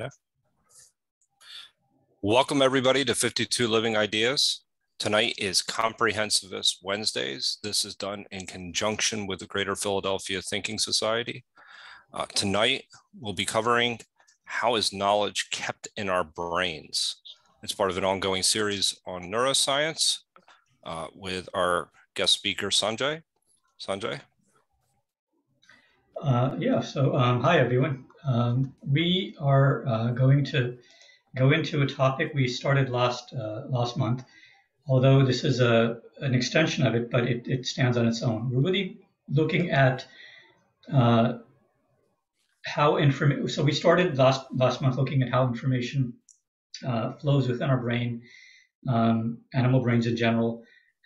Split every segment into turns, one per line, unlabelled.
Okay. Welcome everybody to 52 Living Ideas. Tonight is Comprehensivist Wednesdays. This is done in conjunction with the Greater Philadelphia Thinking Society. Uh, tonight we'll be covering how is knowledge kept in our brains. It's part of an ongoing series on neuroscience uh, with our guest speaker, Sanjay. Sanjay?
Uh, yeah, so um, hi everyone. Um, we are uh, going to go into a topic we started last uh, last month, although this is a an extension of it, but it, it stands on its own. We're really looking at uh, how information. So we started last last month looking at how information uh, flows within our brain, um, animal brains in general,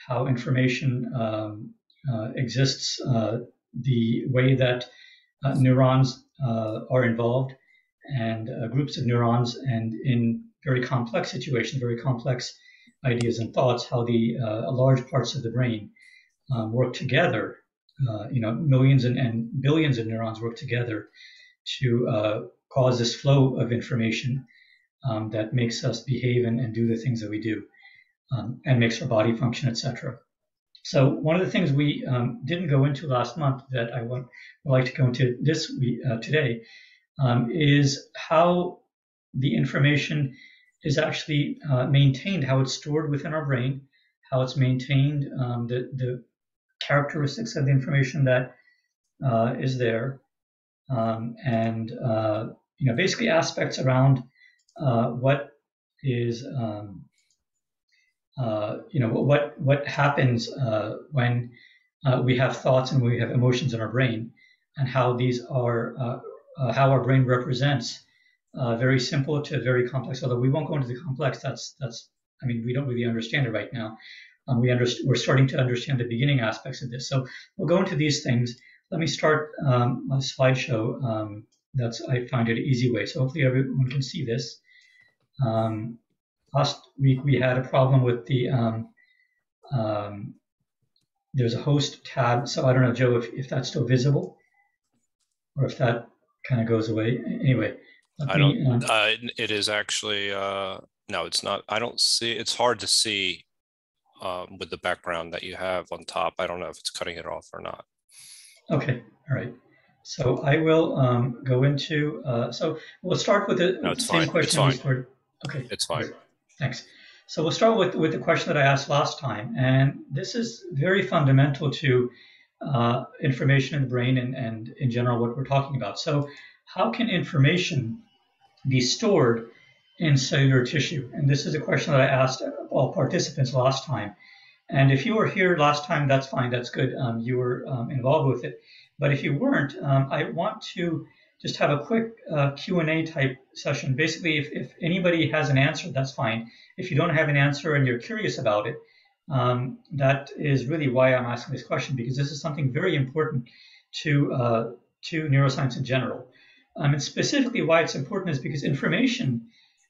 how information um, uh, exists, uh, the way that neurons uh, are involved and uh, groups of neurons, and in very complex situations, very complex ideas and thoughts, how the uh, large parts of the brain um, work together. you know, millions and, and, billions of neurons work together to cause this flow of information um, that makes us behave and, and, do the things that we do um, and makes our body function, etc. So one of the things we um, didn't go into last month that I would like to go into this week, uh, today um, is how the information is actually uh, maintained, how it's stored within our brain, how it's maintained, um, the the characteristics of the information that uh, is there, um, and uh, you know basically aspects around uh, what is um, you know what what happens uh, when uh, we have thoughts and we have emotions in our brain, and how these are uh, uh, how our brain represents very simple to very complex. Although we won't go into the complex, that's that's I mean we don't really understand it right now. Um, we understand we're starting to understand the beginning aspects of this. So we'll go into these things. Let me start um, my slideshow. Um, that's I find it an easy way. So hopefully everyone can see this. Um, last week we had a problem with the um, um, there's a host tab. So I don't know, Joe, if, if that's still visible or if that kind of goes away. Anyway,
I don't. Um, uh, it is actually uh, no, it's not. I don't see. It's hard to see um, with the background that you have on top. I don't know if it's cutting it off or not.
Okay. All right. So I will um, go into. Uh, so we'll start with the
no,
same
fine.
question.
It's fine.
Okay.
It's fine.
Thanks. So we'll start with, with the question that I asked last time. And this is very fundamental to uh, information in the brain and, and in general what we're talking about. So, how can information be stored in cellular tissue? And this is a question that I asked all participants last time. And if you were here last time, that's fine, that's good. Um, you were um, involved with it. But if you weren't, um, I want to just have a quick uh, Q&A type session. Basically, if, if anybody has an answer, that's fine. If you don't have an answer and you're curious about it, um, that is really why I'm asking this question because this is something very important to uh, to neuroscience in general. Um, and specifically, why it's important is because information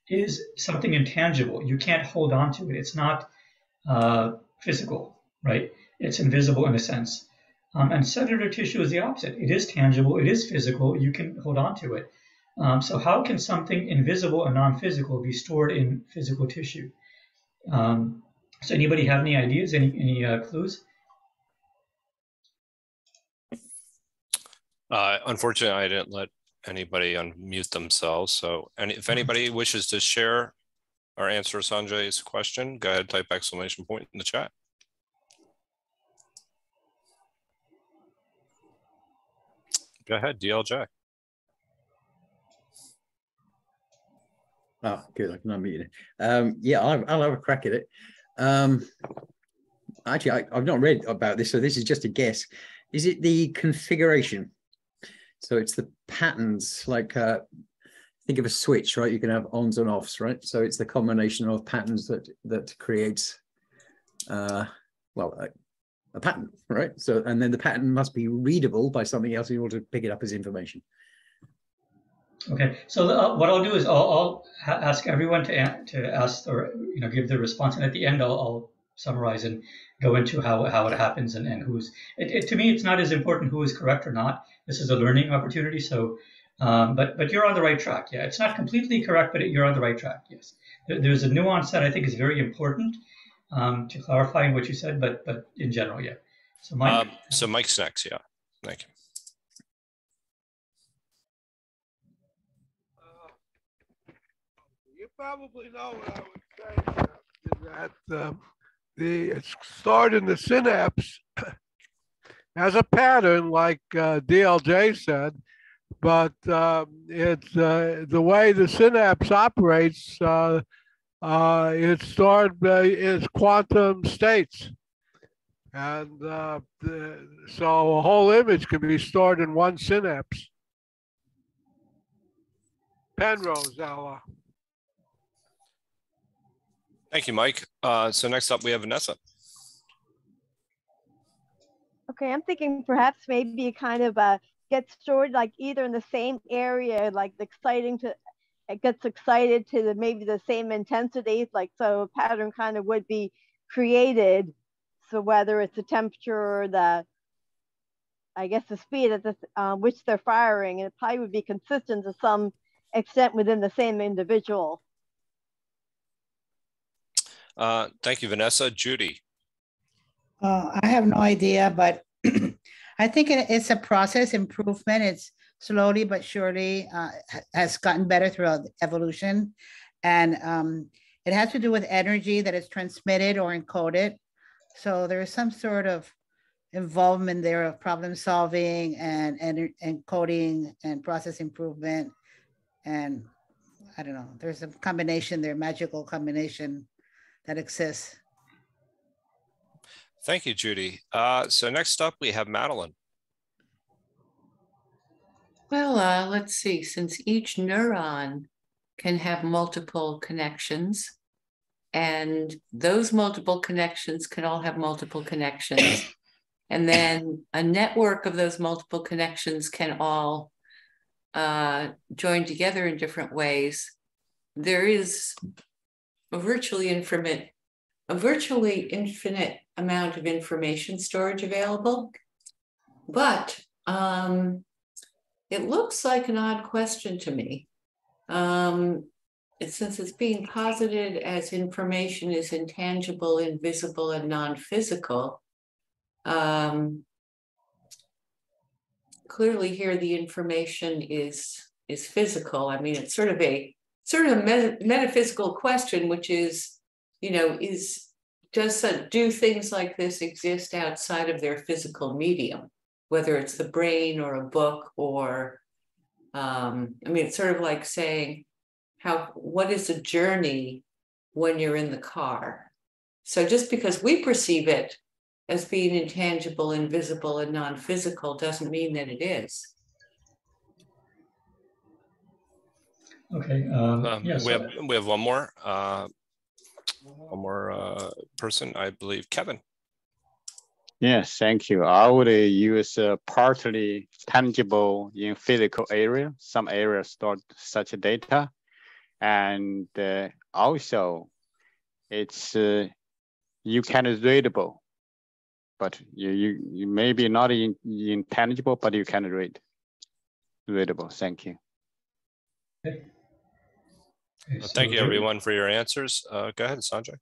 is something intangible. You can't hold on to it. It's not uh, physical, right? It's invisible in a sense. Um, and cellular tissue is the opposite. It is tangible, it is physical, you can hold on to it. Um, so, how can something invisible and non physical be stored in physical tissue? Um, so, anybody have any ideas, any, any uh, clues?
Uh, unfortunately, I didn't let anybody unmute themselves. So, any, if anybody wishes to share or answer Sanjay's question, go ahead, type exclamation point in the chat. Go ahead, DLJ.
Oh, good. I can unmute it. Um, yeah, I'll, I'll, have a crack at it. Um, actually, I, have not read about this, so this is just a guess. Is it the configuration? So it's the patterns, like uh, think of a switch, right? You can have ons and offs, right? So it's the combination of patterns that that creates, uh, well, a pattern, right? So, and then the pattern must be readable by something else in order to pick it up as information.
Okay, so uh, what I'll do is I'll, I'll ask everyone to to ask or you know give the response, and at the end I'll, I'll summarize and go into how, how it happens and, and who's. It, it, to me, it's not as important who is correct or not. This is a learning opportunity, so Um, but but you're on the right track. Yeah, it's not completely correct, but you're on the right track. Yes, there, there's a nuance that I think is very important um, to clarify what you said, but but in general, yeah.
So Mike. Um, so Mike's next. Yeah, thank you.
Uh, you probably know what I would say uh, that um, the start in the synapse has a pattern, like uh, DLJ said, but uh, it's uh, the way the synapse operates. Uh, uh, it stored is quantum states, and uh, the, so a whole image can be stored in one synapse. Penrose, Ella.
Thank you, Mike. Uh, so next up, we have Vanessa.
Okay, I'm thinking perhaps maybe kind of uh, get stored like either in the same area, like exciting to, it gets excited to the, maybe the same intensity, like so a pattern kind of would be created. So whether it's the temperature or the, I guess the speed at the, uh, which they're firing, and it probably would be consistent to some extent within the same individual.
Uh, thank you, Vanessa. Judy.
Uh, I have no idea, but I think it's a process improvement. It's slowly but surely uh, has gotten better throughout evolution. And um, it has to do with energy that is transmitted or encoded. So there is some sort of involvement there of problem solving and, and encoding and process improvement. And I don't know, there's a combination there, magical combination that exists.
Thank you, Judy. Uh, so next up, we have Madeline.
Well, uh, let's see, since each neuron can have multiple connections, and those multiple connections can all have multiple connections, and then a network of those multiple connections can all uh, join together in different ways, there is a virtually infinite, a virtually infinite amount of information storage available. But um, it looks like an odd question to me. Um, since it's being posited as information is intangible, invisible, and non-physical, um, clearly here the information is is physical. I mean, it's sort of a sort of a met metaphysical question, which is, you know, is does do things like this exist outside of their physical medium, whether it's the brain or a book or, um, I mean, it's sort of like saying, how what is a journey when you're in the car? So just because we perceive it as being intangible, invisible, and non-physical doesn't mean that it is.
Okay. Um, um,
we have we have one more. Uh, one more uh, person, I believe, Kevin.
Yes, thank you. I would uh, use uh, partly tangible in physical area. Some areas store such data. And uh, also it's uh, you can readable, but you, you, you maybe not in, intangible, but you can read. Readable, thank you.
Okay. Okay, well, thank you, everyone, for your answers. Uh, go ahead, Sanjay.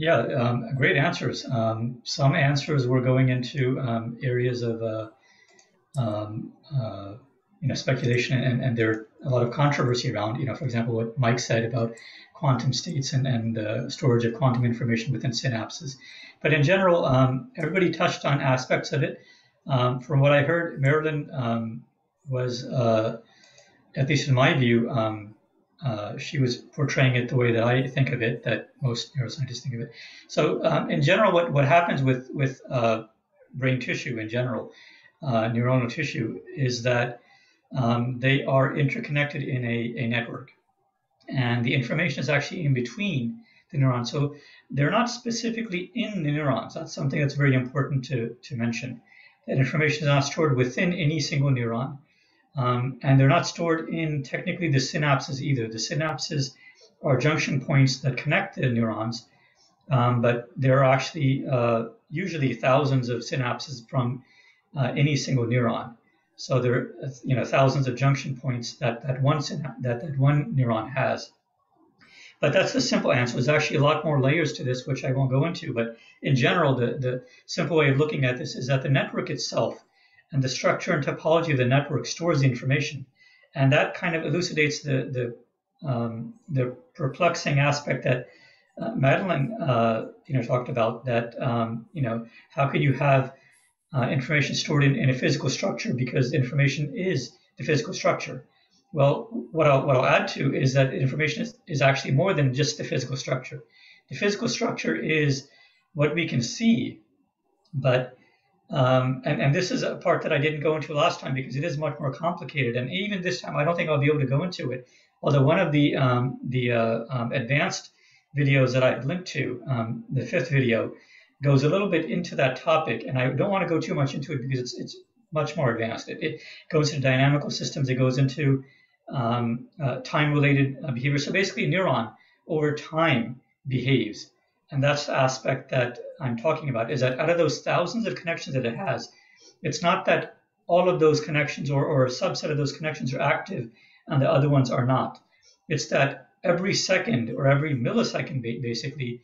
Yeah, um, great answers. Um, some answers were going into um, areas of uh, um, uh, you know speculation, and, and there are a lot of controversy around. You know, for example, what Mike said about quantum states and and uh, storage of quantum information within synapses. But in general, um, everybody touched on aspects of it. Um, from what I heard, Marilyn was, uh, at least in my view, uh, she was portraying it the way that I think of it, that most neuroscientists think of it. So, um, in general, what, what happens with with uh, brain tissue in general, uh, neuronal tissue, is that um, they are interconnected in a, a network, and the information is actually in between the neurons. So they're not specifically in the neurons. That's something that's very important to, to mention. That information is not stored within any single neuron. Um, and they're not stored in technically the synapses either. The synapses are junction points that connect the neurons, um, but there are actually uh, usually thousands of synapses from uh, any single neuron. So there are you know thousands of junction points that that one that that one neuron has. But that's the simple answer. There's actually a lot more layers to this, which I won't go into. But in general, the, the simple way of looking at this is that the network itself and the structure and topology of the network stores the information. And that kind of elucidates the, the, um, the perplexing aspect that uh, Madeline, uh, you know, talked about that, um, you know, how could you have uh, information stored in, in a physical structure because information is the physical structure. Well, what I'll, what I'll add to is that information is, is actually more than just the physical structure. The physical structure is what we can see, but um, and, and this is a part that I didn't go into last time because it is much more complicated. And even this time, I don't think I'll be able to go into it. Although one of the um, the uh, um, advanced videos that I've linked to, um, the fifth video, goes a little bit into that topic. And I don't want to go too much into it because it's it's much more advanced. It, it goes into dynamical systems. It goes into um, uh, time-related uh, behavior. So basically, a neuron over time behaves, and that's the aspect that I'm talking about. Is that out of those thousands of connections that it has, it's not that all of those connections or, or a subset of those connections are active and the other ones are not. It's that every second or every millisecond, basically,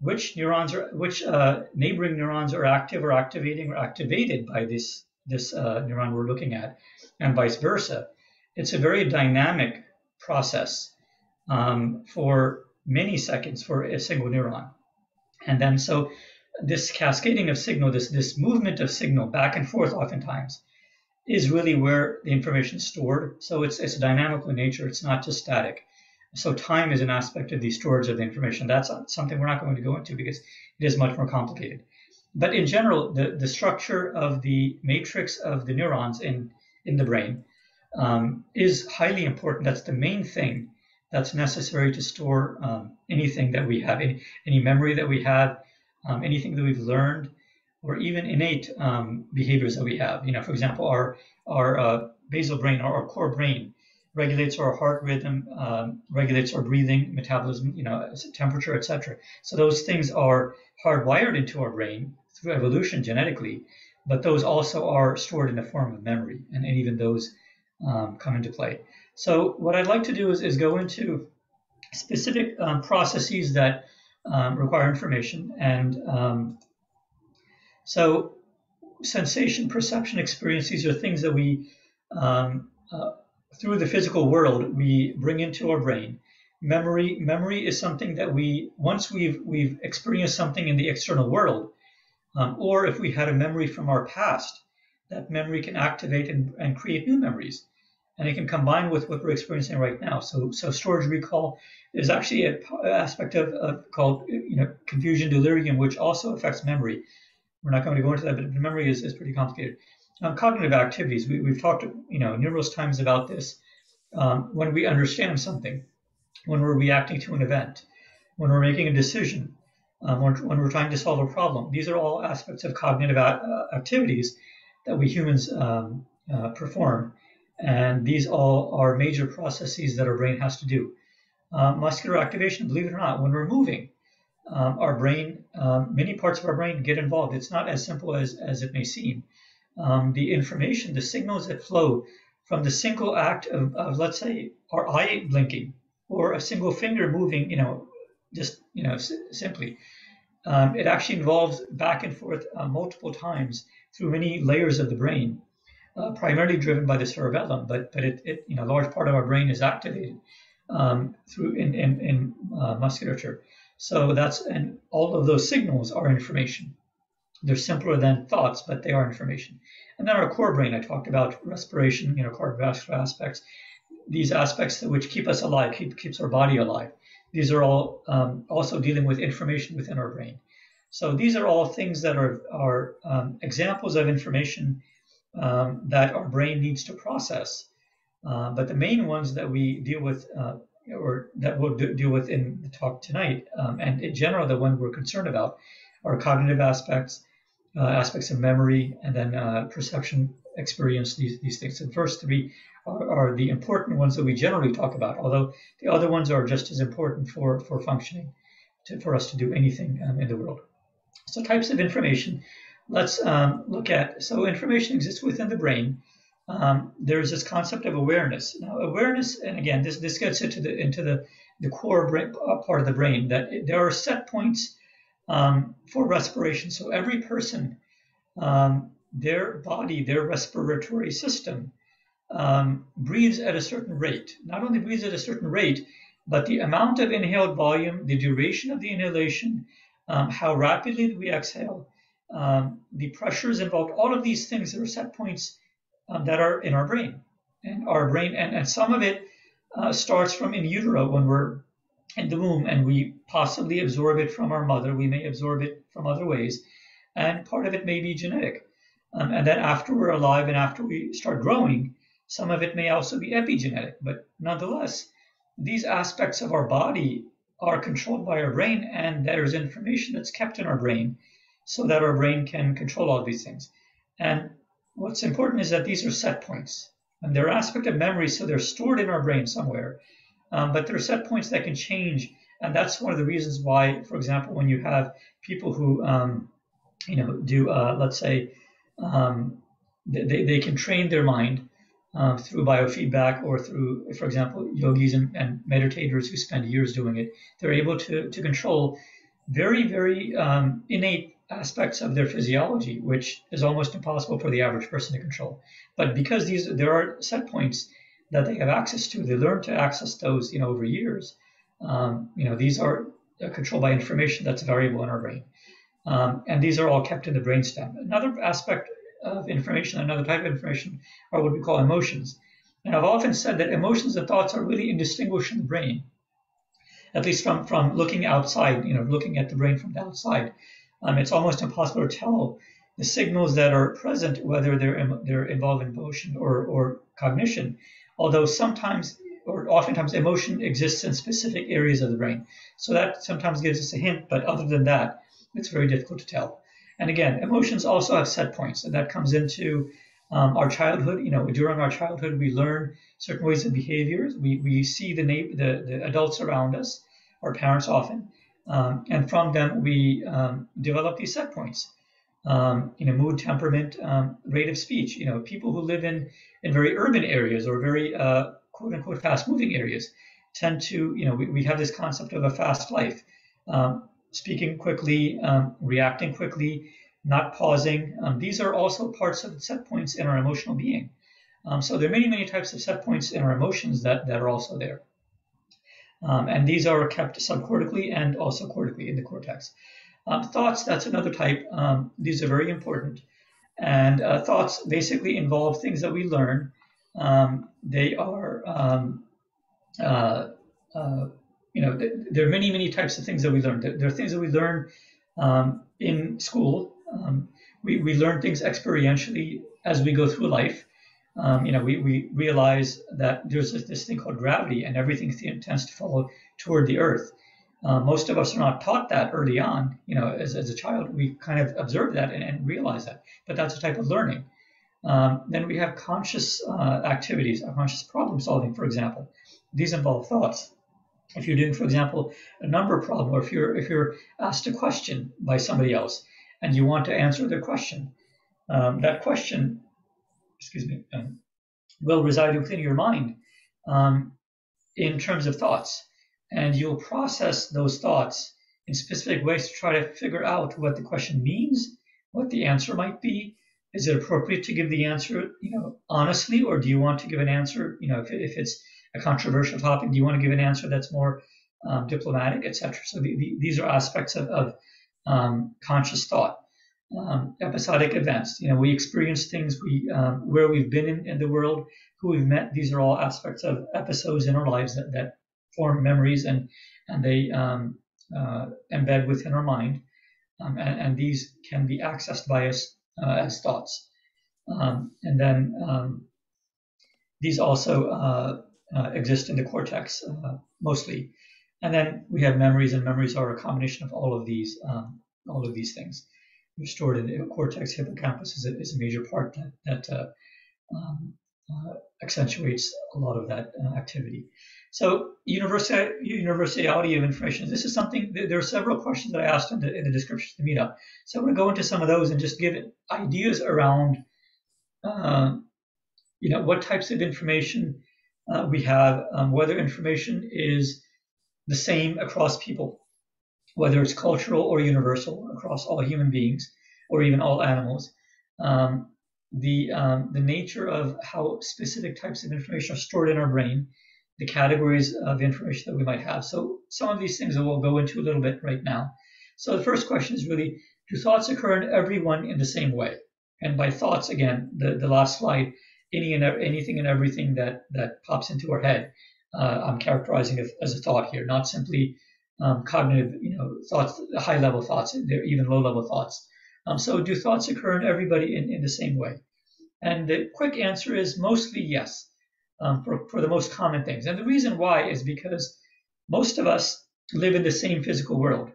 which neurons are which uh, neighboring neurons are active or activating or activated by this this uh, neuron we're looking at, and vice versa it's a very dynamic process um, for many seconds for a single neuron. And then so this cascading of signal, this, this movement of signal back and forth oftentimes is really where the information is stored. So it's, it's dynamical in nature. It's not just static. So time is an aspect of the storage of the information. That's something we're not going to go into because it is much more complicated. But in general, the, the structure of the matrix of the neurons in, in the brain um, is highly important. That's the main thing that's necessary to store um, anything that we have, any, any memory that we have, um, anything that we've learned, or even innate um, behaviors that we have. You know, for example, our our uh, basal brain, our, our, core brain, regulates our heart rhythm, um, regulates our breathing, metabolism, you know, temperature, etc. So those things are hardwired into our brain through evolution genetically, but those also are stored in the form of memory, and, and even those um, come into play. So what I'd like to do is, is go into specific um, processes that um, require information. And um, so sensation, perception, experience, these are things that we, um, uh, through the physical world, we bring into our brain. Memory, memory is something that we, once we've, we've experienced something in the external world, um, or if we had a memory from our past, that memory can activate and, and create new memories and it can combine with what we're experiencing right now. So, so storage recall is actually an aspect of, of, called you know confusion delirium, which also affects memory. We're not going to go into that, but memory is, is pretty complicated. Um, cognitive activities, we, have talked you know numerous times about this. Um, when we understand something, when we're reacting to an event, when we're making a decision, um, when, when, we're trying to solve a problem, these are all aspects of cognitive uh, activities that we humans um, uh, perform and these all are major processes that our brain has to do. Uh, muscular activation, believe it or not, when we're moving, um, our brain, um, many parts of our brain get involved. It's not as simple as, as it may seem. Um, the information, the signals that flow from the single act of, of, let's say, our eye blinking or a single finger moving, you know, just, you know, s- simply, um, it actually involves back and forth uh, multiple times through many layers of the brain uh, primarily driven by the cerebellum, but but it, it, you know a large part of our brain is activated um, through in in, in uh, musculature. So that's and all of those signals are information. They're simpler than thoughts, but they are information. And then our core brain, I talked about respiration, you know, cardiovascular aspects. These aspects which keep us alive, keep keeps our body alive. These are all um, also dealing with information within our brain. So these are all things that are are um, examples of information um, that our brain needs to process. Uh, but the main ones that we deal with, uh, or that we'll do, deal with in the talk tonight, um, and in general, the one we're concerned about, are cognitive aspects, uh, aspects of memory, and then uh, perception, experience. These these things. The first three are, are, the important ones that we generally talk about. Although the other ones are just as important for for functioning, to, for us to do anything um, in the world. So types of information let's um, look at, so information exists within the brain. um, there's this concept of awareness. Now, awareness, and again, this this gets into the into the the core brain, uh, part of the brain that there are set points um, for respiration. So every person, um, their body, their respiratory system um, breathes at a certain rate. Not only breathes at a certain rate, but the amount of inhaled volume, the duration of the inhalation, um, how rapidly we exhale, um, the pressures involved, all of these things are set points um, that are in our brain. And our brain, and, and some of it uh, starts from in utero when we're in the womb and we possibly absorb it from our mother. We may absorb it from other ways. And part of it may be genetic. Um, and then after we're alive and after we start growing, some of it may also be epigenetic. But nonetheless, these aspects of our body are controlled by our brain, and there's information that's kept in our brain so that our brain can control all these things. And what's important is that these are set points. And they're aspect of memory, so they're stored in our brain somewhere. Um, but there are set points that can change. And that's one of the reasons why, for example, when you have people who, um, you know, do, uh, let's say, um, they, they can train their mind um, through biofeedback or through, for example, yogis and, and, meditators who spend years doing it, they're able to, to control very, very um, innate aspects of their physiology, which is almost impossible for the average person to control. But because these there are set points that they have access to, they learn to access those, you know, over years. Um, you know, these are controlled by information that's variable in our brain. Um, and these are all kept in the brainstem. Another aspect of information, another type of information, are what we call emotions. And I've often said that emotions and thoughts are really indistinguishable in the brain, at least from, from looking outside, you know, looking at the brain from the outside um, it's almost impossible to tell the signals that are present, whether they're, they're involved in emotion or, or cognition, although sometimes or oftentimes emotion exists in specific areas of the brain. So that sometimes gives us a hint, but other than that, it's very difficult to tell. And again, emotions also have set points, and that comes into um, our childhood. You know, during our childhood, we learn certain ways of behaviors. We, we see the, the, the adults around us, our parents often, um, and from them, we um, develop these set points. Um, you know, mood, temperament, um, rate of speech. You know, people who live in in very urban areas or very uh, quote unquote fast moving areas tend to, you know, we, we have this concept of a fast life, um, speaking quickly, um, reacting quickly, not pausing. these are also parts of set points in our emotional being. so there are many, many types of set points in our emotions that, that are also there. Um, and these are kept subcortically and also cortically in the cortex. Um, thoughts, that's another type. Um, these are very important. And uh, thoughts basically involve things that we learn. Um, they are, um, uh, uh, you know, th- there are many, many types of things that we learn. There, there are things that we learn um, in school. we, we learn things experientially as we go through life um, you know, we, we realize that there's this, this thing called gravity and everything tends to follow toward the earth. Uh, most of us are not taught that early on. You know, as, as a child, we kind of observe that and, and realize that, but that's a type of learning. Um, then we have conscious uh, activities, conscious problem solving, for example. These involve thoughts. If you're doing, for example, a number problem, or if you're if you're asked a question by somebody else and you want to answer the question, um, that question excuse me, um, will reside within your mind um, in terms of thoughts. And you'll process those thoughts in specific ways to try to figure out what the question means, what the answer might be. Is it appropriate to give the answer, you know, honestly, or do you want to give an answer, you know, if, if it's a controversial topic, do you want to give an answer that's more um, diplomatic, etc. So the, the, these are aspects of, of um, conscious thought um, episodic events. You know, we experience things we um, where we've been in, in, the world, who we've met. These are all aspects of episodes in our lives that, that form memories and and they um, uh, embed within our mind. Um, and, and, these can be accessed by us uh, as thoughts. Um, and then um, these also uh, uh, exist in the cortex uh, mostly. And then we have memories, and memories are a combination of all of these all of these things stored in the cortex hippocampus is a, is a major part that, that uh, um, uh, accentuates a lot of that uh, activity. So universality of information. This is something, there are several questions that I asked in the, in the description of the meetup. So I'm going to go into some of those and just give ideas around, uh, you know, what types of information uh, we have, um, whether information is the same across people, whether it's cultural or universal across all human beings or even all animals. Um, the um, the nature of how specific types of information are stored in our brain, the categories of information that we might have. So some of these things that we'll go into a little bit right now. So the first question is really, do thoughts occur in everyone in the same way? And by thoughts, again, the, the last slide, any and anything and everything that that pops into our head, uh, I'm characterizing as a thought here, not simply um, cognitive, you know, thoughts, high level thoughts, they're even low level thoughts. Um, so do thoughts occur in everybody in, in the same way? And the quick answer is mostly yes, um, for, for the most common things. And the reason why is because most of us live in the same physical world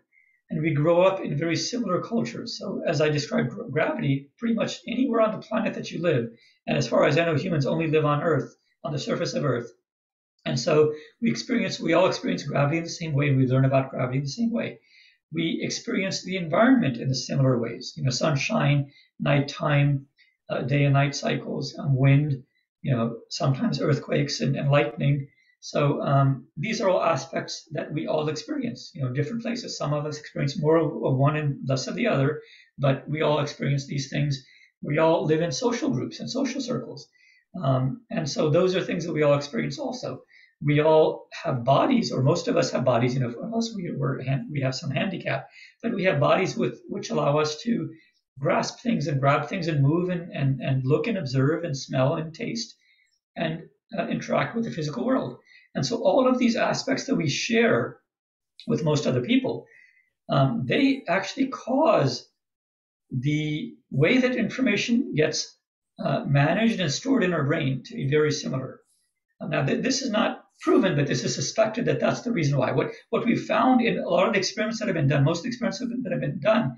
and we grow up in very similar cultures. So as I described gravity, pretty much anywhere on the planet that you live, and as far as I know, humans only live on Earth, on the surface of Earth. And so we experience, we all experience gravity in the same way. and We learn about gravity in the same way we experience the environment in the similar ways. You know, sunshine, nighttime, uh, day and night cycles, um, wind, you know, sometimes earthquakes and, and lightning. So um, these are all aspects that we all experience. You know, different places. Some of us experience more of one and less of the other, but we all experience these things. We all live in social groups and social circles, um, and so those are things that we all experience also we all have bodies, or most of us have bodies, you know, unless we were we have some handicap, but we have bodies with which allow us to grasp things and grab things and move and and, and look and observe and smell and taste and uh, interact with the physical world. And so all of these aspects that we share with most other people, um, they actually cause the way that information gets uh, managed and stored in our brain to be very similar. Now, th- this is not proven, but this is suspected that that's the reason why. What what we found in a lot of the experiments that have been done, most experiments that have been done,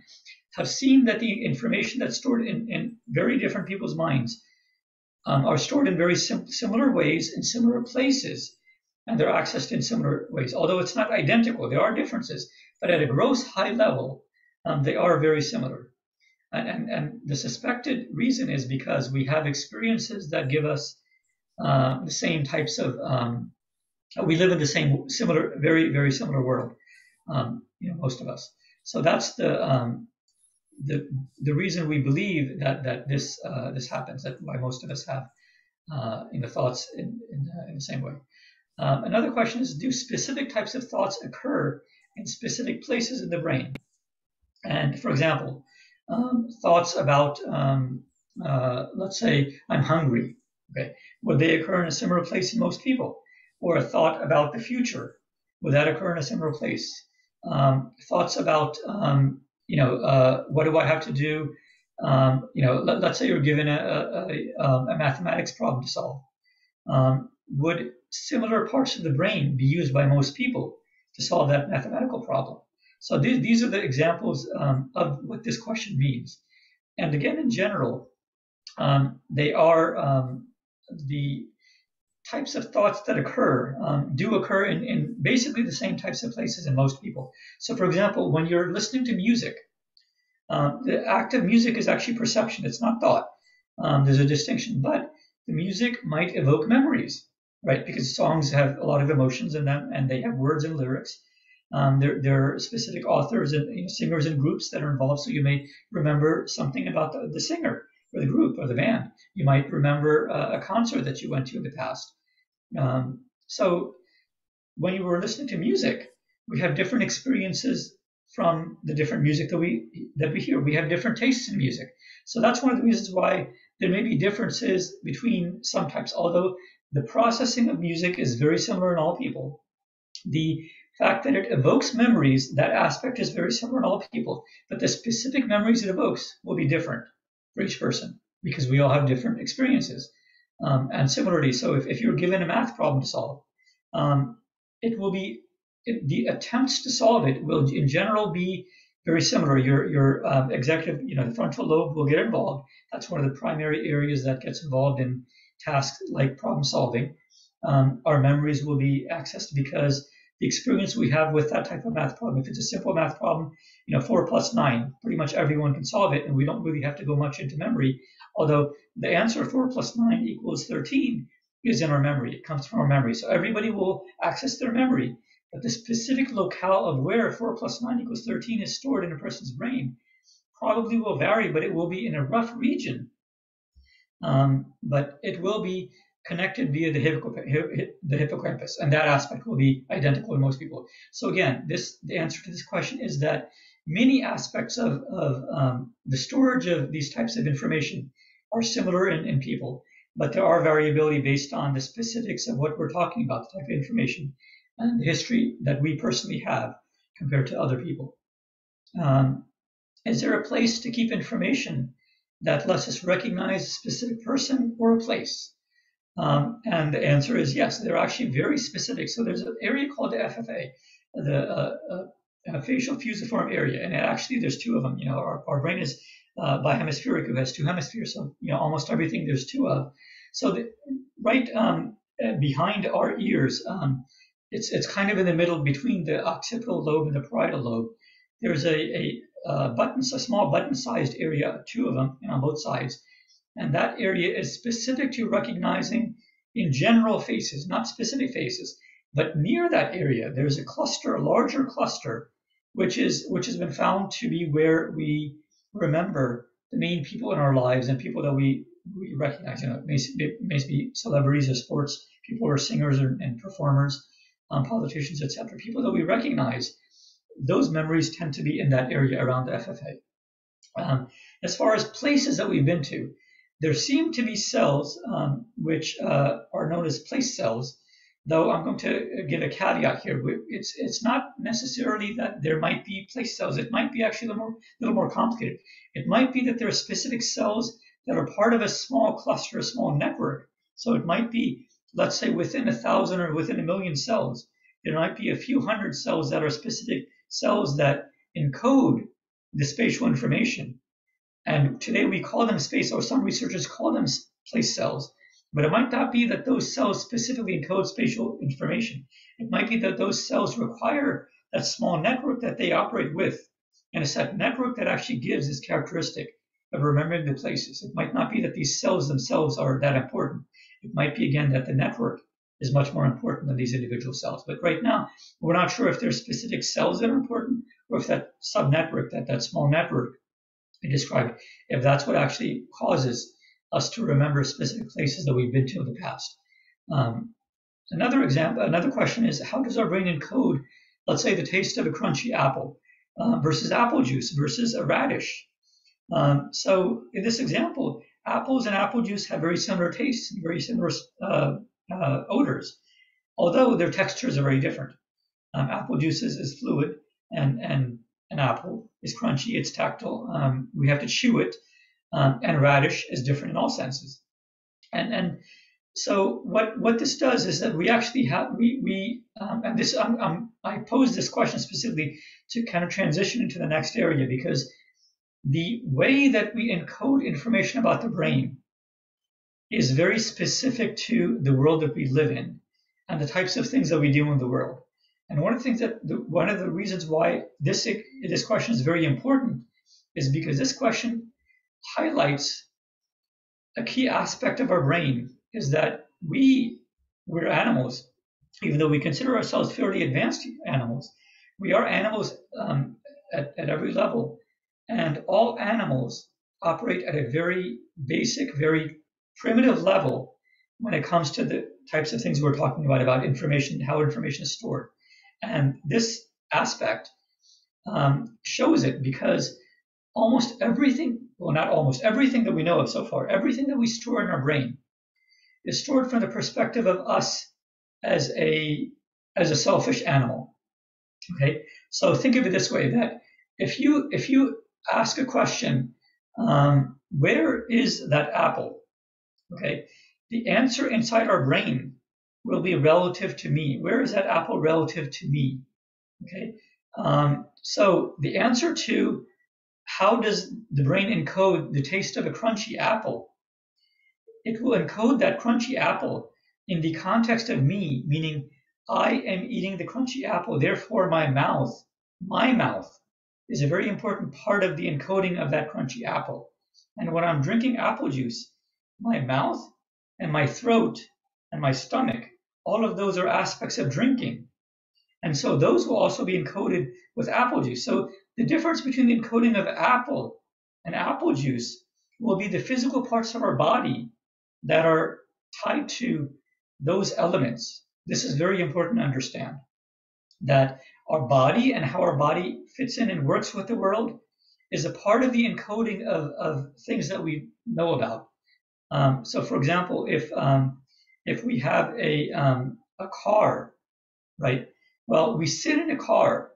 have seen that the information that's stored in, in very different people's minds um, are stored in very sim- similar ways in similar places, and they're accessed in similar ways. Although it's not identical, there are differences, but at a gross high level, um, they are very similar. And, and, and the suspected reason is because we have experiences that give us uh, the same types of um, we live in the same similar, very very similar world. Um, you know, most of us. So that's the um, the the reason we believe that that this uh, this happens. That why most of us have uh, you know thoughts in in, uh, in the same way. Um, another question is: Do specific types of thoughts occur in specific places in the brain? And for example, um, thoughts about um, uh, let's say I'm hungry. Okay, would they occur in a similar place in most people? or a thought about the future. Would that occur in a similar place? Um, thoughts about, um, you know, uh, what do I have to do? Um, you know, let, us say you're given a, a, um, a, mathematics problem to solve. Um, would similar parts of the brain be used by most people to solve that mathematical problem? So these, these are the examples um, of what this question means. And again, in general, they are the types of thoughts that occur um, do occur in, in basically the same types of places in most people. So, for example, when you're listening to music, um, the act of music is actually perception, it's not thought. Um, there's a distinction, but the music might evoke memories, right? Because songs have a lot of emotions in them and they have words and lyrics. Um, there, there, are specific authors and you know, singers and groups that are involved, so you may remember something about the, the singer or the group or the band. You might remember a, a concert that you went to in the past. Um, so when you were listening to music, we have different experiences from the different music that we that we hear. We have different tastes in music. So that's one of the reasons why there may be differences between some types. Although the processing of music is very similar in all people, the fact that it evokes memories, that aspect is very similar in all people, but the specific memories it evokes will be different for each person because we all have different experiences. Um, and similarly, so if, if you're given a math problem to solve, um, it will be it, the attempts to solve it will in general be very similar. Your your um, executive, you know, the frontal lobe will get involved. That's one of the primary areas that gets involved in tasks like problem solving. Um, our memories will be accessed because the experience we have with that type of math problem. If it's a simple math problem, you know, four plus nine, pretty much everyone can solve it, and we don't really have to go much into memory Although the answer 4 plus 9 equals 13 is in our memory. It comes from our memory. So everybody will access their memory. But the specific locale of where 4 plus 9 equals 13 is stored in a person's brain probably will vary, but it will be in a rough region. Um, but it will be connected via the, the hippocampus, and that aspect will be identical in most people. So again, this the answer to this question is that many aspects of, of um, the storage of these types of information are similar in, in people, but there are variability based on the specifics of what we're talking about, the type of information and the history that we personally have compared to other people. Um, is there a place to keep information that lets us recognize a specific person or a place? Um, and the answer is yes, they're actually very specific. So there's an area called the FFA, the uh, uh, facial fusiform area, and actually there's two of them. You know, our, our brain is uh, bihemispheric, who has two hemispheres, so you know almost everything there's two of. So the, right um, uh, behind our ears, um, it's it's kind of in the middle between the occipital lobe and the parietal lobe. There's a, a, a button, a small button-sized area, two of them on both sides, and that area is specific to recognizing in general faces, not specific faces. But near that area, there's a cluster, a larger cluster, which is which has been found to be where we remember the main people in our lives and people that we, we recognize. You know, it may, it may be celebrities or sports people or singers or, and performers, um, politicians, etc. People that we recognize. Those memories tend to be in that area around the FFA. Um, as far as places that we've been to, there seem to be cells um, which uh, are known as place cells, though I'm going to give a caveat here. It's, it's not necessarily that there might be place cells. It might be actually a little more, little more complicated. It might be that there are specific cells that are part of a small cluster, a small network. So it might be, let's say, within a thousand or within a million cells. There might be a few hundred cells that are specific cells that encode the spatial information. And today we call them space, or some researchers call them place cells. But it might not be that those cells specifically encode spatial information. It might be that those cells require that small network that they operate with. And it's that network that actually gives this characteristic of remembering the places. It might not be that these cells themselves are that important. It might be, again, that the network is much more important than these individual cells. But right now, we're not sure if there's specific cells that are important or if that subnetwork, that, that small network I described, if that's what actually causes us to remember specific places that we've been to in the past. Um, another example, another question is how does our brain encode, let's say, the taste of a crunchy apple uh, versus apple juice versus a radish? Um, so in this example, apples and apple juice have very similar tastes and very similar uh, uh, odors, although their textures are very different. Um, apple juice is, is fluid, and and an apple is crunchy, it's tactile. Um, we have to chew it, um, and radish is different in all senses. And and so what what this does is that we actually have we we um, and this I pose this question specifically to kind of transition into the next area because the way that we encode information about the brain is very specific to the world that we live in and the types of things that we do in the world. And one of the things that the, one of the reasons why this this question is very important is because this question highlights a key aspect of our brain is that we we're animals, even though we consider ourselves fairly advanced animals. We are animals um, at, at every level, and all animals operate at a very basic, very primitive level when it comes to the types of things we're talking about about information, how information is stored. And this aspect um, shows it because almost everything, well, not almost everything that we know of so far, everything that we store in our brain is stored from the perspective of us as a as a selfish animal. Okay, so think of it this way: that if you if you ask a question, um, where is that apple? Okay, the answer inside our brain will be relative to me. Where is that apple relative to me? Okay. Um, so the answer to how does the brain encode the taste of a crunchy apple? It will encode that crunchy apple in the context of me, meaning I am eating the crunchy apple, therefore my mouth, my mouth is a very important part of the encoding of that crunchy apple. And when I'm drinking apple juice, my mouth and my throat and my stomach, all of those are aspects of drinking. And so those will also be encoded with apple juice. So the difference between the encoding of apple and apple juice will be the physical parts of our body that are tied to those elements. This is very important to understand that our body and how our body fits in and works with the world is a part of the encoding of, of things that we know about. Um, so, for example, if um, if we have a um, a car, right? Well, we sit in a car,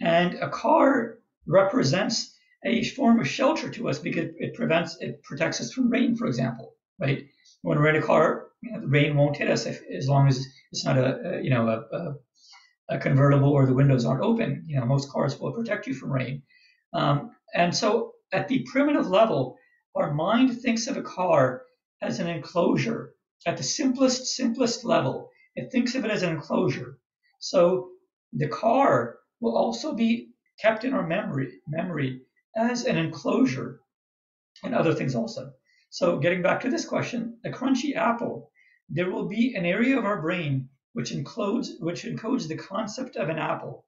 and a car represents a form of shelter to us because it prevents it protects us from rain, for example, right? When we're in a car, you know, the rain won't hit us if, as long as it's not a, a you know a, a, a, convertible or the windows aren't open. You know, most cars will protect you from rain. Um, and so, at the primitive level, our mind thinks of a car as an enclosure. At the simplest, simplest level, it thinks of it as an enclosure. So the car will also be kept in our memory memory as an enclosure and other things also. So getting back to this question, a crunchy apple, there will be an area of our brain which encodes which encodes the concept of an apple.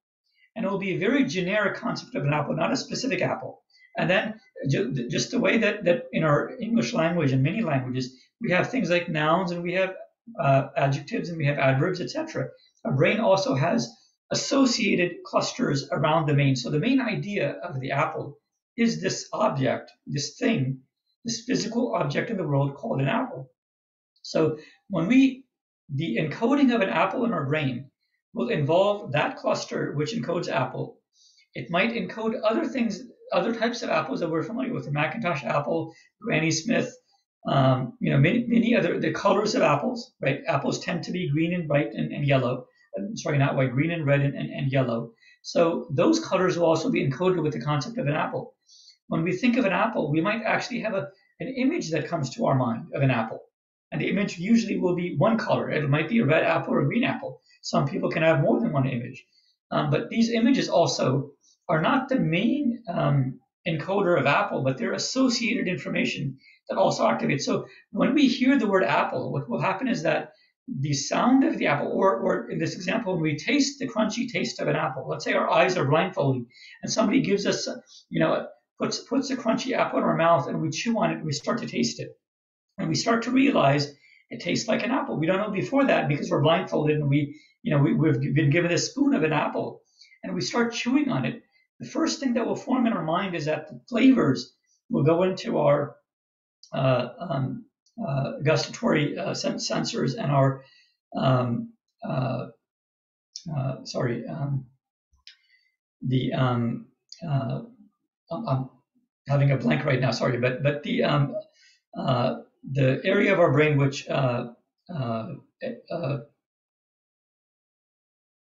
And it will be a very generic concept of an apple, not a specific apple. And then just the way that, that in our English language and many languages, we have things like nouns and we have uh, adjectives and we have adverbs, etc. Our brain also has associated clusters around the main. So the main idea of the apple is this object, this thing, this physical object in the world called an apple. So when we, the encoding of an apple in our brain will involve that cluster which encodes apple. It might encode other things, other types of apples that we're familiar with, the McIntosh apple, Granny Smith, um, you know, many, many other, the colors of apples, right? Apples tend to be green and white and, and yellow. sorry, not white, green and red and, and, and yellow. So those colors will also be encoded with the concept of an apple when we think of an apple, we might actually have a, an image that comes to our mind of an apple. And the image usually will be one color. It might be a red apple or a green apple. Some people can have more than one image. Um, but these images also are not the main um, encoder of apple, but they're associated information that also activates. So when we hear the word apple, what will happen is that the sound of the apple, or, or in this example, when we taste the crunchy taste of an apple, let's say our eyes are blindfolded and somebody gives us, you know, puts puts a crunchy apple in our mouth and we chew on it and we start to taste it. And we start to realize it tastes like an apple. We don't know before that because we're blindfolded and we, you know, we, we've been given a spoon of an apple and we start chewing on it. The first thing that will form in our mind is that the flavors will go into our uh, um, uh, gustatory uh, sensors and our, um, uh, uh, sorry, um, the um, uh, I'm having a blank right now. Sorry, but but the um, the area of our brain which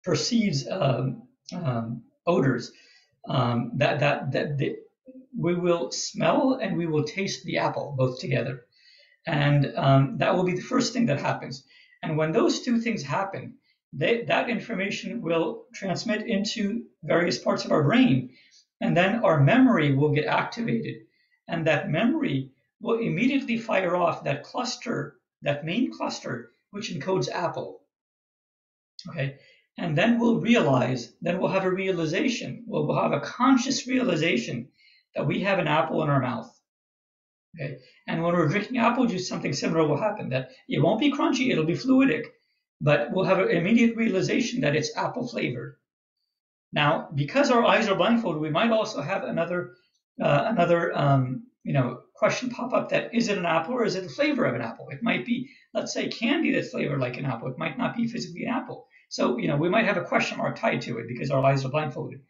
perceives um, odors um, that that that the, we will smell and we will taste the apple both together, and um, that will be the first thing that happens. And when those two things happen, they, that information will transmit into various parts of our brain and then our memory will get activated. And that memory will immediately fire off that cluster, that main cluster, which encodes Apple. Okay. And then we'll realize, then we'll have a realization, we'll, we'll have a conscious realization that we have an apple in our mouth. Okay. And when we're drinking apple juice, something similar will happen that it won't be crunchy, it'll be fluidic, but we'll have an immediate realization that it's apple flavored. Now, because our eyes are blindfolded, we might also have another uh, another um, you know question pop up that is it an apple or is it the flavor of an apple? It might be, let's say, candy that's flavored like an apple. It might not be physically an apple. So you know we might have a question mark tied to it because our eyes are blindfolded.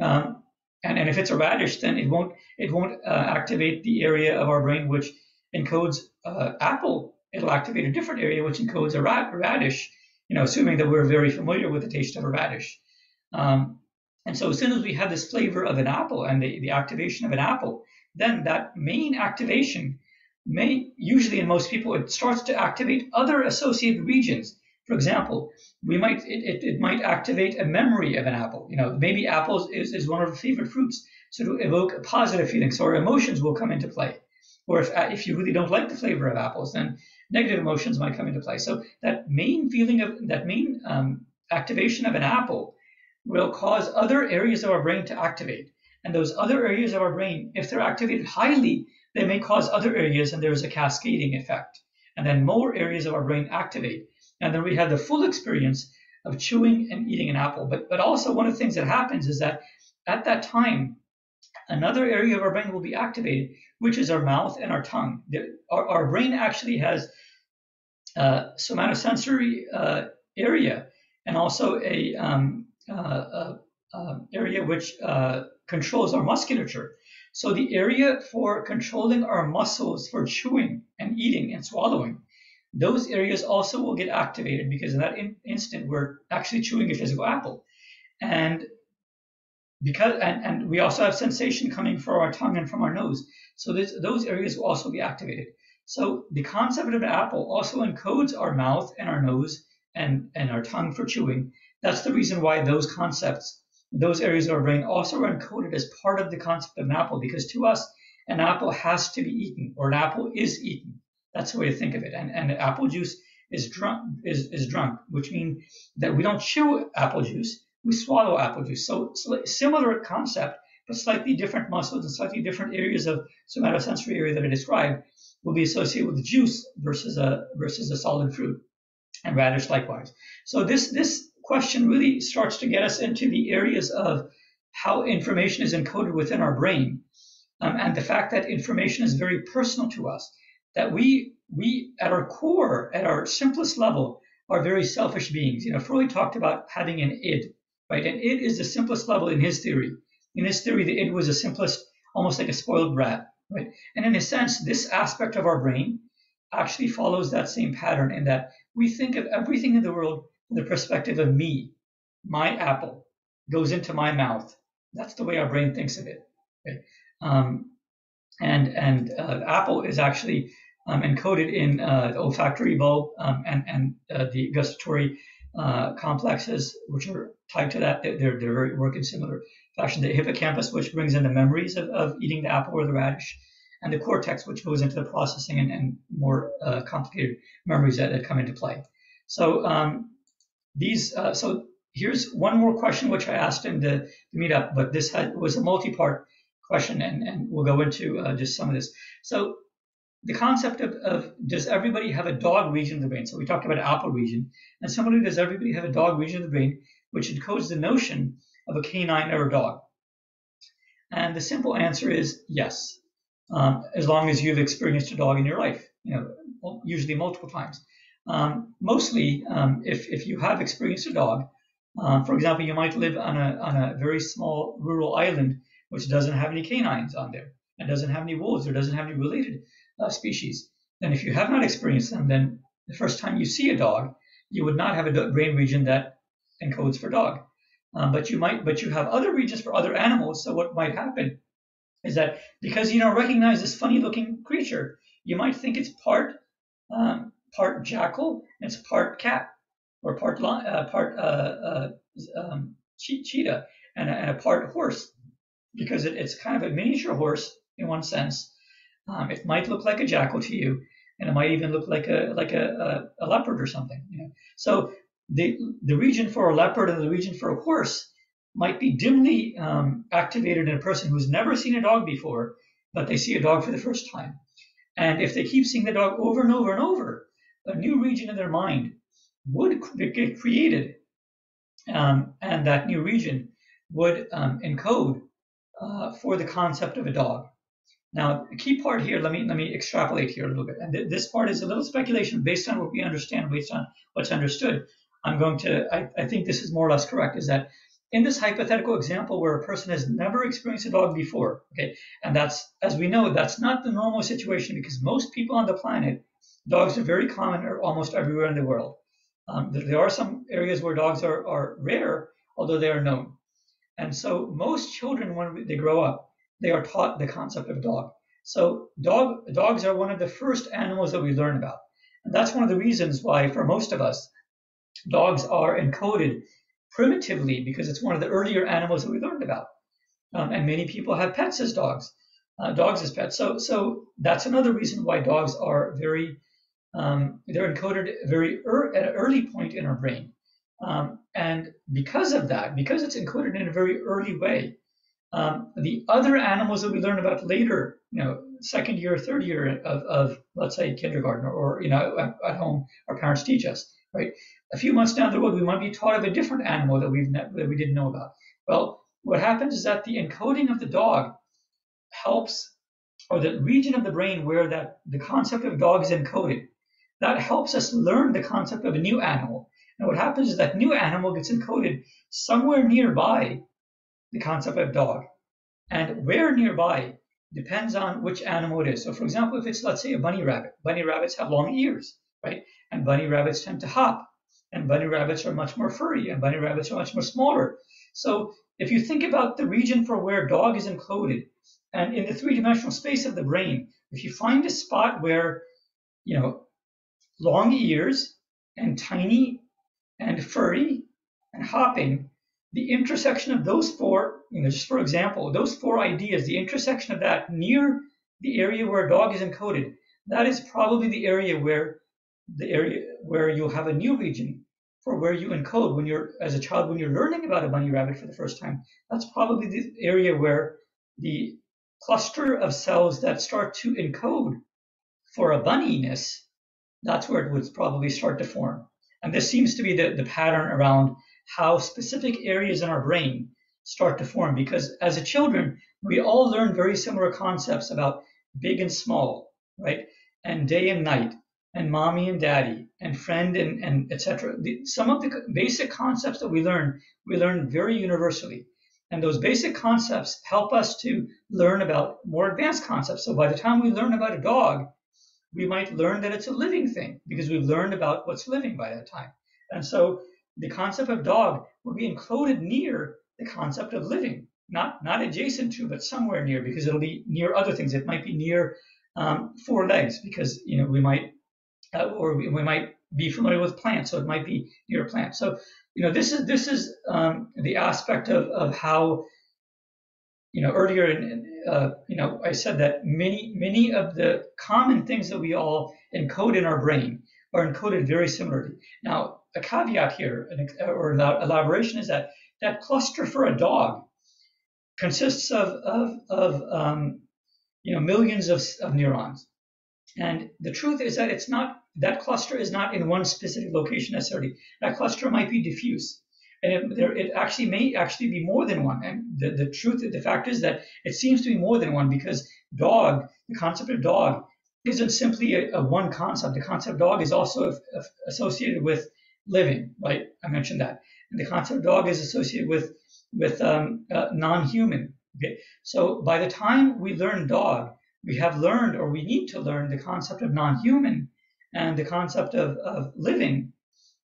Um, and, and if it's a radish, then it won't it won't uh, activate the area of our brain which encodes uh, apple. It'll activate a different area which encodes a radish. You know, assuming that we're very familiar with the taste of a radish. Um, and so as soon as we have this flavor of an apple and the, the activation of an apple, then that main activation may usually in most people it starts to activate other associated regions. For example, we might it, it, it might activate a memory of an apple. You know, maybe apples is, is one of our favorite fruits. So to evoke a positive feeling. So our emotions will come into play. Or if, uh, if you really don't like the flavor of apples, then negative emotions might come into play. So that main feeling of that main um, activation of an apple will cause other areas of our brain to activate. And those other areas of our brain, if they're activated highly, they may cause other areas, and there's a cascading effect. And then more areas of our brain activate. And then we have the full experience of chewing and eating an apple. But, but also, one of the things that happens is that at that time, another area of our brain will be activated, which is our mouth and our tongue. The, our, our brain actually has a somatosensory uh, area and also a um, uh, uh, um, area which uh, controls our musculature. So the area for controlling our muscles for chewing and eating and swallowing, those areas also will get activated because in that in- instant we're actually chewing a physical apple. And because and, and we also have sensation coming from our tongue and from our nose. So this, those areas will also be activated. So the concept of an apple also encodes our mouth and our nose and, and our tongue for chewing. That's the reason why those concepts, those areas of our brain also are encoded as part of the concept of an apple, because to us, an apple has to be eaten or an apple is eaten. That's the way to think of it. And, and apple juice is drunk, is, is drunk, which means that we don't chew apple juice, we swallow apple juice. So, so similar concept, but slightly different muscles and slightly different areas of somatosensory area that I described will be associated with juice versus a versus a solid fruit, and radish likewise. So this this question really starts to get us into the areas of how information is encoded within our brain, um, and the fact that information is very personal to us. That we we at our core, at our simplest level, are very selfish beings. You know, Freud talked about having an id, right? And id is the simplest level in his theory. In his theory, the id was the simplest, almost like a spoiled brat, right? And in a sense, this aspect of our brain actually follows that same pattern in that we think of everything in the world from the perspective of me. My apple goes into my mouth. That's the way our brain thinks of it. Right? Um, and and uh, apple is actually um, encoded in uh, the olfactory bulb um, and and uh, the gustatory uh, complexes, which are tied to that. They're, they're very work in similar fashion. The hippocampus, which brings in the memories of, of eating the apple or the radish, and the cortex, which goes into the processing and, and more uh, complicated memories that, that, come into play. So um, these, uh, so here's one more question which I asked in the, the meetup, but this had, was a multi-part question, and, and we'll go into uh, just some of this. So the concept of, of, does everybody have a dog region of the brain? So we talked about apple region, and similarly, does everybody have a dog region of the brain, which encodes the notion of a canine or a dog? And the simple answer is yes, um, as long as you've experienced a dog in your life, you know, usually multiple times. Um, mostly, um, if, if you have experienced a dog, um, for example, you might live on a, on a very small rural island which doesn't have any canines on there and doesn't have any wolves or doesn't have any related uh, species. Then, if you have not experienced them, then the first time you see a dog, you would not have a brain region that encodes for dog. Um, but you might, but you have other regions for other animals. So what might happen is that because you don't recognize this funny-looking creature, you might think it's part um, part jackal, and it's part cat, or part uh, part uh, uh, um, che- cheetah, and a, and a, part horse, because it, it's kind of a miniature horse in one sense, um, it might look like a jackal to you, and it might even look like a like a, a, a leopard or something. You know? So the the region for a leopard and the region for a horse might be dimly um, activated in a person who's never seen a dog before, but they see a dog for the first time. And if they keep seeing the dog over and over and over, a new region in their mind would get created, um, and that new region would um, encode uh, for the concept of a dog. Now, the key part here, let me let me extrapolate here a little bit. And th- this part is a little speculation based on what we understand, based on what's understood. I'm going to, I, I think this is more or less correct, is that in this hypothetical example where a person has never experienced a dog before, okay, and that's, as we know, that's not the normal situation because most people on the planet, dogs are very common or almost everywhere in the world. Um, there are some areas where dogs are, are rare, although they are known. And so most children, when they grow up, they are taught the concept of dog. So dog, dogs are one of the first animals that we learn about. And that's one of the reasons why, for most of us, dogs are encoded primitively because it's one of the earlier animals that we learned about. um, and many people have pets as dogs, uh, dogs as pets. So, so that's another reason why dogs are very, um, they're encoded very er- at an early point in our brain. Um, and because of that, because it's encoded in a very early way, um, the other animals that we learn about later, you know, second year, third year of, of let's say kindergarten or, you know at, at, home, our parents teach us, right? A few months down the road, we might be taught of a different animal that we've that we didn't know about. Well, what happens is that the encoding of the dog helps, or the region of the brain where that the concept of dog is encoded, that helps us learn the concept of a new animal. And what happens is that new animal gets encoded somewhere nearby the concept of dog. And where nearby depends on which animal it is. So, for example, if it's, let's say, a bunny rabbit, bunny rabbits have long ears, right? And bunny rabbits tend to hop. And bunny rabbits are much more furry, and bunny rabbits are much more smaller. So, if you think about the region for where dog is encoded, and in the three dimensional space of the brain, if you find a spot where, you know, long ears and tiny and furry and hopping the intersection of those four, you know, just for example, those four ideas, the intersection of that near the area where a dog is encoded, that is probably the area where the area where you'll have a new region for where you encode when you're as a child when you're learning about a bunny rabbit for the first time. That's probably the area where the cluster of cells that start to encode for a bunniness, that's where it would probably start to form. And this seems to be the, the pattern around how specific areas in our brain start to form. Because as a children, we all learn very similar concepts about big and small, right? And day and night, and mommy and daddy, and friend and, and etc. Some of the basic concepts that we learn, we learn very universally. And those basic concepts help us to learn about more advanced concepts. So by the time we learn about a dog, we might learn that it's a living thing because we've learned about what's living by that time. And so the concept of dog will be encoded near the concept of living, not not adjacent to, but somewhere near, because it'll be near other things. It might be near um, four legs, because you know we might, uh, or we, we, might be familiar with plants, so it might be near a plant. So you know this is this is um, the aspect of of how you know earlier in, uh, you know I said that many many of the common things that we all encode in our brain are encoded very similarly. Now a caveat here or an elaboration is that that cluster for a dog consists of, of, of um, you know, millions of, of neurons. And the truth is that it's not, that cluster is not in one specific location necessarily. That cluster might be diffuse. And it, there, it actually may actually be more than one. And the, the truth, the fact is that it seems to be more than one because dog, the concept of dog, isn't simply a, a one concept. The concept of dog is also associated with living, right? I mentioned that. And the concept of dog is associated with with um, uh, non-human. Okay, so by the time we learn dog, we have learned or we need to learn the concept of non-human and the concept of, of living.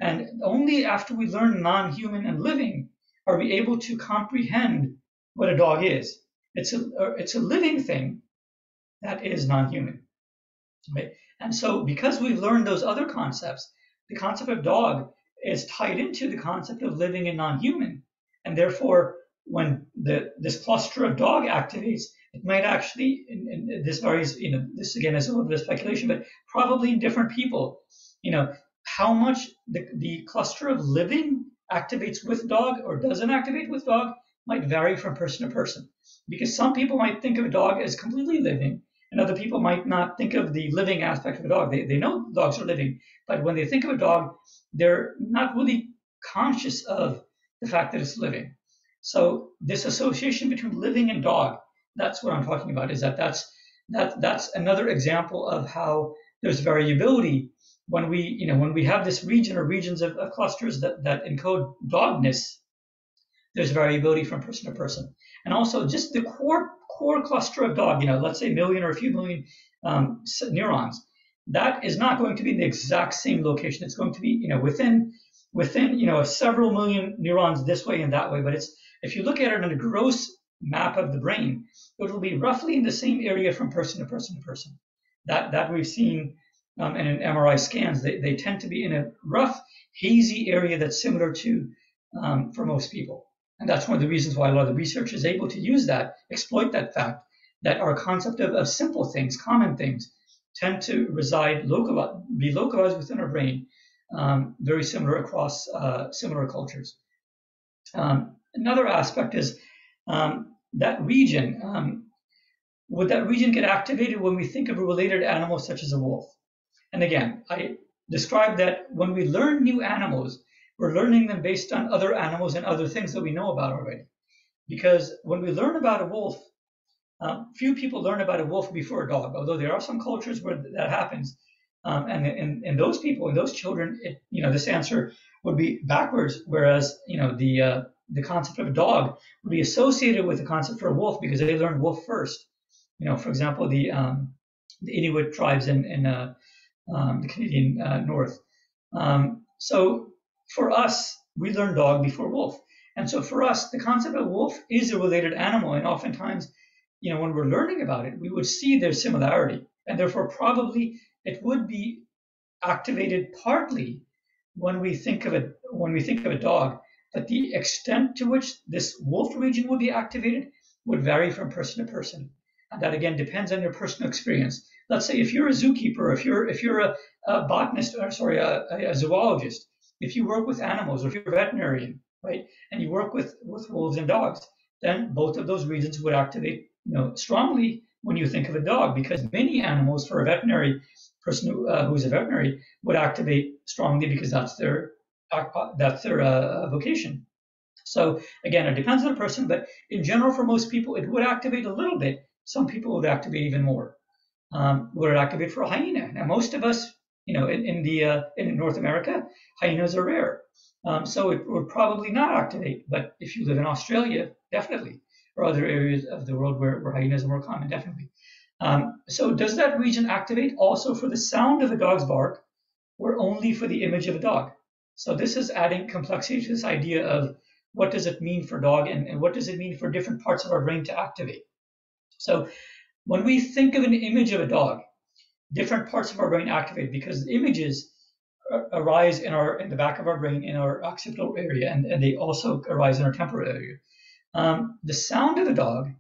And only after we learn non-human and living are we able to comprehend what a dog is. It's a it's a living thing that is non-human. Right? And so because we've learned those other concepts, the concept of dog is tied into the concept of living and non-human. And therefore, when the this cluster of dog activates, it might actually, and, this varies, you know, this again is a little bit of speculation, but probably in different people, you know, how much the, the cluster of living activates with dog or doesn't activate with dog might vary from person to person. Because some people might think of a dog as completely living, and other people might not think of the living aspect of a dog. They, they know dogs are living, but when they think of a dog, they're not really conscious of the fact that it's living. So this association between living and dog, that's what I'm talking about, is that that's that that's another example of how there's variability when we, you know, when we have this region or regions of, of clusters that, that encode dogness, there's variability from person to person. And also just the core core cluster of dog, you know, let's say a million or a few million um, neurons, that is not going to be in the exact same location. It's going to be, you know, within within, you know, several million neurons this way and that way. But it's if you look at it on a gross map of the brain, it will be roughly in the same area from person to person to person. That that we've seen um, and in MRI scans, they, they tend to be in a rough, hazy area that's similar to um, for most people. And that's one of the reasons why a lot of the research is able to use that, exploit that fact, that our concept of, of simple things, common things, tend to reside local, be localized within our brain, um, very similar across uh, similar cultures. Um, another aspect is um, that region. Um, would that region get activated when we think of a related animal such as a wolf? And again, I described that when we learn new animals, we're learning them based on other animals and other things that we know about already. Because when we learn about a wolf, um, few people learn about a wolf before a dog, although there are some cultures where that happens. Um, and, and, and those people and those children, it, you know, this answer would be backwards, whereas, you know, the, uh, the concept of a dog would be associated with the concept for a wolf because they learned wolf first. You know, for example, the, um, the Inuit tribes in, in uh, um, the Canadian uh, North. Um, so for us, we learn dog before wolf. And so for us, the concept of wolf is a related animal. And oftentimes, you know, when we're learning about it, we would see their similarity. And therefore, probably it would be activated partly when we think of it when we think of a dog. But the extent to which this wolf region would be activated would vary from person to person. And that again depends on your personal experience. Let's say if you're a zookeeper, if you're if you're a, a botanist, or sorry, a, a zoologist, if you work with animals, or if you're a veterinarian, right, and you work with with wolves and dogs, then both of those regions would activate, you know, strongly when you think of a dog, because many animals for a veterinary person who, uh, who's a veterinary would activate strongly because that's their uh, that's their uh, vocation. So again, it depends on the person, but in general, for most people, it would activate a little bit. Some people would activate even more. Um, would it activate for a hyena? Now, most of us, you know, in, India uh, in North America, hyenas are rare, um, so it would probably not activate. But if you live in Australia, definitely, or other areas of the world where, where hyenas are more common, definitely. Um, so does that region activate also for the sound of a dog's bark, or only for the image of a dog? So this is adding complexity to this idea of what does it mean for dog and, and what does it mean for different parts of our brain to activate. So when we think of an image of a dog, different parts of our brain activate because images arise in our in the back of our brain in our occipital area and, and they also arise in our temporal area. Um, the sound of a dog,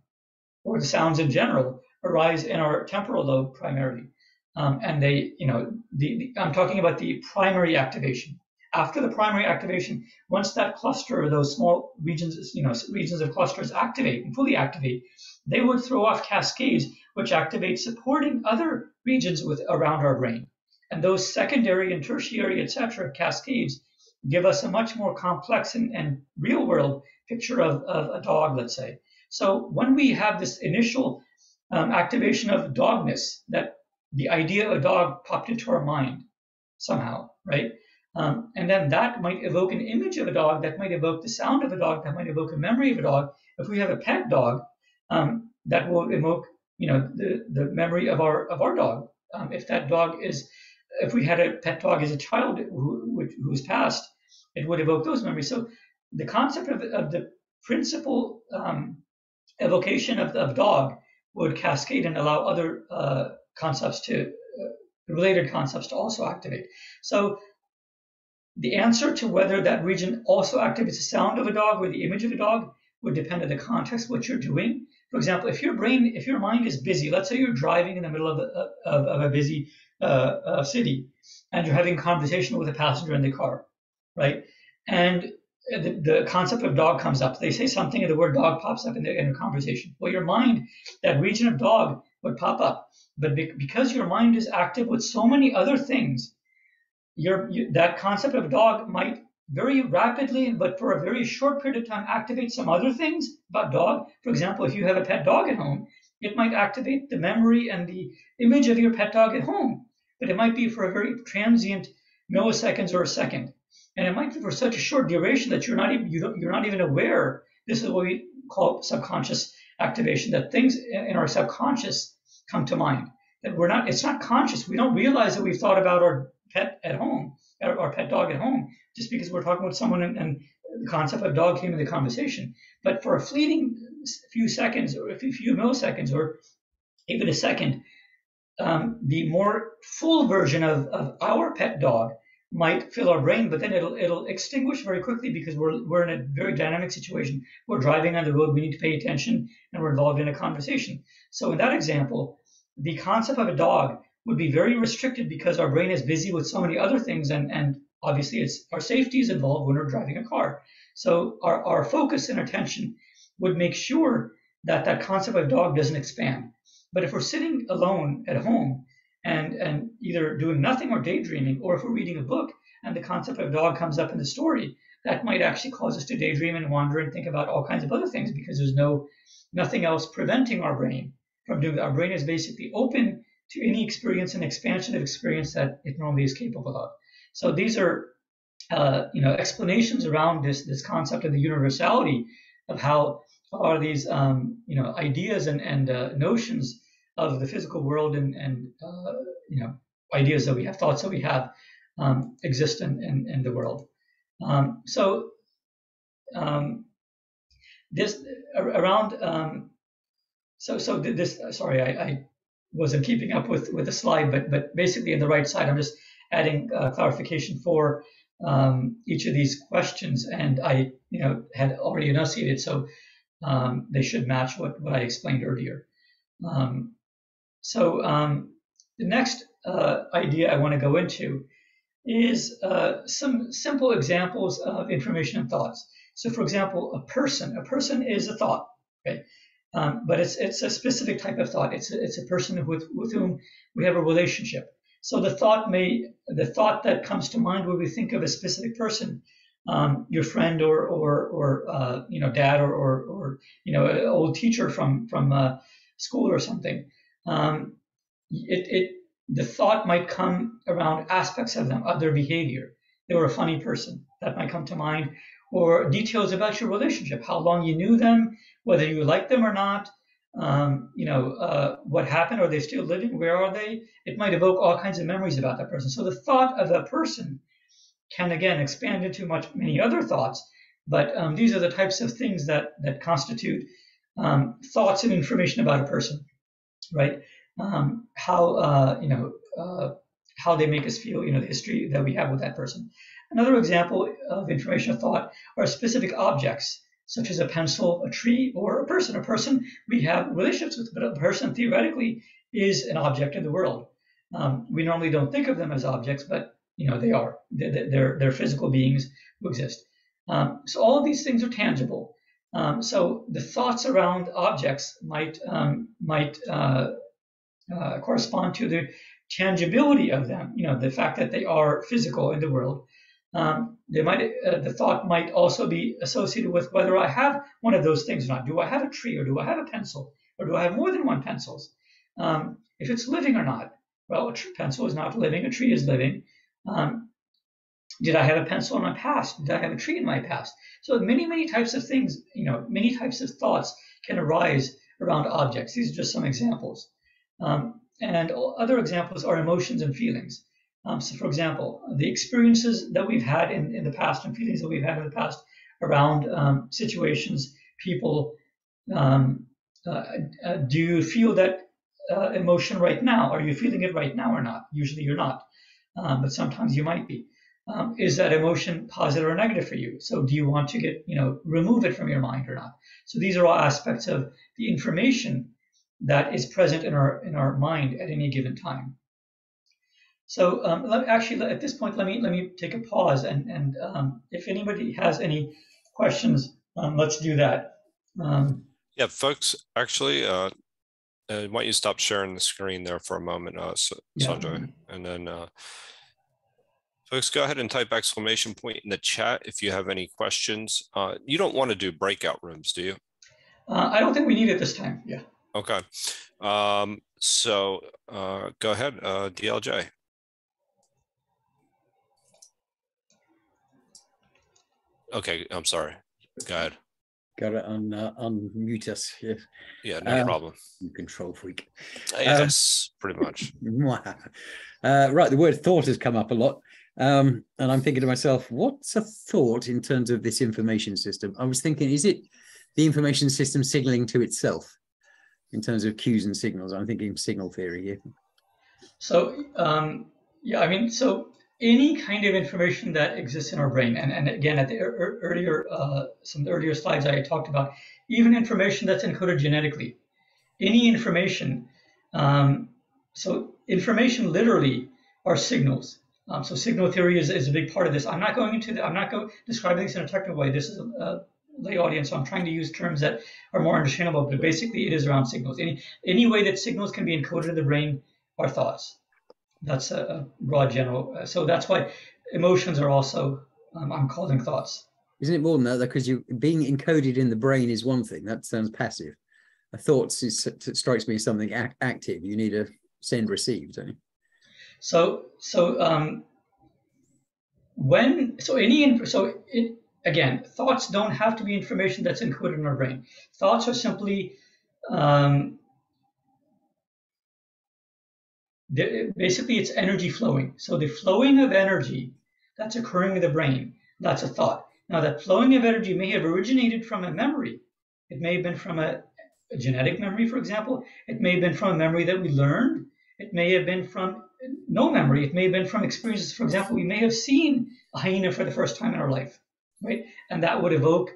or the sounds in general, arise in our temporal lobe primarily. Um, and they, you know, the, the, I'm talking about the primary activation. After the primary activation, once that cluster, those small regions, you know, regions of clusters activate and fully activate, they would throw off cascades which activate supporting other regions with around our brain. And those secondary and tertiary, etc., cascades give us a much more complex and, and real world picture of, of a dog, let's say. So when we have this initial um, activation of dogness, that the idea of a dog popped into our mind somehow, right? Um, and then that might evoke an image of a dog, that might evoke the sound of a dog, that might evoke a memory of a dog. If we have a pet dog, um, that will evoke, you know, the, the memory of our of our dog. Um, if that dog is, if we had a pet dog as a child who who was passed, it would evoke those memories. So the concept of, of the principal um, evocation of, of dog would cascade and allow other uh, concepts to uh, related concepts to also activate. So the answer to whether that region also activates the sound of a dog or the image of a dog would depend on the context, what you're doing. For example, if your brain, if your mind is busy, let's say you're driving in the middle of a, of, of a busy uh, uh, city and you're having conversation with a passenger in the car, right? And the, the, concept of dog comes up. They say something, and the word dog pops up in, the, in a conversation. Well, your mind, that region of dog would pop up. But be, because your mind is active with so many other things, your you, that concept of dog might very rapidly, but for a very short period of time, activate some other things about dog. For example, if you have a pet dog at home, it might activate the memory and the image of your pet dog at home. But it might be for a very transient milliseconds or a second and it might be for such a short duration that you're not even you don't, you're not even aware. This is what we call subconscious activation. That things in our subconscious come to mind. That we're not. It's not conscious. We don't realize that we've thought about our pet at home, our pet dog at home, just because we're talking with someone and, and the concept of dog came in the conversation. But for a fleeting few seconds or a few milliseconds or even a second, um, the more full version of, of our pet dog might fill our brain, but then it'll it'll extinguish very quickly because we're we're in a very dynamic situation. We're driving on the road, we need to pay attention, and we're involved in a conversation. So in that example, the concept of a dog would be very restricted because our brain is busy with so many other things, and and obviously it's our safety is involved when we're driving a car. So our our focus and attention would make sure that that concept of dog doesn't expand. But if we're sitting alone at home and and either doing nothing or daydreaming, or if we're reading a book and the concept of dog comes up in the story, that might actually cause us to daydream and wander and think about all kinds of other things because there's no nothing else preventing our brain from doing that. Our brain is basically open to any experience and expansion of experience that it normally is capable of. So these are uh, you know explanations around this this concept of the universality of how are these um, you know ideas and and uh, notions of the physical world and, and uh, you know ideas that we have, thoughts that we have, um, exist in, in, in, the world. Um, so um, this around um, so so this sorry I, I, wasn't keeping up with with the slide, but but basically in the right side I'm just adding uh, clarification for um, each of these questions, and I you know had already enunciated so um, they should match what what I explained earlier. Um, so um, the next uh, idea I want to go into is uh, some simple examples of information and thoughts. So, for example, a person. A person is a thought, okay? Um, but it's it's a specific type of thought. It's a, it's a person with with whom we have a relationship. So the thought may the thought that comes to mind when we think of a specific person, um, your friend or or or uh, you know dad or, or or you know an old teacher from from uh, school or something um, it, it the thought might come around aspects of them, of their behavior. They were a funny person that might come to mind, or details about your relationship, how long you knew them, whether you like them or not, um, you know, uh, what happened, are they still living, where are they? It might evoke all kinds of memories about that person. So the thought of that person can again expand into much many other thoughts, but um, these are the types of things that that constitute um, thoughts and information about a person right? Um, how uh, you know uh, how they make us feel, you know, the history that we have with that person. Another example of information thought are specific objects, such as a pencil, a tree, or a person. A person we have relationships with, but a person theoretically is an object in the world. Um, we normally don't think of them as objects, but you know they are. They're, they're, they're physical beings who exist. Um, so all of these things are tangible. Um, so the thoughts around objects might um, might uh, uh, correspond to the tangibility of them. You know, the fact that they are physical in the world. Um, they might uh, the thought might also be associated with whether I have one of those things or not. Do I have a tree or do I have a pencil or do I have more than one pencils? Um, if it's living or not. Well, a pencil is not living. A tree is living. Um, did I have a pencil in my past? Did I have a tree in my past? So many, many types of things, you know, many types of thoughts can arise around objects. These are just some examples. Um, and other examples are emotions and feelings. Um, so, for example, the experiences that we've had in, in the past and feelings that we've had in the past around um, situations, people. Um, uh, uh, do you feel that uh, emotion right now? Are you feeling it right now or not? Usually you're not, um, but sometimes you might be um, is that emotion positive or negative for you? So do you want to get, you know, remove it from your mind or not? So these are all aspects of the information that is present in our in our mind at any given time. So um, let, actually, at this point, let me let me take a pause and and um, if anybody has any questions, um, let's do that. Um,
yeah, folks, actually, uh, uh, why don't you stop sharing the screen there for a moment, uh, Sanjay, yeah. and then. Uh, Folks, go ahead and type exclamation point in the chat if you have any questions. Uh, you don't want to do breakout rooms, do you?
Uh, I don't think we need it this time. Yeah.
Okay. Um, so uh, go ahead, uh, DLJ. Okay, I'm sorry. Go ahead.
Got to un, uh, unmute us. Yeah,
yeah no um, problem.
Control freak.
Yes, um, pretty much.
Uh, right, the word thought has come up a lot. Um, and I'm thinking to myself, what's a thought in terms of this information system? I was thinking, is it the information system signaling to itself in terms of cues and signals? I'm thinking signal theory here.
So, um, yeah, I mean, so any kind of information that exists in our brain, and, and again, at the earlier, uh, some of the earlier slides I talked about, even information that's encoded genetically, any information. Um, so information literally are signals. Um, so signal theory is, is a big part of this. I'm not going into the, I'm not going describing this in a technical way. This is a, a lay audience, so I'm trying to use terms that are more understandable. But basically, it is around signals. Any any way that signals can be encoded in the brain are thoughts. That's a, broad general. Uh, so that's why emotions are also um, I'm calling thoughts.
Isn't it more than that? Because you being encoded in the brain is one thing. That sounds passive. A thoughts is, strikes me as something active. You need a send receive, don't you?
So so um, when so any so it, again thoughts don't have to be information that's encoded in our brain. Thoughts are simply um, basically it's energy flowing. So the flowing of energy that's occurring in the brain, that's a thought. Now that flowing of energy may have originated from a memory. It may have been from a, a genetic memory, for example. It may have been from a memory that we learned. It may have been from no memory. It may have been from experiences. For example, we may have seen a hyena for the first time in our life, right? And that would evoke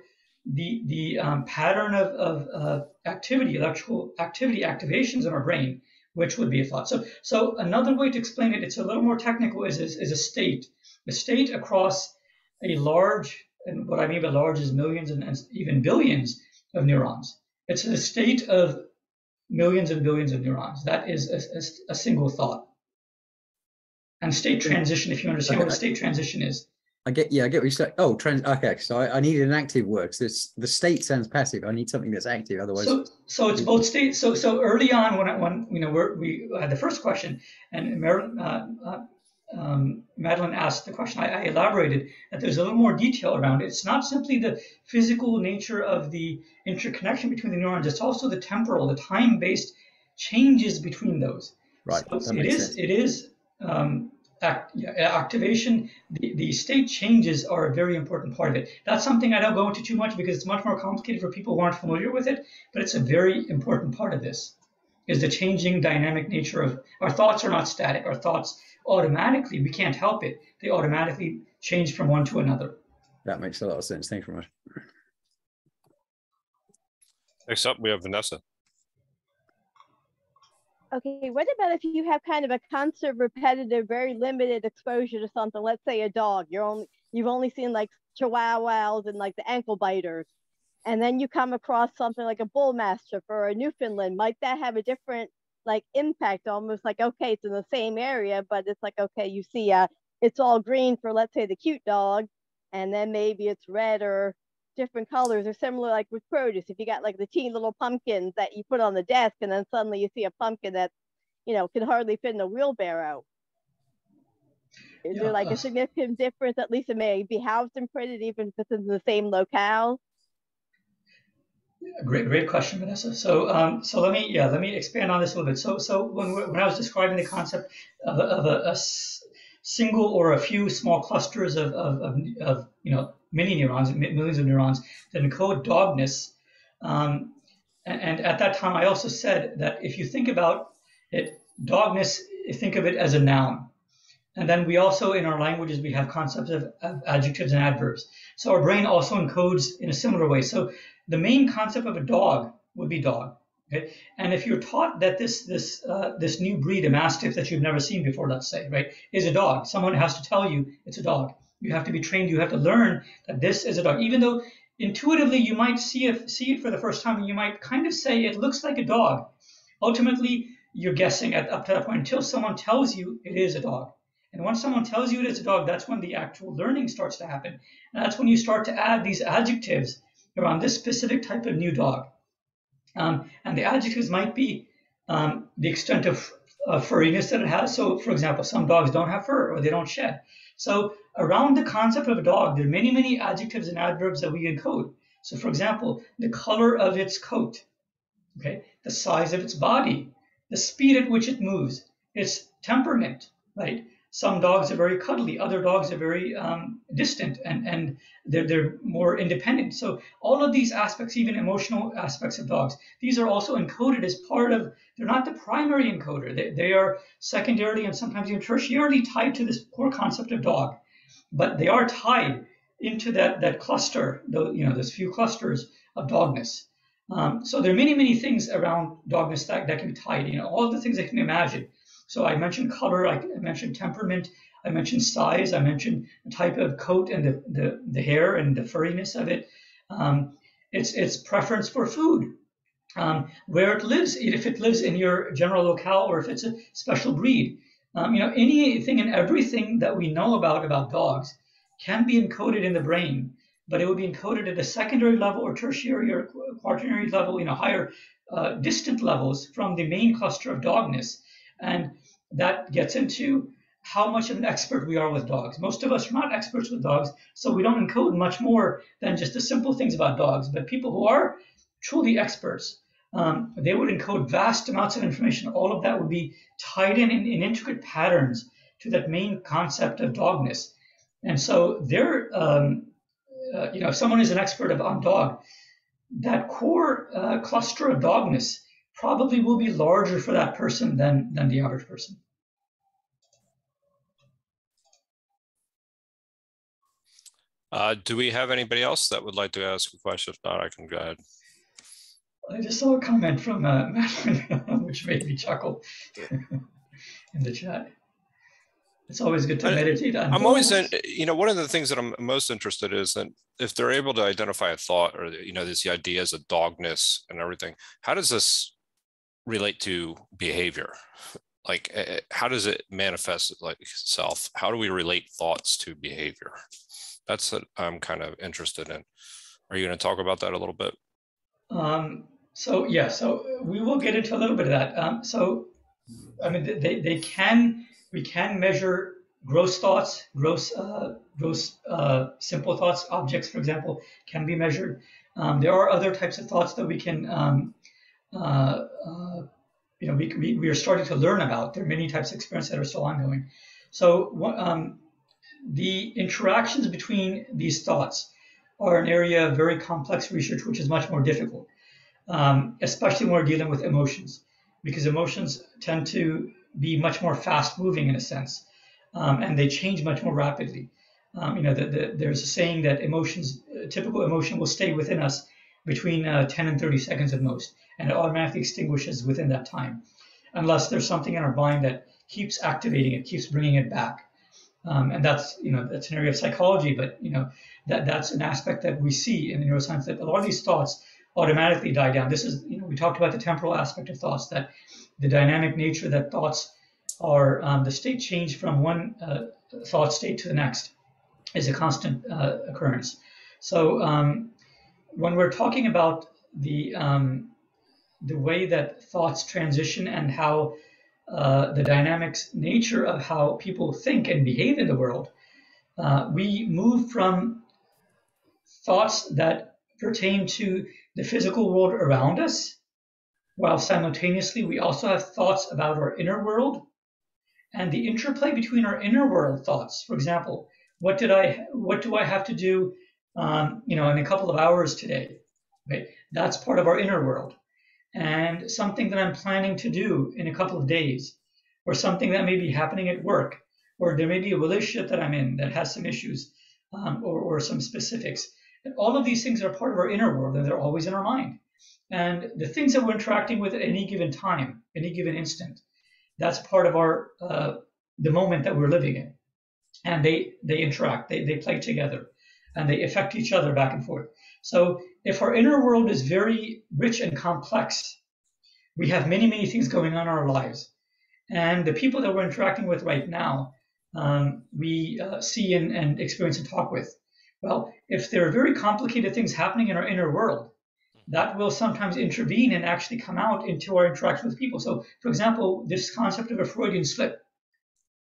the the um, pattern of, of uh, activity, electrical activity activations in our brain, which would be a thought. So so another way to explain it, it's a little more technical, is is, is a state, a state across a large, and what I mean by large is millions and, and even billions of neurons. It's a state of millions and billions of neurons. That is a, a, a single thought and state transition if you understand what a state transition is.
I get yeah, I get what you say. Oh, trans okay. So I, I need an active word. So this the state sounds passive. I need something that's active. Otherwise,
so so it's both states. So so early on when I, when you know we're, we had the first question and Marilyn, uh, uh, um, Madeline asked the question, I, I, elaborated that there's a little more detail around it. It's not simply the physical nature of the interconnection between the neurons. It's also the temporal, the time-based changes between those.
Right.
So it is. It is um, act, uh, activation, the, the state changes are a very important part of it. That's something I don't go into too much because it's much more complicated for people who aren't familiar with it, but it's a very important part of this is the changing dynamic nature of our thoughts are not static. Our thoughts automatically, we can't help it. They automatically change from one to another.
That makes a lot of sense. Thanks very much.
Next up, we have Vanessa.
Okay, what about if you have kind of a constant, repetitive, very limited exposure to something? Let's say a dog. You're only you've only seen like chihuahuas and like the ankle biters, and then you come across something like a bull mastiff or a Newfoundland. Might that have a different like impact? Almost like okay, it's in the same area, but it's like okay, you see, uh, it's all green for let's say the cute dog, and then maybe it's red or different colors are similar like with produce. If you got like the teeny little pumpkins that you put on the desk and then suddenly you see a pumpkin that, you know, can hardly fit in a wheelbarrow. Is yeah, there like a significant difference? At least it may be housed and printed even if it's in the same locale.
Great, great question, Vanessa. So, um, so let me, yeah, let me expand on this a little bit. So, so when, when I was describing the concept of a, of a, a single or a few small clusters of, of, of, of you know many neurons, millions of neurons that encode dogness. Um, and, at that time, I also said that if you think about it, dogness, think of it as a noun. And then we also, in our languages, we have concepts of, of adjectives and adverbs. So our brain also encodes in a similar way. So the main concept of a dog would be dog. Okay? And if you're taught that this this uh, this new breed, a mastiff that you've never seen before, let's say, right, is a dog, someone has to tell you it's a dog. You have to be trained. You have to learn that this is a dog, even though intuitively you might see it see it for the first time, and you might kind of say it looks like a dog. Ultimately, you're guessing at up to that point until someone tells you it is a dog. And once someone tells you it is a dog, that's when the actual learning starts to happen. And that's when you start to add these adjectives around this specific type of new dog. Um, and the adjectives might be um, the extent of, of furriness that it has. So, for example, some dogs don't have fur or they don't shed. So around the concept of a dog, there are many, many adjectives and adverbs that we encode. So for example, the color of its coat, okay, the size of its body, the speed at which it moves, its temperament, right? Some dogs are very cuddly, other dogs are very um, distant, and and they're they're more independent. So all of these aspects, even emotional aspects of dogs, these are also encoded as part of. They're not the primary encoder. They they are secondarily and sometimes even tertiarily tied to this core concept of dog, but they are tied into that that cluster. The, you know, those few clusters of dogness. Um, so there are many many things around dogness that, that can be tied. You know, all the things I can imagine. So I mentioned color, I mentioned temperament, I mentioned size, I mentioned the type of coat and the, the, the hair and the furriness of it. Um, its, its preference for food, um, where it lives, if it lives in your general locale or if it's a special breed. Um, you know, anything and everything that we know about about dogs can be encoded in the brain, but it would be encoded at a secondary level or tertiary or quaternary level, you know, higher uh, distant levels from the main cluster of dogness. And that gets into how much of an expert we are with dogs. Most of us are not experts with dogs, so we don't encode much more than just the simple things about dogs. But people who are truly experts, um, they would encode vast amounts of information. All of that would be tied in, in in, intricate patterns to that main concept of dogness. And so they're, um, uh, you know, if someone is an expert of, on dog, that core uh, cluster of dogness probably will be larger for that person than, than the average person.
Uh, do we have anybody else that would like to ask a question? If not, I can go ahead.
I just saw a comment from uh, which made me chuckle in the chat. It's always good to meditate on.
I'm always, in, you know, one of the things that I'm most interested in is that if they're able to identify a thought or you know these ideas of dogness and everything, how does this relate to behavior? Like, eh, eh, how does it manifest like itself? How do we relate thoughts to behavior? That's what I'm kind of interested in. Are you going to talk about that a little bit?
Um, so yeah, so we will get into a little bit of that. Um, so, I mean, they, they can we can measure gross thoughts, gross uh, gross uh, simple thoughts, objects, for example, can be measured. Um, there are other types of thoughts that we can um, uh, uh, you know, we, we, we, are starting to learn about. There are many types of experiments that are still ongoing. So um, the interactions between these thoughts are an area of very complex research, which is much more difficult, um, especially when we're dealing with emotions, because emotions tend to be much more fast moving in a sense, um, and they change much more rapidly. Um, you know, the, the, there's a saying that emotions, typical emotion will stay within us between uh, 10 and 30 seconds at most and it automatically extinguishes within that time, unless there's something in our mind that keeps activating it, keeps bringing it back. Um, and that's you know that's an area of psychology, but you know that that's an aspect that we see in the neuroscience that a lot of these thoughts automatically die down. This is you know we talked about the temporal aspect of thoughts that the dynamic nature that thoughts are um, the state change from one uh, thought state to the next is a constant uh, occurrence. So um, when we're talking about the um, the way that thoughts transition and how uh, the dynamics nature of how people think and behave in the world, uh, we move from thoughts that pertain to the physical world around us, while simultaneously we also have thoughts about our inner world and the interplay between our inner world thoughts. For example, what did I, what do I have to do, um, you know, in a couple of hours today? Right, that's part of our inner world and something that I'm planning to do in a couple of days, or something that may be happening at work, or there may be a relationship that I'm in that has some issues, um, or, or some specifics. And all of these things are part of our inner world, and they're always in our mind. And the things that we're interacting with at any given time, any given instant, that's part of our uh, the moment that we're living in. And they they interact, they they play together, and they affect each other back and forth. So if our inner world is very rich and complex, we have many, many things going on in our lives. And the people that we're interacting with right now, um, we uh, see and, and experience and talk with. Well, if there are very complicated things happening in our inner world, that will sometimes intervene and actually come out into our interaction with people. So, for example, this concept of a Freudian slip,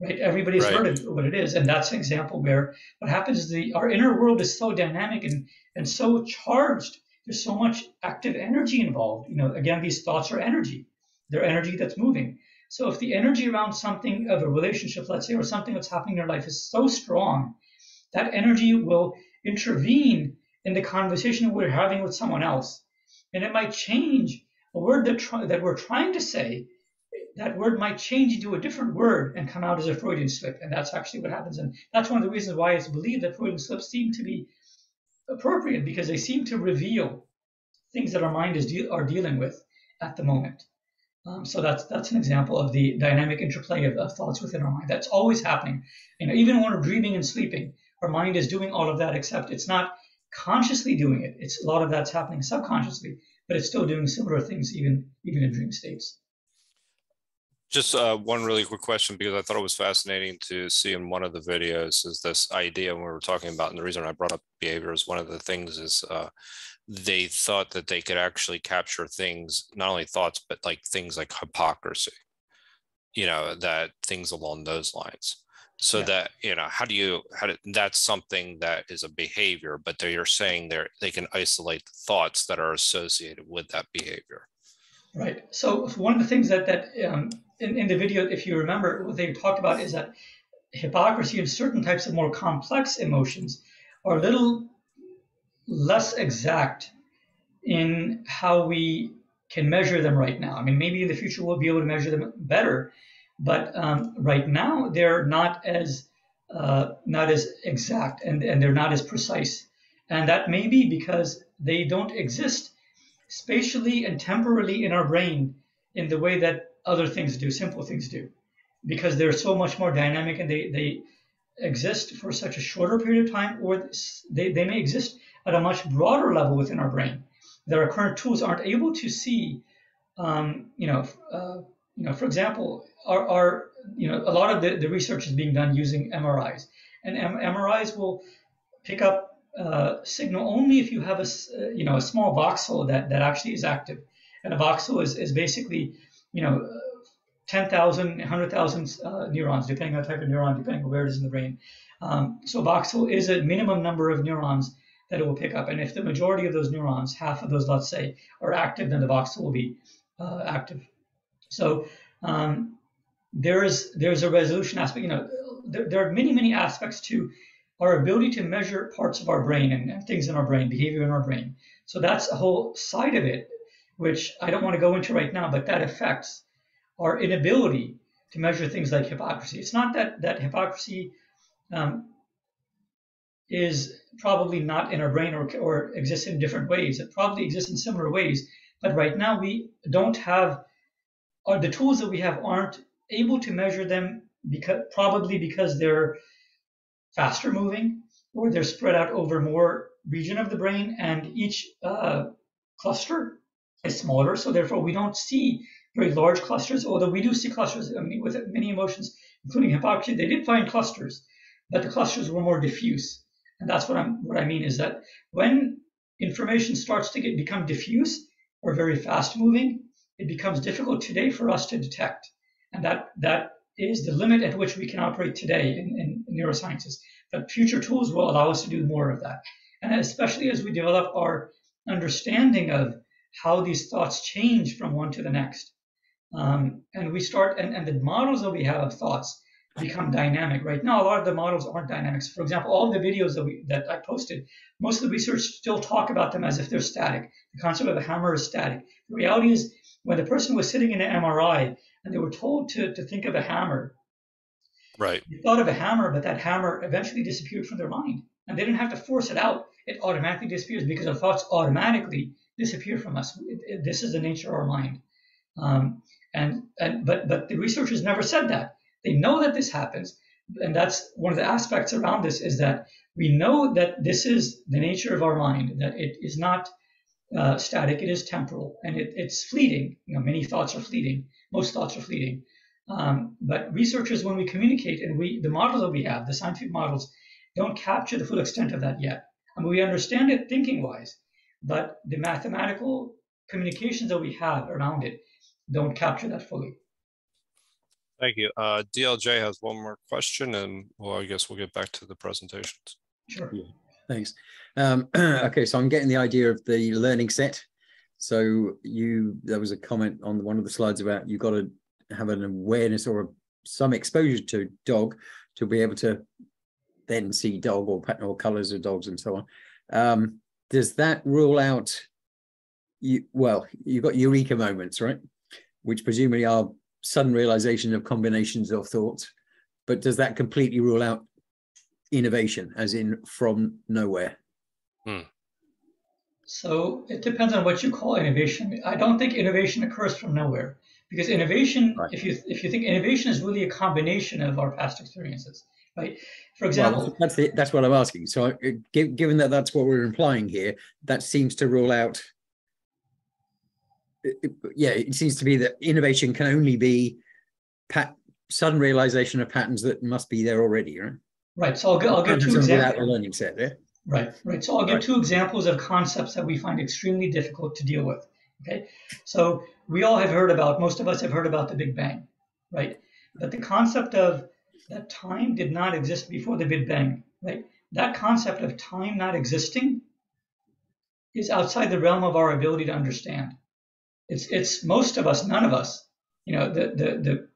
right? Everybody's right. heard of what it is, and that's an example where what happens is the our inner world is so dynamic and and so charged. There's so much active energy involved. You know, again, these thoughts are energy. They're energy that's moving. So if the energy around something of a relationship, let's say, or something that's happening in your life is so strong, that energy will intervene in the conversation we're having with someone else. And it might change a word that, try, that we're trying to say, that word might change into a different word and come out as a Freudian slip. And that's actually what happens. And that's one of the reasons why it's believed that Freudian slips seem to be appropriate because they seem to reveal things that our mind is de- are dealing with at the moment. Um, so that's that's an example of the dynamic interplay of, of, thoughts within our mind. That's always happening. You know, even when we're dreaming and sleeping, our mind is doing all of that, except it's not consciously doing it. It's a lot of that's happening subconsciously, but it's still doing similar things even even in dream states.
Just uh, one really quick question because I thought it was fascinating to see in one of the videos is this idea when we were talking about, and the reason I brought up behavior is one of the things is uh, they thought that they could actually capture things, not only thoughts, but like things like hypocrisy, you know, that things along those lines. So yeah. that, you know, how do you, how do, that's something that is a behavior, but they're saying they're, they can isolate the thoughts that are associated with that behavior.
Right. So one of the things that, that um, in, in the video, if you remember, what they talked about is that hypocrisy and certain types of more complex emotions are a little less exact in how we can measure them right now. I mean, maybe in the future we'll be able to measure them better, but um, right now they're not as uh, not as exact and, and they're not as precise. And that may be because they don't exist spatially and temporally in our brain in the way that other things do, simple things do, because they're so much more dynamic and they, they exist for such a shorter period of time, or they, they may exist at a much broader level within our brain. That our current tools aren't able to see. Um, you know, uh, you know, for example, our, our you know, a lot of the, the research is being done using MRIs, and M- MRIs will pick up uh, signal only if you have a uh, you know a small voxel that that actually is active, and a voxel is is basically you know 10,000, 100,000 uh, neurons, depending on type of neuron, depending on where it is in the brain. Um, so voxel is a minimum number of neurons that it will pick up. And if the majority of those neurons, half of those, let's say, are active, then the voxel will be uh, active. So um, there is there's a resolution aspect. You know, there, there, are many many aspects to our ability to measure parts of our brain and, and things in our brain, behavior in our brain. So that's a whole side of it, which I don't want to go into right now, but that affects our inability to measure things like hypocrisy. It's not that that hypocrisy um, is probably not in our brain or, or exists in different ways. It probably exists in similar ways, but right now we don't have, or the tools that we have aren't able to measure them because probably because they're faster moving or they're spread out over more region of the brain and each uh, cluster is smaller. So therefore we don't see very large clusters, although we do see clusters I mean, with many emotions, including hypocrisy. They did find clusters, but the clusters were more diffuse. And that's what I'm what I mean is that when information starts to get become diffuse or very fast moving, it becomes difficult today for us to detect. And that that is the limit at which we can operate today in, in, in neurosciences. But future tools will allow us to do more of that. And especially as we develop our understanding of how these thoughts change from one to the next. Um, and we start, and, and the models that we have of thoughts become dynamic. Right now, a lot of the models aren't dynamics. For example, all the videos that we that I posted, most of the research still talk about them as if they're static. The concept of a hammer is static. The reality is, when the person was sitting in an MRI and they were told to, to think of a hammer,
right?
They thought of a hammer, but that hammer eventually disappeared from their mind, and they didn't have to force it out. It automatically disappears because our thoughts automatically disappear from us. It, it, this is the nature of our mind. Um, and and but but the researchers never said that they know that this happens. And that's one of the aspects around this is that we know that this is the nature of our mind, that it is not uh, static, it is temporal, and it, it's fleeting. You know, many thoughts are fleeting, most thoughts are fleeting. Um, but researchers, when we communicate, and we the models that we have, the scientific models, don't capture the full extent of that yet. I mean, we understand it thinking-wise, but the mathematical communications that we have around it don't capture that fully.
Thank you. Uh, DLJ has one more question, and well, I guess we'll get back to the presentations.
Sure.
Yeah, thanks. Um, okay, so I'm getting the idea of the learning set. So you, there was a comment on one of the slides about you got to have an awareness or some exposure to dog to be able to then see dog or pattern or colors of dogs and so on. Um, does that rule out you well, you've got eureka moments, right? Which presumably are sudden realization of combinations of thoughts. But does that completely rule out innovation, as in from nowhere?
Hmm.
So it depends on what you call innovation. I don't think innovation occurs from nowhere because innovation, right. if you if you think innovation is really a combination of our past experiences, right? For example,
well, that's the, that's what I'm asking. So, uh, given that that's what we're implying here, that seems to rule out. It, yeah, it seems to be that innovation can only be pat, sudden realization of patterns that must be there already, right?
Right. So I'll, I'll give two examples. Without
learning set, yeah.
Right, right. So I'll give right. two examples of concepts that we find extremely difficult to deal with. Okay, so we all have heard about, most of us have heard about the Big Bang, right? But the concept of that time did not exist before the Big Bang, right? That concept of time not existing is outside the realm of our ability to understand. It's it's most of us, none of us, you know, the the the,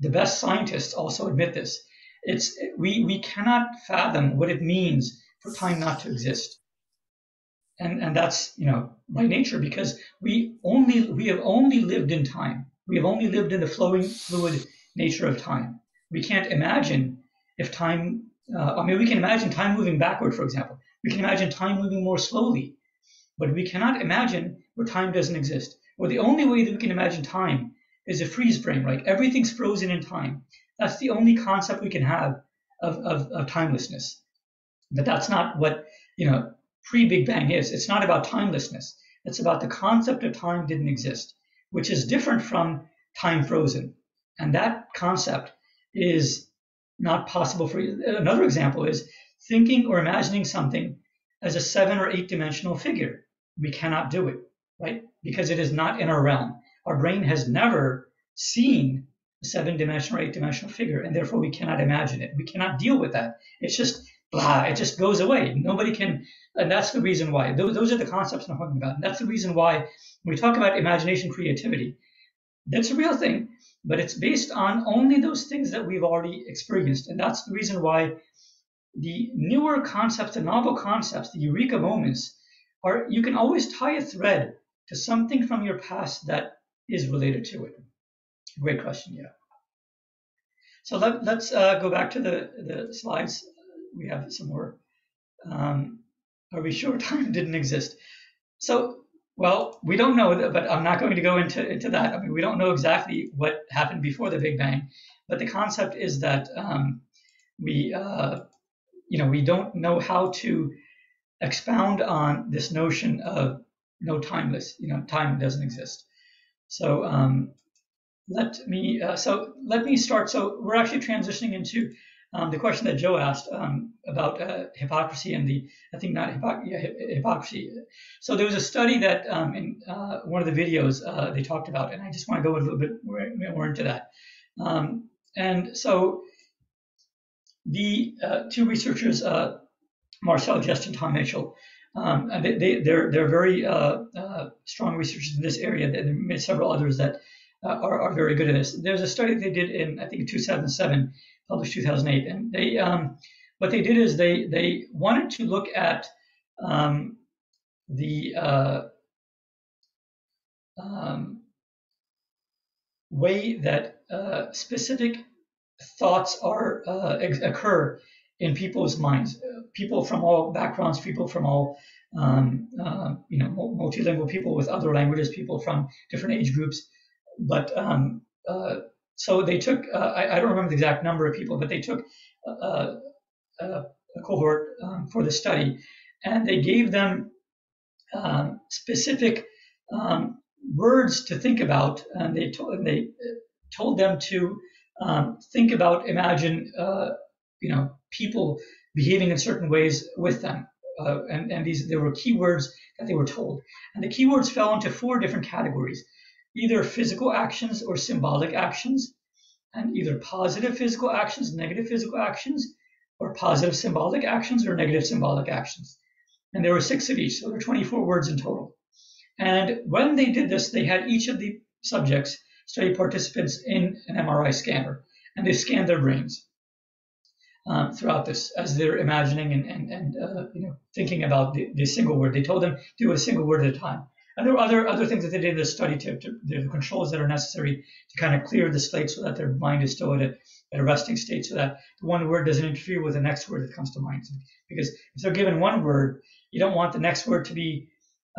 the best scientists also admit this. It's we we cannot fathom what it means for time not to exist. And, and that's, you know, by nature because we only, we have only lived in time. We have only lived in the flowing fluid nature of time. We can't imagine if time, uh, I mean, we can imagine time moving backward, for example. We can imagine time moving more slowly, but we cannot imagine where time doesn't exist. Or the only way that we can imagine time is a freeze frame, right? Everything's frozen in time. That's the only concept we can have of, of, of timelessness. But that's not what, you know, pre-Big Bang is. It's not about timelessness. It's about the concept of time didn't exist, which is different from time frozen. And that concept is not possible for you. Another example is thinking or imagining something as a seven or eight dimensional figure. We cannot do it, right? Because it is not in our realm. Our brain has never seen a seven dimensional or eight dimensional figure, and therefore we cannot imagine it. We cannot deal with that. It's just blah, it just goes away. Nobody can, and that's the reason why. Those, those are the concepts I'm talking about. And that's the reason why when we talk about imagination creativity, that's a real thing, but it's based on only those things that we've already experienced. And that's the reason why the newer concepts, the novel concepts, the eureka moments are, you can always tie a thread to something from your past that is related to it. Great question, yeah. So let, us uh, go back to the, the slides we have some more. Um, are we sure time didn't exist? So, well, we don't know, that but I'm not going to go into, into that. I mean, we don't know exactly what happened before the Big Bang, but the concept is that um, we, uh, you know, we don't know how to expound on this notion of no timeless, you know, time doesn't exist. So um, let me, uh, so let me start. So we're actually transitioning into um, the question that Joe asked um, about uh, hypocrisy and the, I think not hypocr- yeah, hypocrisy. So there was a study that um, in uh, one of the videos uh, they talked about, and I just want to go a little bit more, more into that. Um, and so the uh, two researchers, uh, Marcel Just and Tom Mitchell, um, they, they, they're, they're very uh, strong researchers in this area. Are several others that are, are very good at this. There's a study they did in, I think, 2007 published 2008. And they, um, what they did is they they wanted to look at um, the uh, um, way that uh, specific thoughts are uh, occur in people's minds. People from all backgrounds, people from all um, uh, you know multilingual people with other languages, people from different age groups, but um, uh, so they took, uh, I, I, don't remember the exact number of people, but they took a, a, a cohort um, for the study and they gave them um, specific um, words to think about. And they, told, they told them to um, think about, imagine, uh, you know, people behaving in certain ways with them. Uh, and, and these there were keywords that they were told. And the keywords fell into four different categories either physical actions or symbolic actions, and either positive physical actions, negative physical actions, or positive symbolic actions or negative symbolic actions. And there were six of each, so there were 24 words in total. And when they did this, they had each of the subjects study participants in an MRI scanner, and they scanned their brains um, throughout this as they're imagining and, and, and uh, you know thinking about the, the, single word. They told them do a single word at a time. And there were other other things that they did in the study to, to the controls that are necessary to kind of clear the slate so that their mind is still at a, at a resting state, so that the one word doesn't interfere with the next word that comes to mind. Because if they're given one word, you don't want the next word to be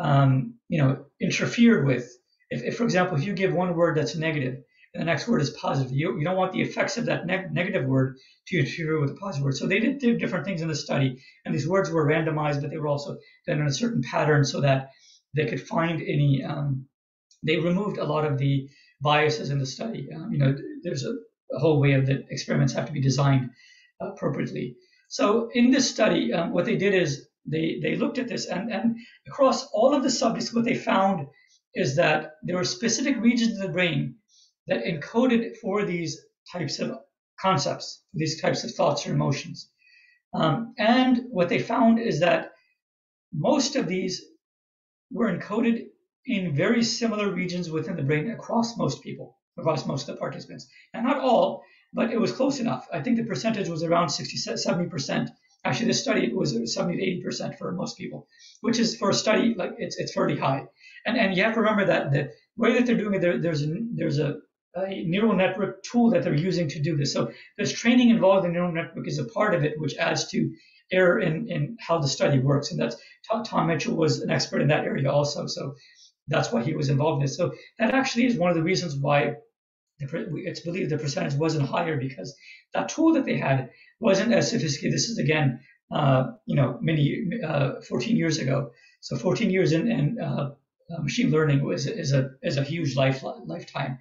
um, you know interfered with. If, if, for example, if you give one word that's negative and the next word is positive, you, you don't want the effects of that neg- negative word to interfere with the positive word. So they did, did different things in the study, and these words were randomized, but they were also done in a certain pattern so that they could find any. Um, they removed a lot of the biases in the study. Um, you know, there's a, a, whole way of the experiments have to be designed appropriately. So in this study, um, what they did is they they looked at this and and across all of the subjects, what they found is that there were specific regions of the brain that encoded for these types of concepts, these types of thoughts or emotions. Um, and what they found is that most of these were encoded in very similar regions within the brain across most people, across most of the participants. And not all, but it was close enough. I think the percentage was around 60, 70%. Actually, this study was 70 to 80% for most people, which is for a study, like it's, it's fairly high. And, and you have to remember that the way that they're doing it, there, there's, a, there's a, a neural network tool that they're using to do this. So there's training involved in neural network is a part of it, which adds to error in, in how the study works. And that's Tom Mitchell was an expert in that area also. So that's why he was involved in it. So that actually is one of the reasons why it's believed the percentage wasn't higher because that tool that they had wasn't as sophisticated. This is again, uh, you know, many uh, 14 years ago. So 14 years in, in uh, uh machine learning was is a is a huge life lifetime.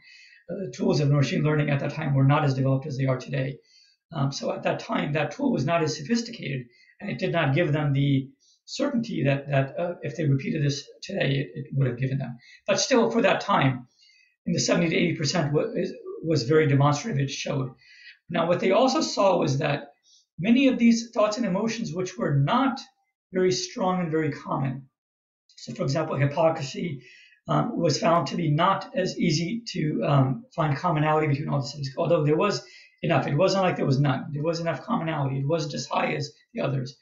The tools of machine learning at that time were not as developed as they are today. Um, so at that time, that tool was not as sophisticated, and it did not give them the certainty that that uh, if they repeated this today, it, it, would have given them. But still, for that time, in the 70 to 80 percent was, was very demonstrative. It showed. Now, what they also saw was that many of these thoughts and emotions, which were not very strong and very common, so for example, hypocrisy um, was found to be not as easy to um, find commonality between all the things, although there was enough. It wasn't like there was none. There was enough commonality. It wasn't as high as the others.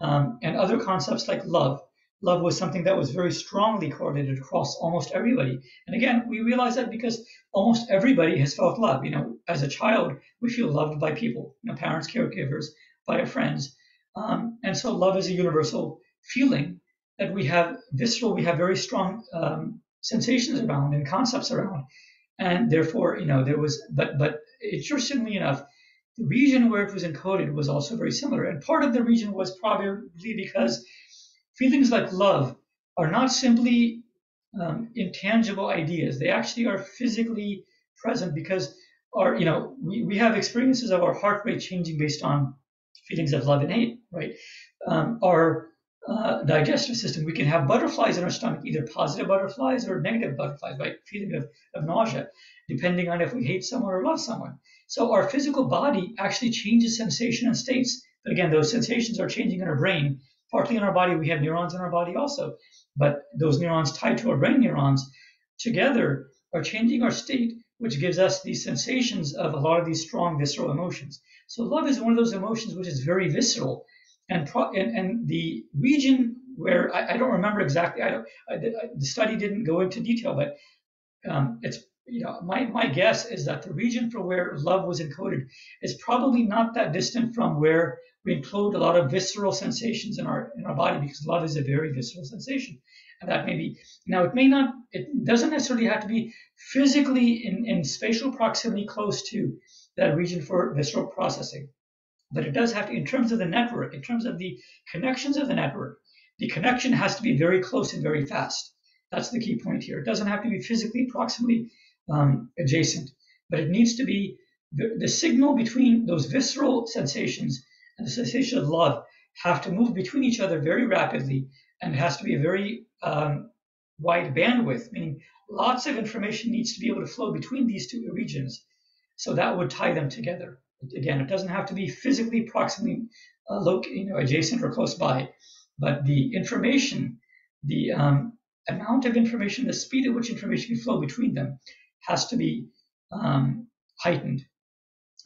Um, and other concepts like love. Love was something that was very strongly correlated across almost everybody. And again, we realize that because almost everybody has felt love. You know, as a child, we feel loved by people, you know, parents, caregivers, by our friends. Um, and so love is a universal feeling that we have visceral, we have very strong um, sensations around and concepts around. And therefore, you know, there was, but, but interestingly enough, the region where it was encoded was also very similar. And part of the region was probably because feelings like love are not simply um, intangible ideas. They actually are physically present because our, you know, we, we have experiences of our heart rate changing based on feelings of love and hate, right? Um, our uh, digestive system, we can have butterflies in our stomach, either positive butterflies or negative butterflies, right? Feeling of, of nausea, depending on if we hate someone or love someone. So our physical body actually changes sensation and states. But again, those sensations are changing in our brain. Partly in our body, we have neurons in our body also. But those neurons tied to our brain neurons together are changing our state, which gives us these sensations of a lot of these strong visceral emotions. So love is one of those emotions which is very visceral. And, pro- and, and the region where I, I don't remember exactly, I don't, I, the study didn't go into detail, but um, it's you know, my, my guess is that the region for where love was encoded is probably not that distant from where we include a lot of visceral sensations in our in our body because love is a very visceral sensation. And that may be now it may not it doesn't necessarily have to be physically in, in spatial proximity close to that region for visceral processing. But it does have to in terms of the network, in terms of the connections of the network, the connection has to be very close and very fast. That's the key point here. It doesn't have to be physically proximally um, adjacent, but it needs to be the, the signal between those visceral sensations and the sensation of love have to move between each other very rapidly, and it has to be a very um, wide bandwidth, meaning lots of information needs to be able to flow between these two regions. So that would tie them together. Again, it doesn't have to be physically proximately uh, you know, adjacent or close by, but the information, the um, amount of information, the speed at which information can flow between them has to be um, heightened.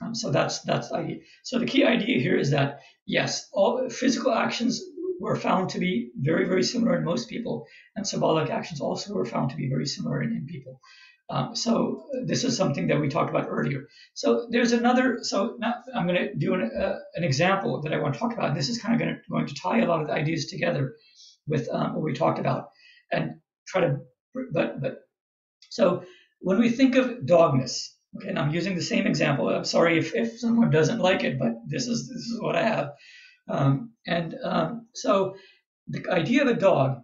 Um, so that's that's the idea. So the key idea here is that yes, all physical actions were found to be very very similar in most people, and symbolic actions also were found to be very similar in, in people. Um, so this is something that we talked about earlier. So there's another. So now I'm going to do an, uh, an example that I want to talk about. This is kind of going to, going to tie a lot of the ideas together with um, what we talked about and try to. But but so when we think of dogness, okay, and I'm using the same example. I'm sorry if, if someone doesn't like it, but this is this is what I have. Um, and um, so the idea of a dog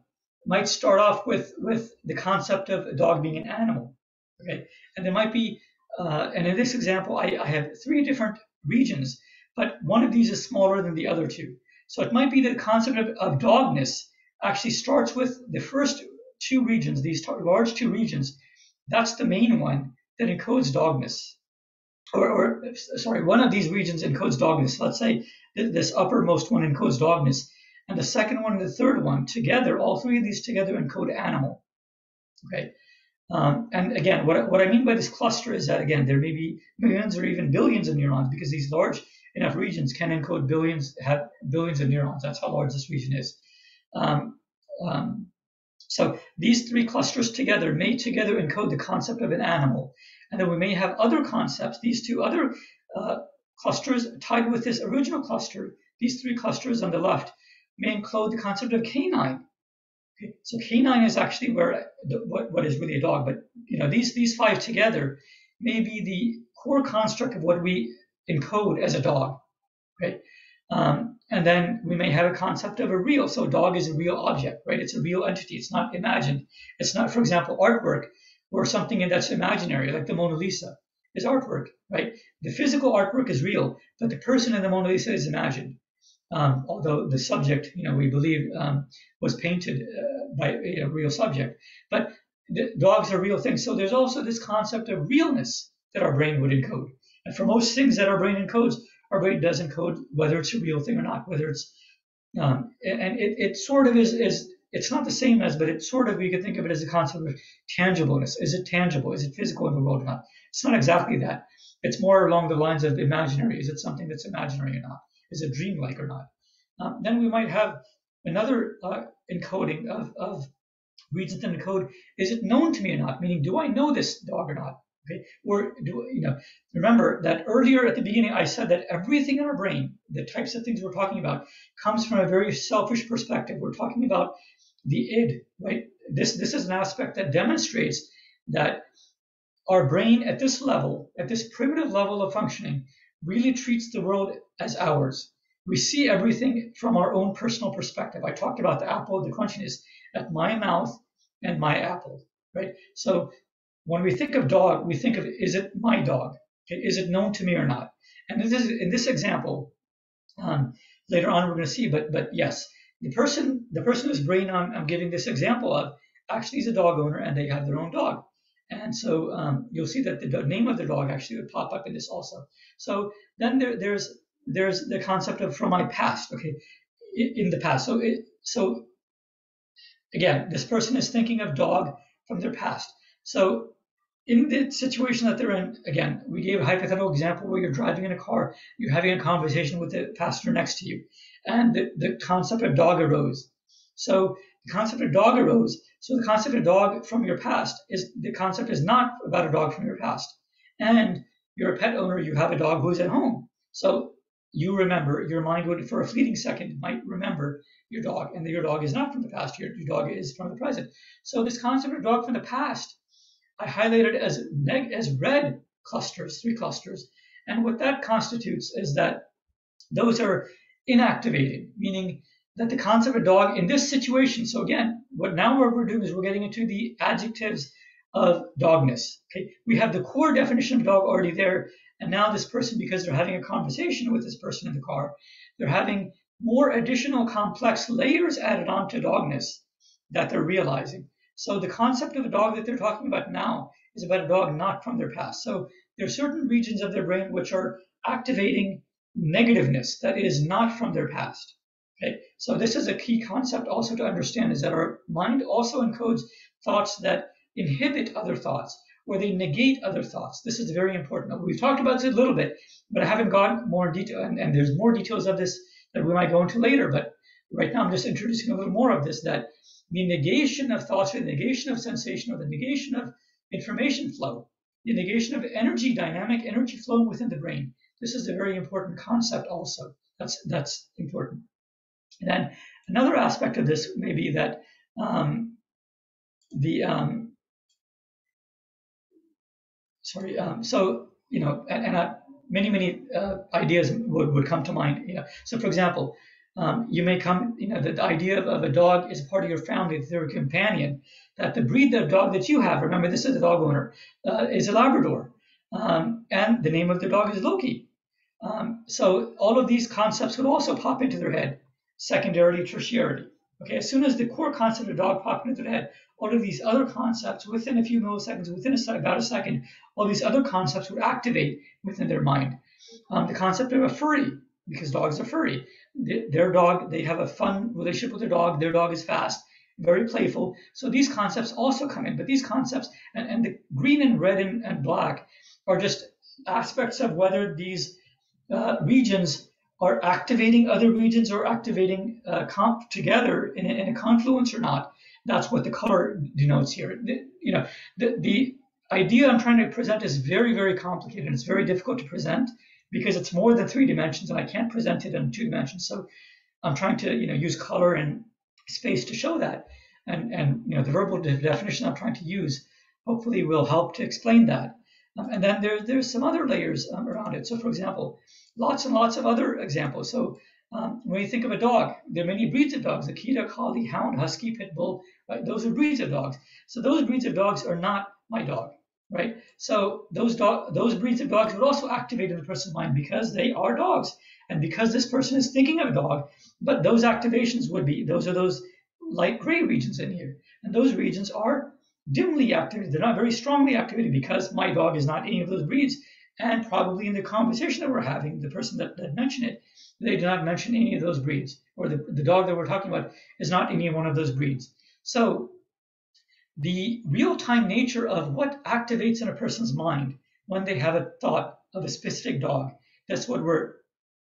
might start off with with the concept of a dog being an animal Okay, and there might be, uh, and in this example, I, I have three different regions, but one of these is smaller than the other two. So it might be the concept of, of dogness actually starts with the first two regions, these large two regions. That's the main one that encodes dogness. Or, or sorry, one of these regions encodes dogness. Let's say this uppermost one encodes dogness, and the second one and the third one together, all three of these together encode animal. Okay, um, and again, what, what I mean by this cluster is that, again, there may be millions or even billions of neurons because these large enough regions can encode billions, have billions of neurons. That's how large this region is. Um, um, so these three clusters together may together encode the concept of an animal. And then we may have other concepts, these two other uh, clusters tied with this original cluster, these three clusters on the left may encode the concept of canine. So canine is actually where what, what is really a dog, but you know these these five together may be the core construct of what we encode as a dog, right? Um, and then we may have a concept of a real. So a dog is a real object, right? It's a real entity. It's not imagined. It's not, for example, artwork or something that's imaginary, like the Mona Lisa is artwork, right? The physical artwork is real, but the person in the Mona Lisa is imagined um, although the subject, you know, we believe um, was painted uh, by a real subject. But dogs are real things. So there's also this concept of realness that our brain would encode. And for most things that our brain encodes, our brain does encode whether it's a real thing or not, whether it's, um, and it, it sort of is, is, it's not the same as, but it's sort of, you can think of it as a concept of tangibleness. Is it tangible? Is it physical in the world or not? It's not exactly that. It's more along the lines of imaginary. Is it something that's imaginary or not? Is a dreamlike or not. Um, then we might have another uh, encoding of, of reads within the code. Is it known to me or not? Meaning, do I know this dog or not? Okay. Or do you know? Remember that earlier at the beginning I said that everything in our brain, the types of things we're talking about, comes from a very selfish perspective. We're talking about the id, right? This this is an aspect that demonstrates that our brain at this level, at this primitive level of functioning, really treats the world as ours. We see everything from our own personal perspective. I talked about the apple, the crunchiness at my mouth and my apple, right? So when we think of dog, we think of is it my dog? Okay, is it known to me or not? And this is, in this example, um, later on we're going to see, but but yes, the person the person whose brain I'm, I'm giving this example of actually is a dog owner and they have their own dog. And so um, you'll see that the name of the dog actually would pop up in this also. So then there, there's there's the concept of from my past, okay, in the past. So it, so again, this person is thinking of dog from their past. So in the situation that they're in, again, we gave a hypothetical example where you're driving in a car, you're having a conversation with the passenger next to you, and the, the concept of dog arose. So the concept of dog arose. So the concept of dog from your past is the concept is not about a dog from your past. And you're a pet owner, you have a dog who's at home. So you remember, your mind would, for a fleeting second, might remember your dog, and that your dog is not from the past, your, your dog is from the present. So this concept of dog from the past, I highlighted as, neg- as red clusters, three clusters. And what that constitutes is that those are inactivated, meaning that the concept of dog in this situation, so again, what now what we're doing is we're getting into the adjectives of dogness. Okay, we have the core definition of dog already there, and now this person, because they're having a conversation with this person in the car, they're having more additional complex layers added on to dogness that they're realizing. So the concept of a dog that they're talking about now is about a dog not from their past. So there are certain regions of their brain which are activating negativeness that is not from their past. Okay, so this is a key concept also to understand is that our mind also encodes thoughts that inhibit other thoughts or they negate other thoughts. This is very important. We've talked about this a little bit, but I haven't gone more detail, and, and there's more details of this that we might go into later. But right now, I'm just introducing a little more of this that the negation of thoughts, or the negation of sensation, or the negation of information flow, the negation of energy, dynamic energy flow within the brain. This is a very important concept also. That's, that's important. And then another aspect of this may be that um, the um, sorry, um, so you know, and, and uh, many many uh, ideas would, would come to mind. You know, so for example, um, you may come, you know, the, the idea of, of, a dog is part of your family, they're a companion. That the breed of dog that you have, remember this is a dog owner, uh, is a Labrador, um, and the name of the dog is Loki. Um, so all of these concepts would also pop into their head, secondarily, tertiarily. Okay, as soon as the core concept of dog popped into their head, all of these other concepts within a few milliseconds, within a, about a second, all these other concepts would activate within their mind. Um, the concept of a furry, because dogs are furry. Their dog, they have a fun relationship with their dog. Their dog is fast, very playful. So these concepts also come in. But these concepts, and, and the green and red and, and black, are just aspects of whether these uh, regions are activating other regions or activating uh, comp together in a, in a, confluence or not. That's what the color denotes here. The, you know, the, the idea I'm trying to present is very, very complicated. It's very difficult to present because it's more than three dimensions and I can't present it in two dimensions. So I'm trying to, you know, use color and space to show that. And, and you know, the verbal definition I'm trying to use hopefully will help to explain that. Um, and then there, there's some other layers um, around it. So for example, lots and lots of other examples. So um, when you think of a dog, there are many breeds of dogs: Akita, Collie, Hound, Husky, Pit Bull. Right? Those are breeds of dogs. So those breeds of dogs are not my dog, right? So those dog, those breeds of dogs would also activate in the person's mind because they are dogs, and because this person is thinking of a dog. But those activations would be those are those light gray regions in here, and those regions are dimly activated. They're not very strongly activated because my dog is not any of those breeds. And probably in the conversation that we're having, the person that, that mentioned it, they did not mention any of those breeds, or the, the dog that we're talking about is not any one of those breeds. So the real-time nature of what activates in a person's mind when they have a thought of a specific dog, that's what we're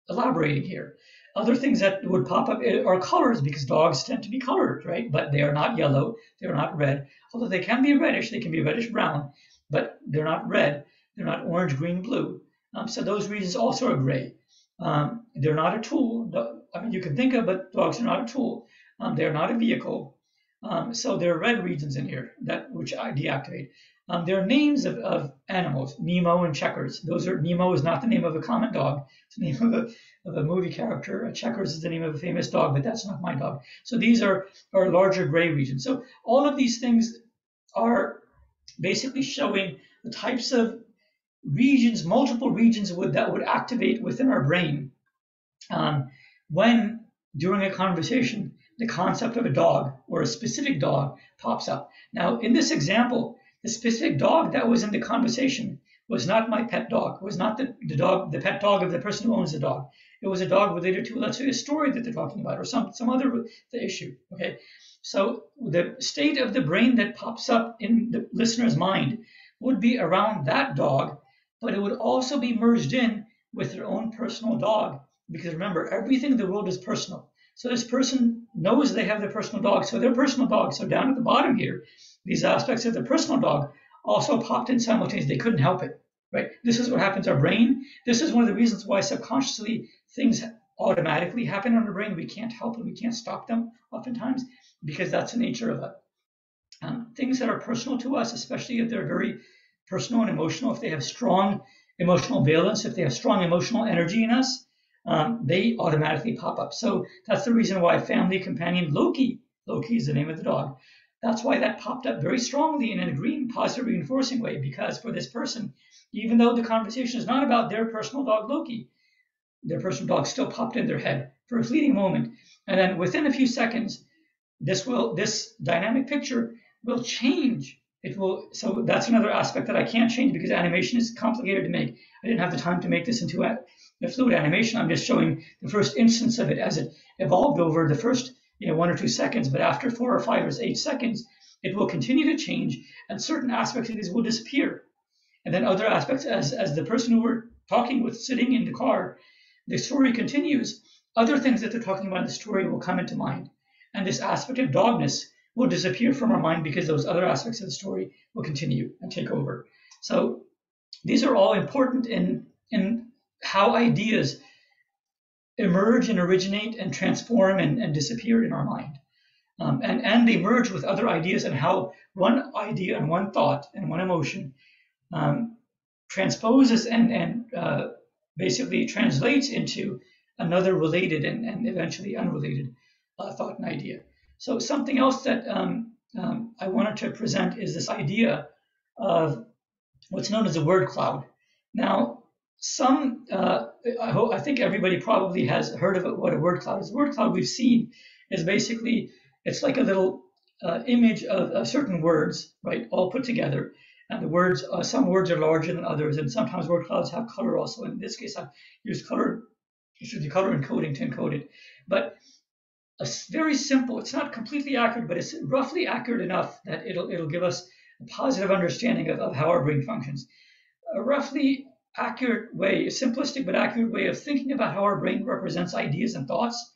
elaborating here. Other things that would pop up are colors because dogs tend to be colored, right? But they are not yellow, they're not red. Although they can be reddish, they can be reddish brown, but they're not red. They're not orange, green, blue. Um, so those regions also are gray. Um, they're not a tool. I mean, you can think of, but dogs are not a tool. Um, they're not a vehicle. Um, so there are red regions in here that which I deactivate. Um, there are names of, of, animals, Nemo and Checkers. Those are Nemo is not the name of a common dog. It's the name of a, of a movie character. A Checkers is the name of a famous dog, but that's not my dog. So these are, are larger gray regions. So all of these things are basically showing the types of regions, multiple regions would, that would activate within our brain um, when during a conversation the concept of a dog or a specific dog pops up. Now, in this example, the specific dog that was in the conversation was not my pet dog, was not the, the dog, the pet dog of the person who owns the dog. It was a dog related to, let's say, a story that they're talking about or some, some other the issue. Okay. So the state of the brain that pops up in the listener's mind would be around that dog but it would also be merged in with their own personal dog. Because remember, everything in the world is personal. So this person knows they have their personal dog. So their personal dog. So down at the bottom here, these aspects of their personal dog also popped in simultaneously. They couldn't help it. Right? This is what happens to our brain. This is one of the reasons why subconsciously things automatically happen in our brain. We can't help it. We can't stop them oftentimes because that's the nature of it. Um, things that are personal to us, especially if they're very personal and emotional, if they have strong emotional valence, if they have strong emotional energy in us, um, they automatically pop up. So that's the reason why family companion Loki, Loki is the name of the dog. That's why that popped up very strongly in a green, positive, reinforcing way. Because for this person, even though the conversation is not about their personal dog Loki, their personal dog still popped in their head for a fleeting moment, and then within a few seconds, this will this dynamic picture will change it will so that's another aspect that I can't change because animation is complicated to make. I didn't have the time to make this into a, a fluid animation. I'm just showing the first instance of it as it evolved over the first you know one or two seconds, but after four or five or eight seconds, it will continue to change, and certain aspects of these will disappear. And then other aspects, as, as the person who we're talking with sitting in the car, the story continues, other things that they're talking about in the story will come into mind. And this aspect of dogness will disappear from our mind because those other aspects of the story will continue and take over. So these are all important in, in how ideas emerge and originate and transform and, and disappear in our mind. Um, and, and they merge with other ideas and how one idea and one thought and one emotion um, transposes and, and uh, basically translates into another related and, and eventually unrelated uh, thought and idea. So something else that um, um, I wanted to present is this idea of what's known as a word cloud. Now, some, uh, I, hope, I think everybody probably has heard of what a word cloud is. A word cloud we've seen is basically, it's like a little uh, image of, certain words, right, all put together. And the words, uh, some words are larger than others, and sometimes word clouds have color also. In this case, I've used color, excuse me, color encoding to encode it. But a very simple, it's not completely accurate, but it's roughly accurate enough that it'll, it'll give us a positive understanding of, of how our brain functions. A roughly accurate way, a simplistic but accurate way of thinking about how our brain represents ideas and thoughts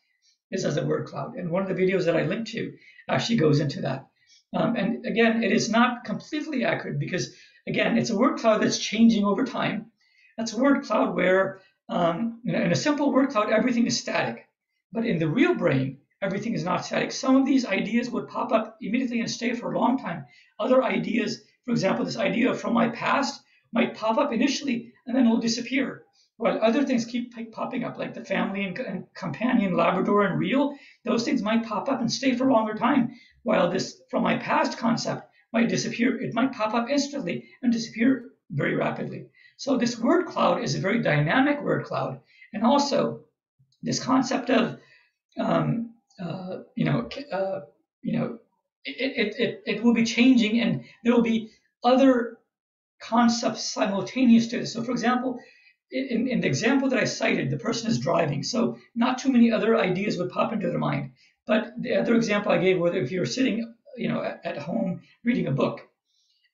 is as a word cloud. And one of the videos that I linked to actually goes into that. Um, and again, it is not completely accurate because, again, it's a word cloud that's changing over time. That's a word cloud where, um, in a simple word cloud, everything is static. But in the real brain, everything is not static. Some of these ideas would pop up immediately and stay for a long time. Other ideas, for example, this idea from my past might pop up initially and then will disappear. While other things keep popping up, like the family and, and companion, Labrador, and real, those things might pop up and stay for a longer time. While this from my past concept might disappear, it might pop up instantly and disappear very rapidly. So this word cloud is a very dynamic word cloud. And also this concept of, um, uh, you know, uh, you know, it, it, it, it will be changing and there will be other concepts simultaneous to this. So, for example, in, in, the example that I cited, the person is driving, so not too many other ideas would pop into their mind. But the other example I gave was if you're sitting, you know, at, at home reading a book,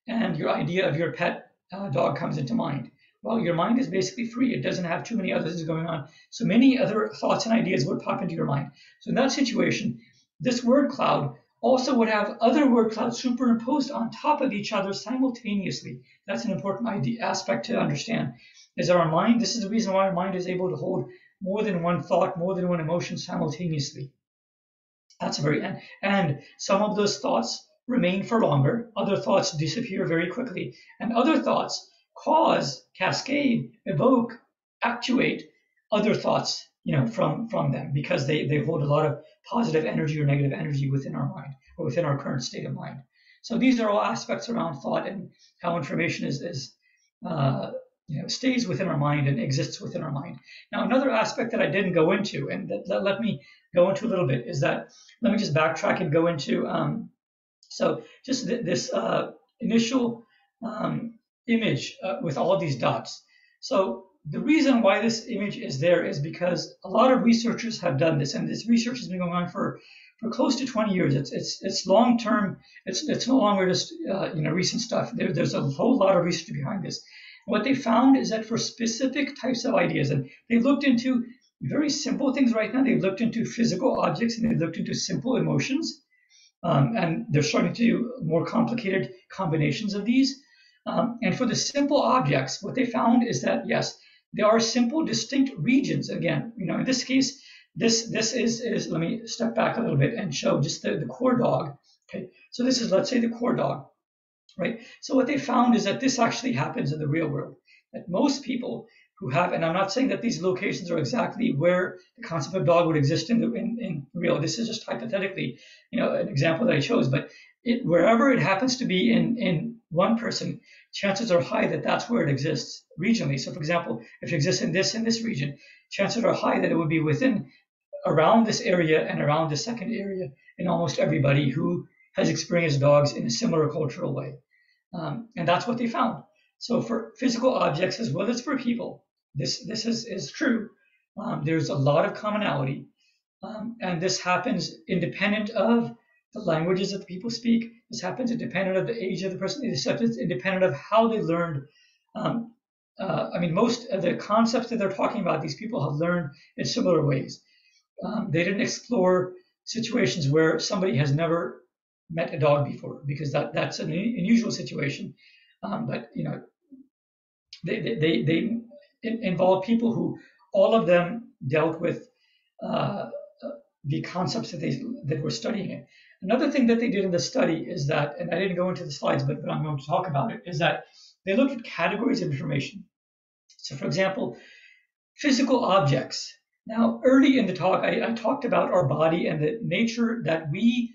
and your idea of your pet uh, dog comes into mind. Well, your mind is basically free; it doesn't have too many other things going on. So many other thoughts and ideas would pop into your mind. So in that situation, this word cloud also would have other word clouds superimposed on top of each other simultaneously. That's an important idea, aspect to understand. Is our mind, this is the reason why our mind is able to hold more than one thought, more than one emotion simultaneously. That's very, and, and some of those thoughts remain for longer, other thoughts disappear very quickly, and other thoughts cause, cascade, evoke, actuate other thoughts you know, from from them because they they hold a lot of positive energy or negative energy within our mind or within our current state of mind. So these are all aspects around thought and how information is is uh, you know stays within our mind and exists within our mind. Now another aspect that I didn't go into and that, that let me go into a little bit is that let me just backtrack and go into um, so just th- this uh, initial um, image uh, with all these dots. So the reason why this image is there is because a lot of researchers have done this, and this research has been going on for, for close to 20 years. It's it's it's long term. It's it's no longer just uh, you know recent stuff. There, there's a whole lot of research behind this. What they found is that for specific types of ideas, and they looked into very simple things right now. They've looked into physical objects and they've looked into simple emotions, um, and they're starting to do more complicated combinations of these. Um, and for the simple objects, what they found is that yes, there are simple, distinct regions. Again, you know, in this case, this this is is let me step back a little bit and show just the, the core dog. Okay, so this is let's say the core dog, right? So what they found is that this actually happens in the real world. That most people who have, and I'm not saying that these locations are exactly where the concept of dog would exist in the in, in real. This is just hypothetically, you know, an example that I chose. But it, wherever it happens to be in in one person, chances are high that that's where it exists regionally. So, for example, if it exists in this in this region, chances are high that it would be within around this area and around the second area in almost everybody who has experienced dogs in a similar cultural way. Um, and that's what they found. So for physical objects as well as for people, this this is, is true. Um, there's a lot of commonality. Um, and this happens independent of the languages that the people speak. This happens independent of the age of the person. Happens independent of how they learned. Um, uh, I mean, most of the concepts that they're talking about, these people have learned in similar ways. Um, they didn't explore situations where somebody has never met a dog before because that that's an unusual situation. Um, but you know, they they they, they involve people who all of them dealt with uh, the concepts that they that were studying. Another thing that they did in the study is that, and I didn't go into the slides, but, but I'm going to talk about it, is that they looked at categories of information. So, for example, physical objects. Now, early in the talk, I, I talked about our body and the nature that we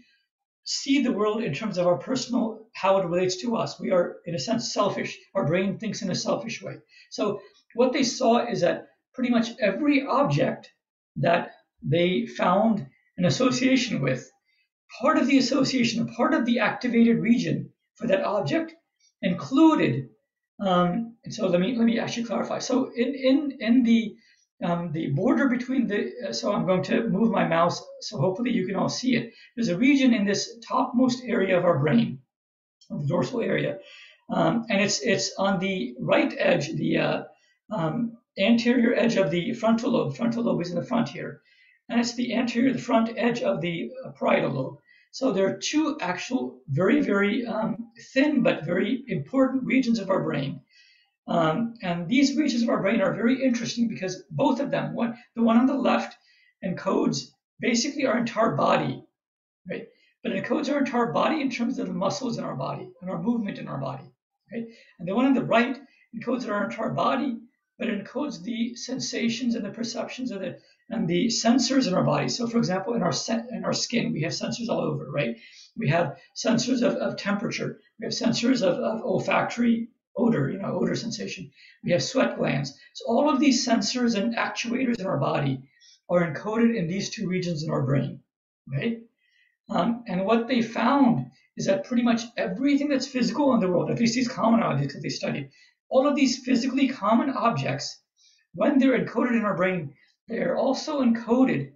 see the world in terms of our personal, how it relates to us. We are, in a sense, selfish. Our brain thinks in a selfish way. So, what they saw is that pretty much every object that they found an association with, part of the association, a part of the activated region for that object included. Um, and so let me let me actually clarify. So in in in the um, the border between the uh, so I'm going to move my mouse so hopefully you can all see it. There's a region in this topmost area of our brain, the dorsal area, um, and it's it's on the right edge, the uh, um, anterior edge of the frontal lobe. Frontal lobe is in the front here, and it's the anterior, the front edge of the uh, parietal lobe. So there are two actual, very, very um, thin but very important regions of our brain. Um, and these regions of our brain are very interesting because both of them, one, the one on the left encodes basically our entire body, right? But it encodes our entire body in terms of the muscles in our body and our movement in our body, right? And the one on the right encodes our entire body, but it encodes the sensations and the perceptions of the and the sensors in our body. So, for example, in our in our skin, we have sensors all over, right? We have sensors of, of temperature. We have sensors of, of olfactory odor, you know, odor sensation. We have sweat glands. So all of these sensors and actuators in our body are encoded in these two regions in our brain, right? Um, and what they found is that pretty much everything that's physical in the world, at least these common objects that they studied, all of these physically common objects, when they're encoded in our brain, they are also encoded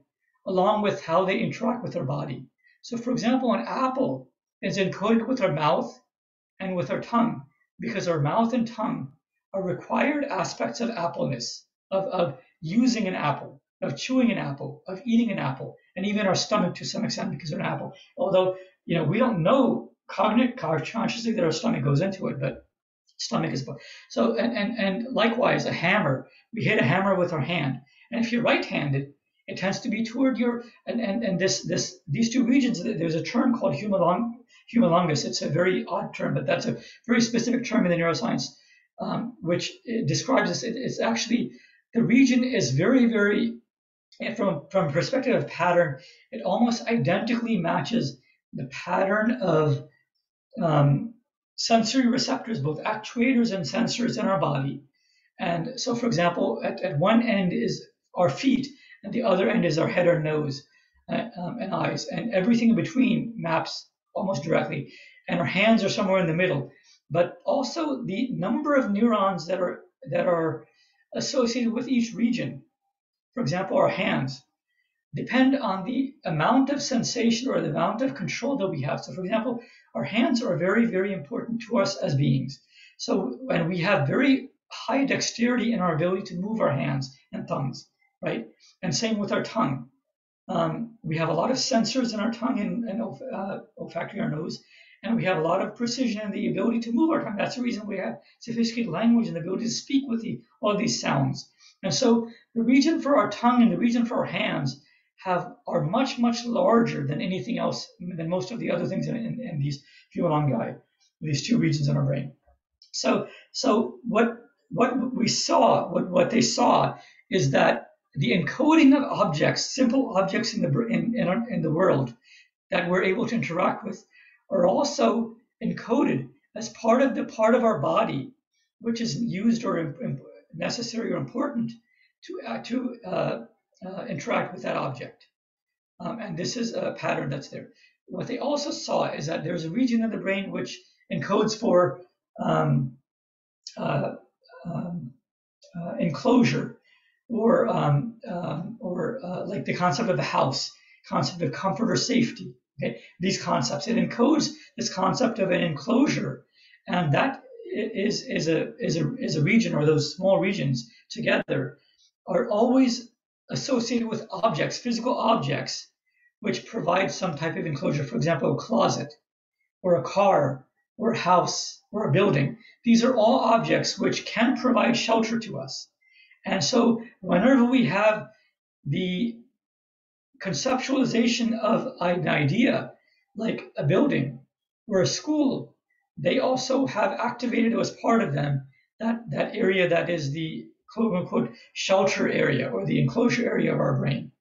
along with how they interact with our body. So, for example, an apple is encoded with our mouth and with our tongue because our mouth and tongue are required aspects of appleness, of, of using an apple, of chewing an apple, of eating an apple, and even our stomach to some extent because of an apple. Although, you know, we don't know cognitive consciously that our stomach goes into it, but stomach is so and, and and likewise a hammer we hit a hammer with our hand and if you're right-handed, it tends to be toward your and and, and this this these two regions. There's a term called humolong, homunculus. It's a very odd term, but that's a very specific term in the neuroscience, um, which describes this. It, it's actually the region is very very from from perspective of pattern. It almost identically matches the pattern of um, sensory receptors, both actuators and sensors in our body. And so, for example, at, at one end is our feet, and the other end is our head or nose uh, um, and eyes, and everything in between maps almost directly. And our hands are somewhere in the middle. But also the number of neurons that are that are associated with each region. For example, our hands depend on the amount of sensation or the amount of control that we have. So, for example, our hands are very, very important to us as beings. So, when we have very high dexterity in our ability to move our hands and thumbs, right? And same with our tongue. Um, we have a lot of sensors in our tongue and, and uh, olfactory, our nose, and we have a lot of precision and the ability to move our tongue. That's the reason we have sophisticated language and the ability to speak with the, all these sounds. And so the region for our tongue and the region for our hands have are much much larger than anything else than most of the other things in, in, in these homunculi, these two regions in our brain. So so what what we saw, what, what they saw, is that the encoding of objects, simple objects in the in, in, in the world that we're able to interact with, are also encoded as part of the part of our body which is used or necessary or important to uh, to uh, uh, interact with that object. Um, and this is a pattern that's there. What they also saw is that there's a region in the brain which encodes for um, uh, um, uh, enclosure or um, um, or uh, like the concept of a house, concept of comfort or safety, Okay, these concepts. It encodes this concept of an enclosure, and that is is a is a is a region or those small regions together are always associated with objects, physical objects, which provide some type of enclosure. For example, a closet, or a car, or a house, or a building. These are all objects which can provide shelter to us. And so, whenever we have the conceptualization of an idea, like a building or a school, they also have activated as part of them that, that area that is the quote unquote shelter area or the enclosure area of our brain.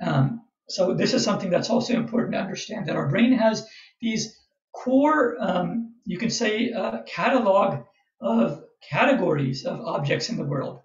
Um, so this is something that's also important to understand that our brain has these core, um, you can say, uh, catalog of categories of objects in the world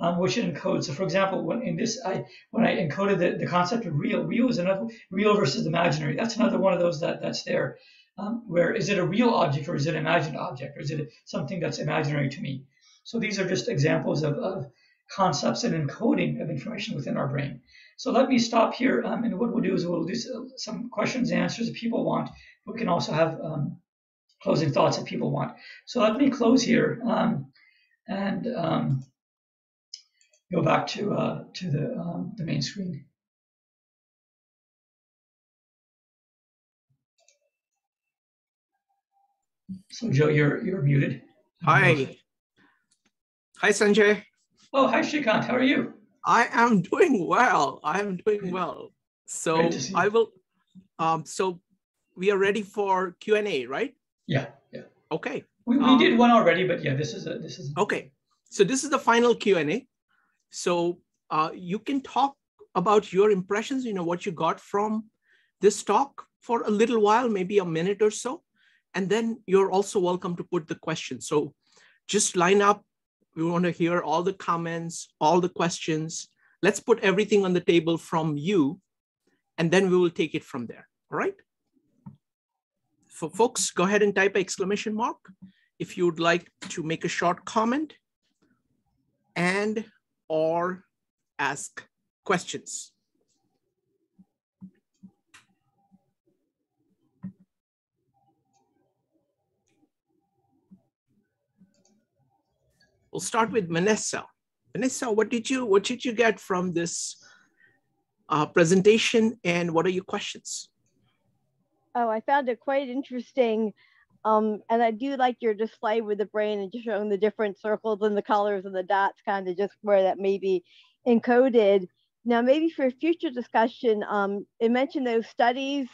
um, which it encodes. So, for example, when in this, I when I encoded the, the concept of real, real is another real versus imaginary. That's another one of those that that's there. Um, where is it a real object or is it an imagined object or is it something that's imaginary to me? So these are just examples of, of concepts and encoding of information within our brain. So let me stop here, um, and what we'll do is we'll do some questions and answers if people want. We can also have um, closing thoughts if people want. So let me close here, um, and um, go back to uh, to the um, the main screen. So Joe, you're you're muted.
Hi. Hi Sanjay.
Oh, hi Shrikant. How are you?
I am doing well. I am doing well. So I will. Um, so we are ready for Q and A, right?
Yeah. Yeah.
Okay.
We, we um, did one already, but yeah, this is a this is.
Okay. So this is the final Q and A. So uh, you can talk about your impressions, you know, what you got from this talk for a little while, maybe a minute or so. And then you're also welcome to put the question. So just line up. We want to hear all the comments, all the questions. Let's put everything on the table from you, and then we will take it from there. All right? For folks, go ahead and type exclamation mark if you would like to make a short comment. And or ask questions. We'll start with Vanessa. Vanessa, what did you what did you get from this uh, presentation, and what are your questions?
Oh, I found it quite interesting um, and I do like your display with the brain and just showing the different circles and the colors and the dots, kind of just where that may be encoded. Now, maybe for future discussion, um, it mentioned those studies,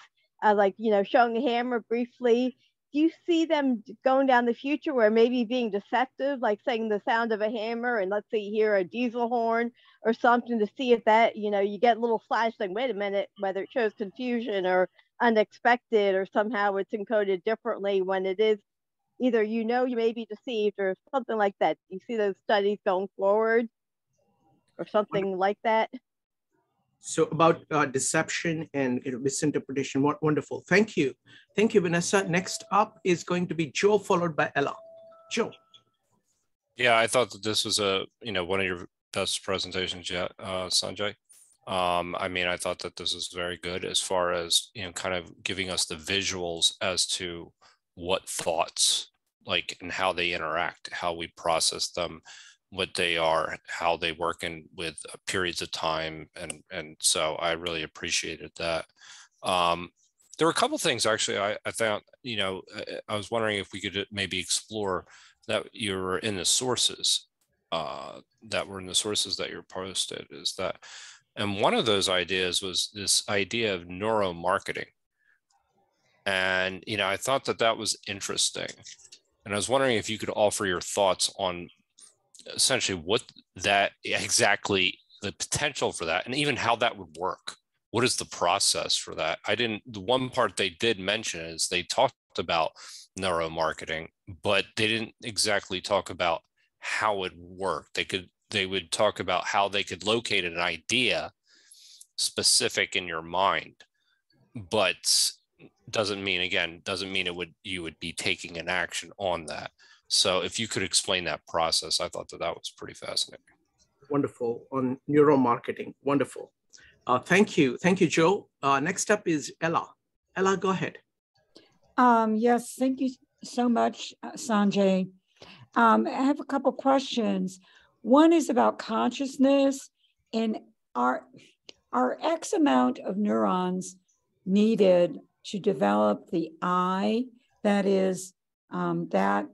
uh, like, you know, showing a hammer briefly. Do you see them going down the future where maybe being deceptive, like saying the sound of a hammer and let's say you hear a diesel horn or something to see if that, you know, you get a little flash like, wait a minute, whether it shows confusion or unexpected or somehow it's encoded differently when it is either you know you may be deceived or something like that. You see those studies going forward or something like that.
So about uh, deception and you know, misinterpretation, what wonderful. Thank you. Thank you, Vanessa. Next up is going to be Joe, followed by Ella. Joe.
Yeah, I thought that this was a, you know, one of your best presentations yet, uh, Sanjay. Um, I mean, I thought that this was very good as far as, you know, kind of giving us the visuals as to what thoughts like and how they interact, how we process them, what they are, how they work in with uh, periods of time. And, and so I really appreciated that. Um, there were a couple things actually I, I found, you know, I was wondering if we could maybe explore that you were in the sources uh, that were in the sources that you're posted is that and one of those ideas was this idea of neuromarketing. And, you know, I thought that that was interesting. And I was wondering if you could offer your thoughts on essentially what that exactly the potential for that and even how that would work. What is the process for that? I didn't, the one part they did mention is they talked about neuromarketing, but they didn't exactly talk about how it worked. They could they would talk about how they could locate an idea specific in your mind. But doesn't mean again doesn't mean it would you would be taking an action on that. So if you could explain that process i thought that that was pretty fascinating.
Wonderful. On neuromarketing. Wonderful. Uh, thank you. Thank you joe. Uh, next up is ella. Ella, go ahead.
Um, yes, thank you so much, uh, Sanjay. Um, I have a couple questions. One is about consciousness and our are X amount of neurons needed to develop the I, that is um, that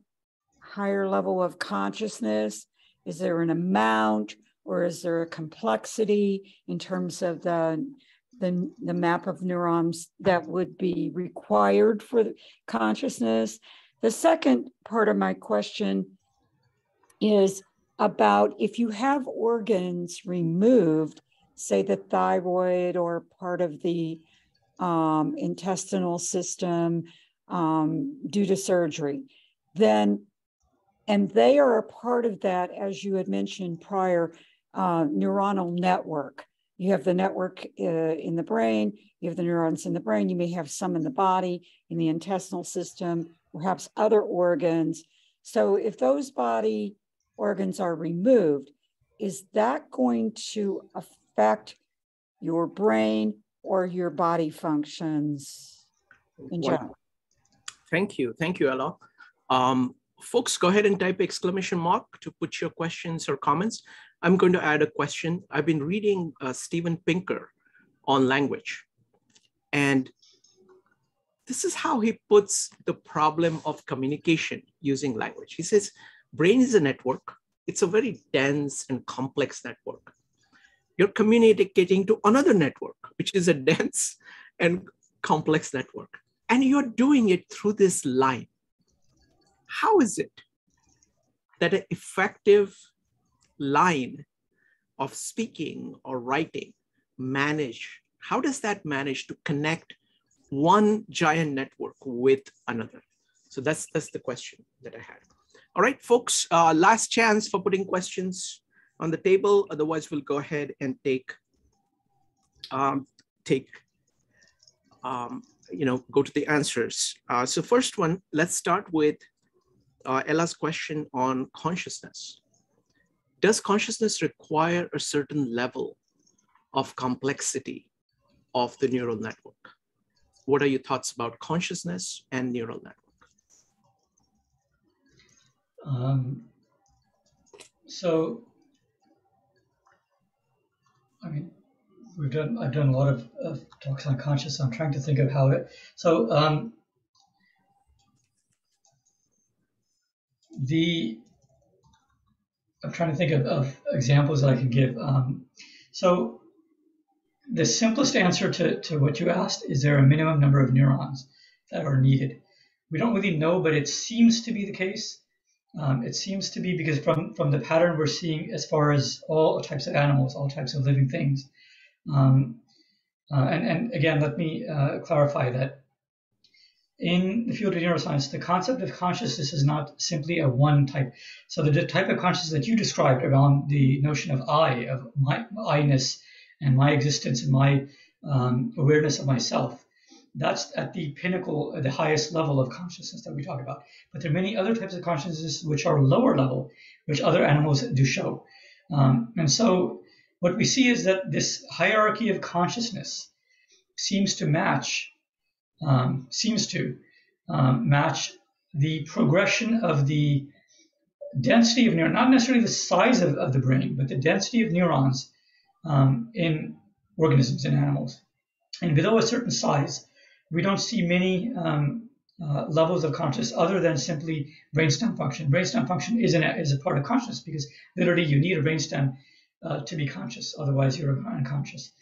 higher level of consciousness? Is there an amount or is there a complexity in terms of the the, the map of neurons that would be required for consciousness. The second part of my question is about if you have organs removed, say the thyroid or part of the um, intestinal system um, due to surgery, then, and they are a part of that, as you had mentioned prior, uh, neuronal network. You have the network uh, in the brain, you have the neurons in the brain, you may have some in the body, in the intestinal system, perhaps other organs. So if those body organs are removed, is that going to affect your brain or your body functions in general?
Thank you. Thank you, Ella. Um, folks, go ahead and type exclamation mark to put your questions or comments. I'm going to add a question. I've been reading uh, Steven Pinker on language. And this is how he puts the problem of communication using language. He says, brain is a network. It's a very dense and complex network. You're communicating to another network, which is a dense and complex network. And you're doing it through this line. How is it that an effective line of speaking or writing manage? How does that manage to connect one giant network with another? So that's that's the question that I had. All right, folks, uh, last chance for putting questions on the table. Otherwise, we'll go ahead and take um, take um, you know go to the answers. Uh, so first one, let's start with uh, Ella's question on consciousness does consciousness require a certain level of complexity of the neural network? What are your thoughts about consciousness and neural network?
Um, so, I mean, we've done, I've done a lot of, of talks on consciousness. I'm trying to think of how it, so um, the I'm trying to think of, of examples that I could give. Um, so the simplest answer to, to what you asked is there a minimum number of neurons that are needed? We don't really know, but it seems to be the case. Um, it seems to be because from, from the pattern we're seeing as far as all types of animals, all types of living things. Um, uh, and, and again, let me uh, clarify that in the field of neuroscience, the concept of consciousness is not simply a one type. So the type of consciousness that you described around the notion of I, of my I-ness and my existence and my um, awareness of myself, that's at the pinnacle, at the highest level of consciousness that we talk about. But there are many other types of consciousness which are lower level, which other animals do show. Um, and so what we see is that this hierarchy of consciousness seems to match um, seems to um, match the progression of the density of neurons, not necessarily the size of, of the brain, but the density of neurons um, in organisms, in animals. And below a certain size, we don't see many um, uh, levels of consciousness other than simply brainstem function. Brainstem function is, an, is a part of consciousness because literally you need a brainstem uh, to be conscious, otherwise you're unconscious.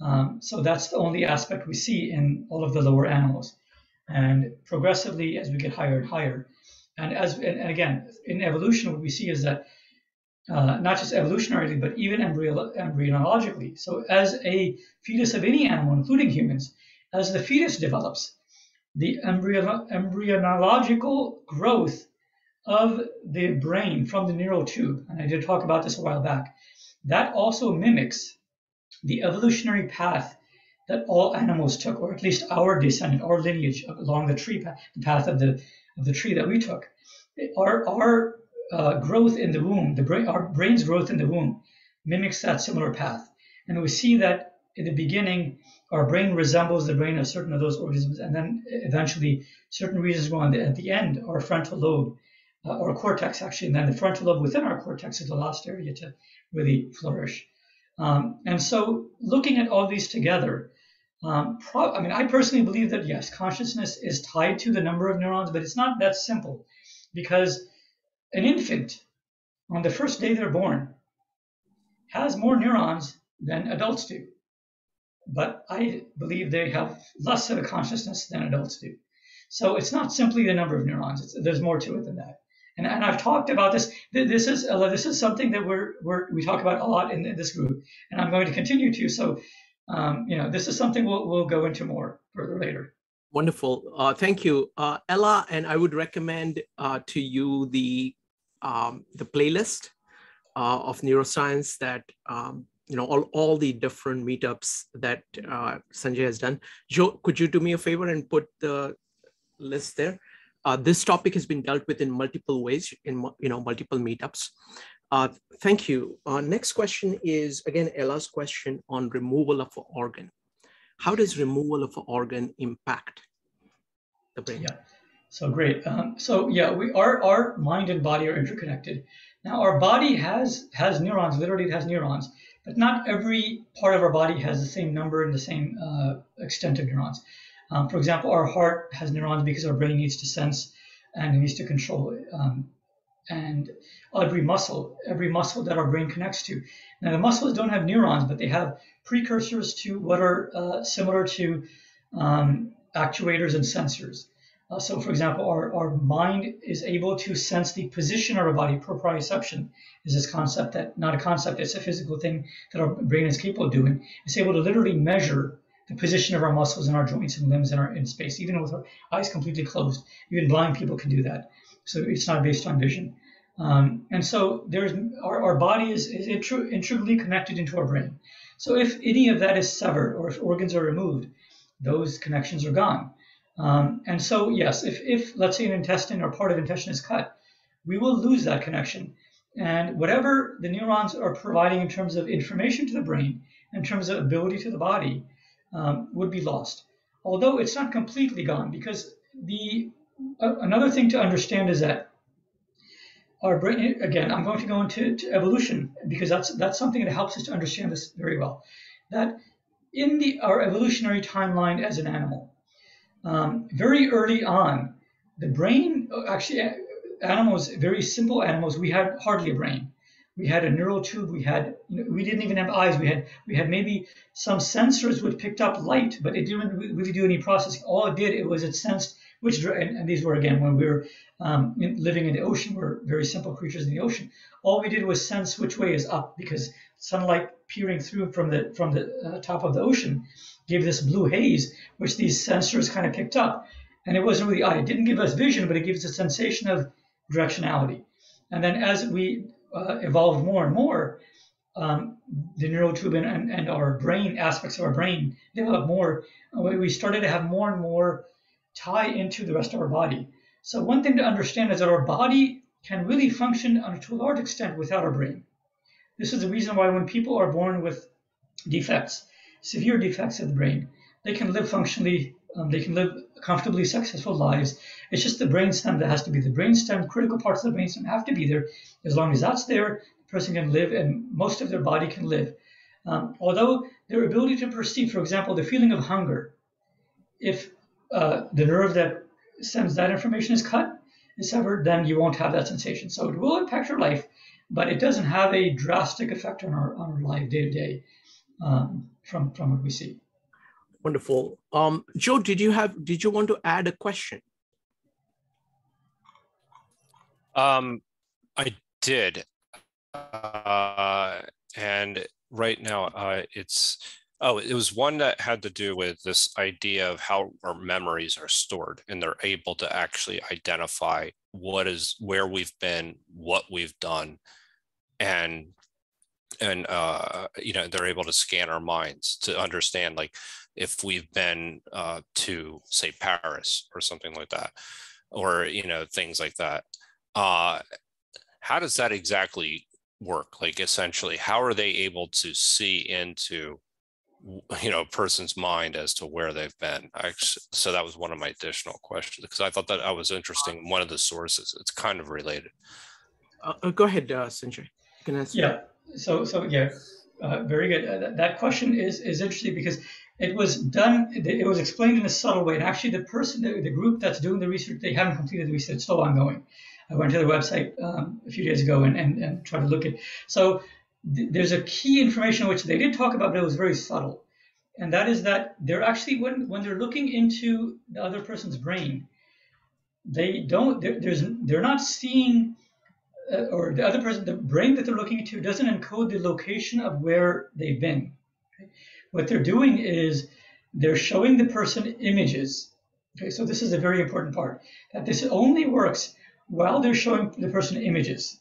Um, so that's the only aspect we see in all of the lower animals. And progressively, as we get higher and higher, and as and again in evolution, what we see is that uh, not just evolutionarily, but even embryo- embryologically. So as a fetus of any animal, including humans, as the fetus develops, the embryo- growth of the brain from the neural tube, and I did talk about this a while back, that also mimics the evolutionary path that all animals took, or at least our descendant, our lineage along the tree path, the path of the of the tree that we took. Our our uh, growth in the womb, the brain, our brain's growth in the womb, mimics that similar path, and we see that in the beginning, our brain resembles the brain of certain of those organisms, and then eventually certain regions go on. At the end, our frontal lobe, uh, or cortex actually, and then the frontal lobe within our cortex is the last area to really flourish. Um, and so, looking at all these together, um, pro- I mean, I personally believe that yes, consciousness is tied to the number of neurons, but it's not that simple, because an infant on the first day they're born has more neurons than adults do. But I believe they have less of a consciousness than adults do. So it's not simply the number of neurons. It's, there's more to it than that. And, and I've talked about this. This is this is something that we're, we're we talk about a lot in, this group, and I'm going to continue to. So, um, you know, this is something we'll we'll go into more further later.
Wonderful. Uh, thank you, uh, Ella. And I would recommend uh, to you the um, the playlist uh, of neuroscience that um, you know all, all the different meetups that uh, Sanjay has done. Joe, could you do me a favor and put the list there? Uh, this topic has been dealt with in multiple ways in you know multiple meetups. Uh, thank you. Uh, next question is again Ella's question on removal of an organ. How does removal of an organ impact the brain?
Yeah. So great. Um, so yeah, we our our mind and body are interconnected. Now our body has has neurons. Literally, it has neurons, but not every part of our body has the same number and the same uh, extent of neurons. Um, for example, our heart has neurons because our brain needs to sense and it needs to control it. Um, and every muscle, every muscle that our brain connects to. Now the muscles don't have neurons, but they have precursors to what are uh, similar to um, actuators and sensors. Uh, so, for example, our, our mind is able to sense the position of our body. Proprioception is this concept that, not a concept, it's a physical thing that our brain is capable of doing. It's able to literally measure the position of our muscles and our joints and limbs in our in space, even with our eyes completely closed. Even blind people can do that. So it's not based on vision. Um, and so there's our, our body is, is intricately connected into our brain. So if any of that is severed or if organs are removed, those connections are gone. Um, and so, yes, if, if let's say an intestine or part of intestine is cut, we will lose that connection. And whatever the neurons are providing in terms of information to the brain, in terms of ability to the body, um, would be lost. Although it's not completely gone, because the uh, another thing to understand is that our brain. Again, I'm going to go into to evolution because that's that's something that helps us to understand this very well. That in the our evolutionary timeline as an animal, um, very early on, the brain, actually, animals, very simple animals, we had hardly a brain. We had a neural tube. We had, you know, we didn't even have eyes. We had, we had maybe some sensors which picked up light, but it didn't really do any processing. All it did, it was it sensed which, and, and these were again when we were um, living in the ocean. We're very simple creatures in the ocean. All we did was sense which way is up because sunlight peering through from the from the uh, top of the ocean gave this blue haze, which these sensors kind of picked up. And it wasn't really, eye. it didn't give us vision, but it gives a sensation of directionality. And then as we uh, evolved more and more, um, the neural tube and, and, and, our brain aspects of our brain developed more. We started to have more and more tie into the rest of our body. So one thing to understand is that our body can really function to a large extent without our brain. This is the reason why when people are born with defects, severe defects of the brain. They can live functionally, um, they can live comfortably successful lives. It's just the brainstem that has to be the brainstem. Critical parts of the brainstem have to be there. As long as that's there, the person can live, and most of their body can live. Um, although their ability to perceive, for example, the feeling of hunger, if uh, the nerve that sends that information is cut, is severed, then you won't have that sensation. So it will impact your life, but it doesn't have a drastic effect on our on our life day to day um, from from what we see.
Wonderful. Um, Joe, did you have did you want to add a question?
Um, I did, uh, and right now uh, it's oh, it was one that had to do with this idea of how our memories are stored, and they're able to actually identify what is where we've been, what we've done, and and uh, you know they're able to scan our minds to understand like if we've been uh, to say Paris or something like that, or you know things like that. Uh, how does that exactly work? Like essentially, how are they able to see into you know, a person's mind as to where they've been. I, so that was one of my additional questions because I thought that I was interesting. One of the sources, it's kind of related.
Uh, uh go ahead, uh, Sanjay. You can answer.
Yeah. So, so yeah, uh, very good. Uh, that question is is interesting because it was done. It was explained in a subtle way, and actually, the person, the, the group that's doing the research, they haven't completed the research; it's still ongoing. I went to the website um, a few days ago and, and, and tried to look at. So th- there's a key information which they did talk about, but it was very subtle, and that is that they're actually when when they're looking into the other person's brain, they don't. They're, there's they're not seeing. Uh, or the other person, the brain that they're looking into doesn't encode the location of where they've been. What they're doing is they're showing the person images. Okay, so this is a very important part that this only works while they're showing the person images,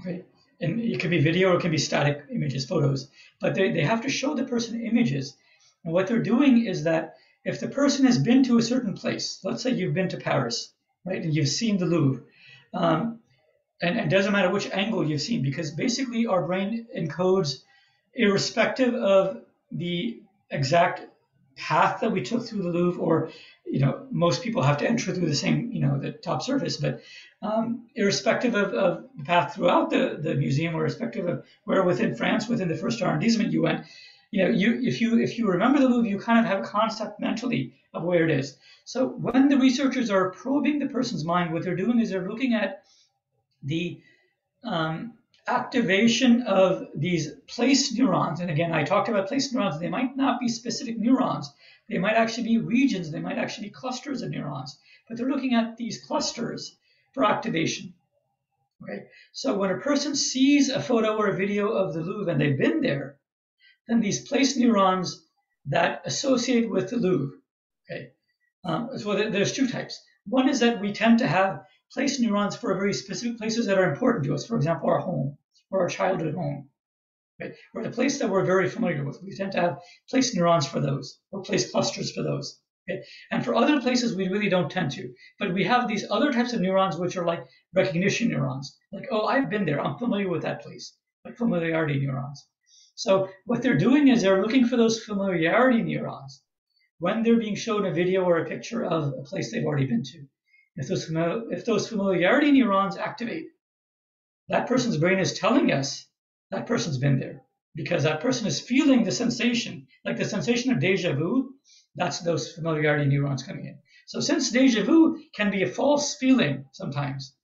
okay, and it can be video or it can be static images, photos, but they, they have to show the person images. And what they're doing is that if the person has been to a certain place, let's say you've been to Paris, right, and you've seen the Louvre, um, and it doesn't matter which angle you've seen, because basically our brain encodes, irrespective of the exact path that we took through the Louvre, or you know, most people have to enter through the same, you know, the top surface. But um, irrespective of, of, the path throughout the, the museum, or irrespective of where within France, within the first arrondissement you went, you know, you if you if you remember the Louvre, you kind of have a concept mentally of where it is. So when the researchers are probing the person's mind, what they're doing is they're looking at the um, activation of these place neurons. And again, I talked about place neurons. They might not be specific neurons. They might actually be regions. They might actually be clusters of neurons. But they're looking at these clusters for activation. Okay. So when a person sees a photo or a video of the Louvre and they've been there, then these place neurons that associate with the Louvre. Okay. Um, so there's two types. One is that we tend to have place neurons for very specific places that are important to us. For example, our home or our childhood home, right? Or the place that we're very familiar with. We tend to have place neurons for those or place clusters for those. Okay? And for other places, we really don't tend to. But we have these other types of neurons which are like recognition neurons. Like, oh, I've been there. I'm familiar with that place. Like familiarity neurons. So what they're doing is they're looking for those familiarity neurons when they're being shown a video or a picture of a place they've already been to. If those, if those familiarity neurons activate, that person's brain is telling us that person's been there because that person is feeling the sensation, like the sensation of deja vu. That's those familiarity neurons coming in. So since deja vu can be a false feeling sometimes,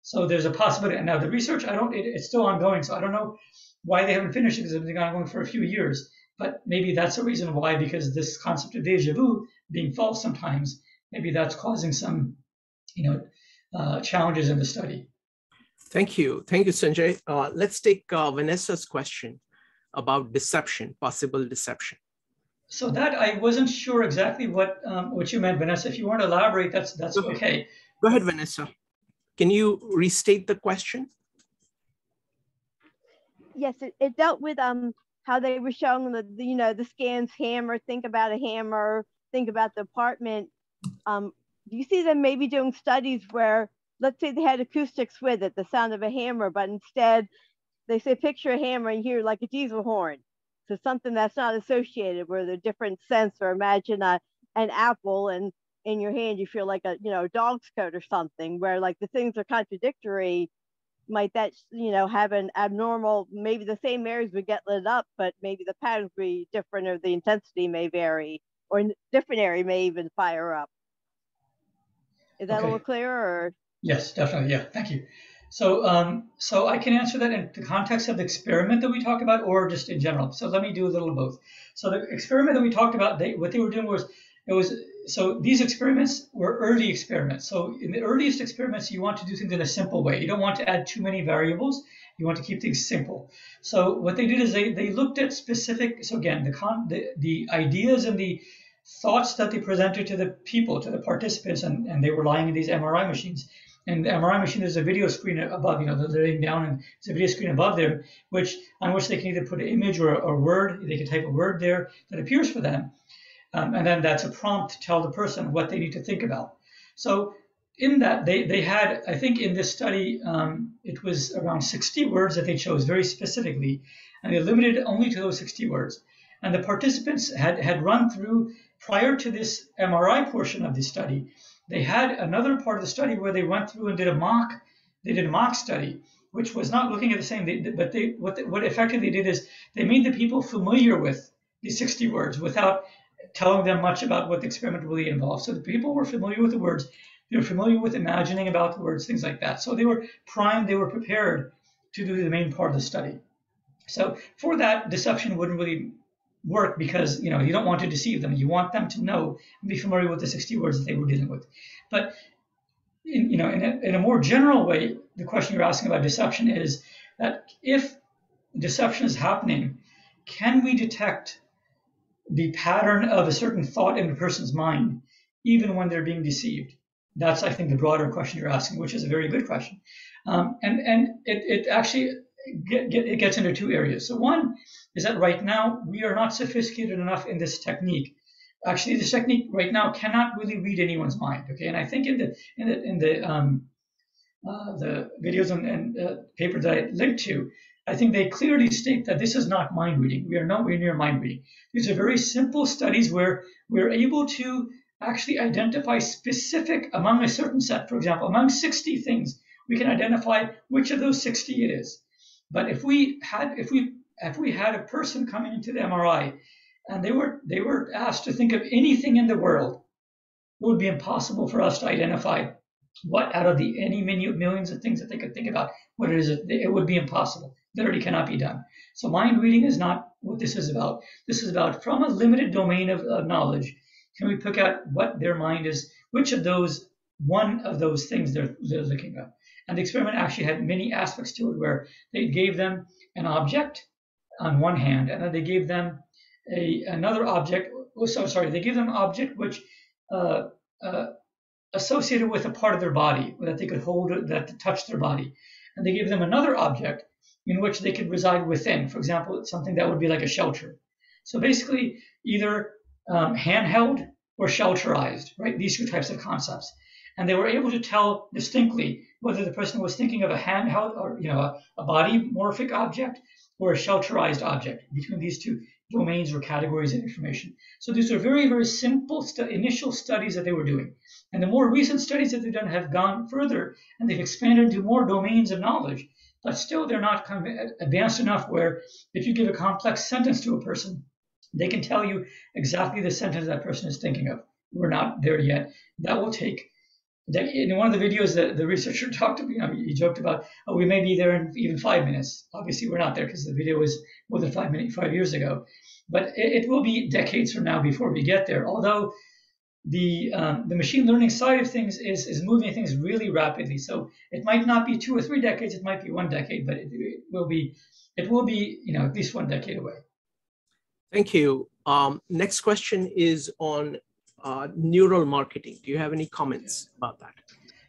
so there's a possibility. And now the research, I don't, it, it's still ongoing, so I don't know why they haven't finished it because it's been ongoing for a few years. But maybe that's a reason why, because this concept of deja vu being false sometimes, maybe that's causing some you know, uh, challenges in the study.
Thank you. Thank you, Sanjay. Uh, let's take uh, Vanessa's question about deception, possible deception.
So that I wasn't sure exactly what um, what you meant, Vanessa. If you want to elaborate, that's that's
Go
okay.
Go ahead, Vanessa. Can you restate the question?
Yes, it, it dealt with um how they were showing the, the you know the scans hammer. Think about a hammer. Think about the apartment. Um, do you see them maybe doing studies where, let's say they had acoustics with it, the sound of a hammer, but instead they say picture a hammer and hear like a diesel horn. So something that's not associated with a different sense, or imagine a, an apple and in your hand you feel like a you know dog's coat or something, where like the things are contradictory. Might that you know have an abnormal? Maybe the same areas would get lit up, but maybe the patterns be different, or the intensity may vary, or different area may even fire up. Is that okay. a little clearer? Or?
Yes, definitely. Yeah, thank you. So, um, so I can answer that in the context of the experiment that we talked about, or just in general. So let me do a little of both. So the experiment that we talked about, they, what they were doing was, it was so these experiments were early experiments. So in the earliest experiments, you want to do things in a simple way. You don't want to add too many variables. You want to keep things simple. So what they did is they, they looked at specific. So again, the con, the, the ideas and the thoughts that they presented to the people, to the participants, and, and they were lying in these MRI machines. And the MRI machine, there's a video screen above, you know, they're laying down and there's a video screen above there, which on which they can either put an image or a word, they can type a word there that appears for them. Um, and then that's a prompt to tell the person what they need to think about. So in that, they, they had, I think in this study, um, it was around 60 words that they chose very specifically, and they limited only to those 60 words. And the participants had, had run through, prior to this MRI portion of the study, they had another part of the study where they went through and did a mock, they did a mock study, which was not looking at the same, they, but they, what, they, what effectively did is they made the people familiar with the 60 words without telling them much about what the experiment really involved. So the people were familiar with the words, they were familiar with imagining about the words, things like that. So they were primed, they were prepared to do the main part of the study. So for that, deception wouldn't really work because you know you don't want to deceive them. You want them to know and be familiar with the 60 words that they were dealing with. But in, you know, in a, in a more general way, the question you're asking about deception is that if deception is happening, can we detect the pattern of a certain thought in a person's mind, even when they're being deceived? That's, I think, the broader question you're asking, which is a very good question. Um, and and it, it actually get, get, it gets into two areas. So one is that right now we are not sophisticated enough in this technique. Actually, this technique right now cannot really read anyone's mind. Okay, and I think in the in the in the um, uh, the videos and, and uh, paper that I linked to, I think they clearly state that this is not mind reading. We are nowhere near mind reading. These are very simple studies where we're able to actually identify specific among a certain set. For example, among 60 things, we can identify which of those 60 it is. But if we had if we if we had a person coming into the MRI and they were they were asked to think of anything in the world, it would be impossible for us to identify what out of the any millions of things that they could think about, what it is. It would be impossible. Literally cannot be done. So mind reading is not what this is about. This is about from a limited domain of, of knowledge, can we pick out what their mind is, which of those one of those things they're, they're looking at. And the experiment actually had many aspects to it where they gave them an object on one hand, and then they gave them a another object. Oh, so sorry, they gave them an object which uh, uh, associated with a part of their body that they could hold, that touched their body, and they gave them another object in which they could reside within. For example, something that would be like a shelter. So basically, either um, handheld or shelterized, right? These two types of concepts and they were able to tell distinctly whether the person was thinking of a handheld or you know a, a body morphic object or a shelterized object between these two domains or categories of information. So these are very, very simple initial studies that they were doing. And the more recent studies that they've done have gone further and they've expanded into more domains of knowledge. But still, they're not kind of advanced enough where if you give a complex sentence to a person, they can tell you exactly the sentence that person is thinking of. We're not there yet. That will take in one of the videos, the, the researcher talked, you know, he joked about, oh, we may be there in even five minutes. Obviously, we're not there because the video was more than five minutes, five years ago. But it, it will be decades from now before we get there. Although the um, the machine learning side of things is is moving things really rapidly. So it might not be two or three decades. It might be one decade, but it, it will be it will be you know at least one decade away.
Thank you. Um, next question is on uh, neuromarketing. Do you have any comments about that?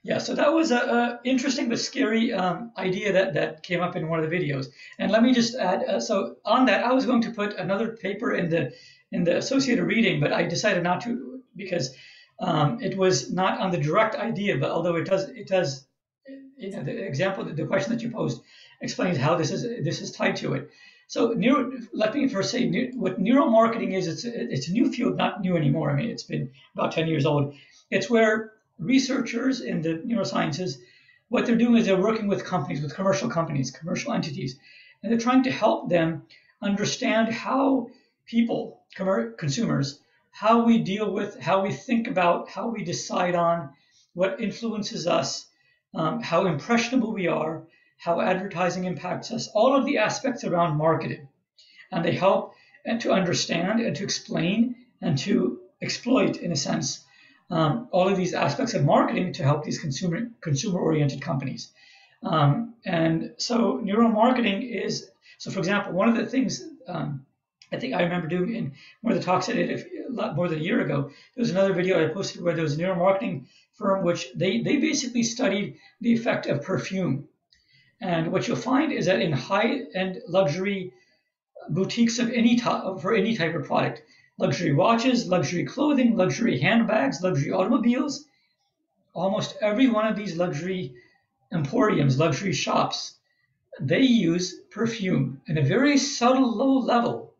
Yeah, so that was a, a interesting but scary um, idea that, that came up in one of the videos. And let me just add, uh, so on that, I was going to put another paper in the in the associated reading, but I decided not to because um, it was not on the direct idea. But although it does, it does, you know, the example, the question that you posed explains how this is this is tied to it. So neuro, let me first say what neuromarketing is. It's it's a new field, not new anymore. I mean, it's been about 10 years old. It's where researchers in the neurosciences, what they're doing is they're working with companies, with commercial companies, commercial entities, and they're trying to help them understand how people, consumers, how we deal with, how we think about, how we decide on, what influences us, um, how impressionable we are, how advertising impacts us, all of the aspects around marketing. And they help to understand and to explain and to exploit, in a sense, um, all of these aspects of marketing to help these consumer consumer oriented companies. Um, and so neuromarketing is so. For example, one of the things um, I think I remember doing in one of the talks I did a lot more than a year ago. There was another video I posted where there was a neuromarketing firm which they they basically studied the effect of perfume and what you'll find is that in high-end luxury boutiques of any type for any type of product, luxury watches, luxury clothing, luxury handbags, luxury automobiles, almost every one of these luxury emporiums, luxury shops, they use perfume in a very subtle low level,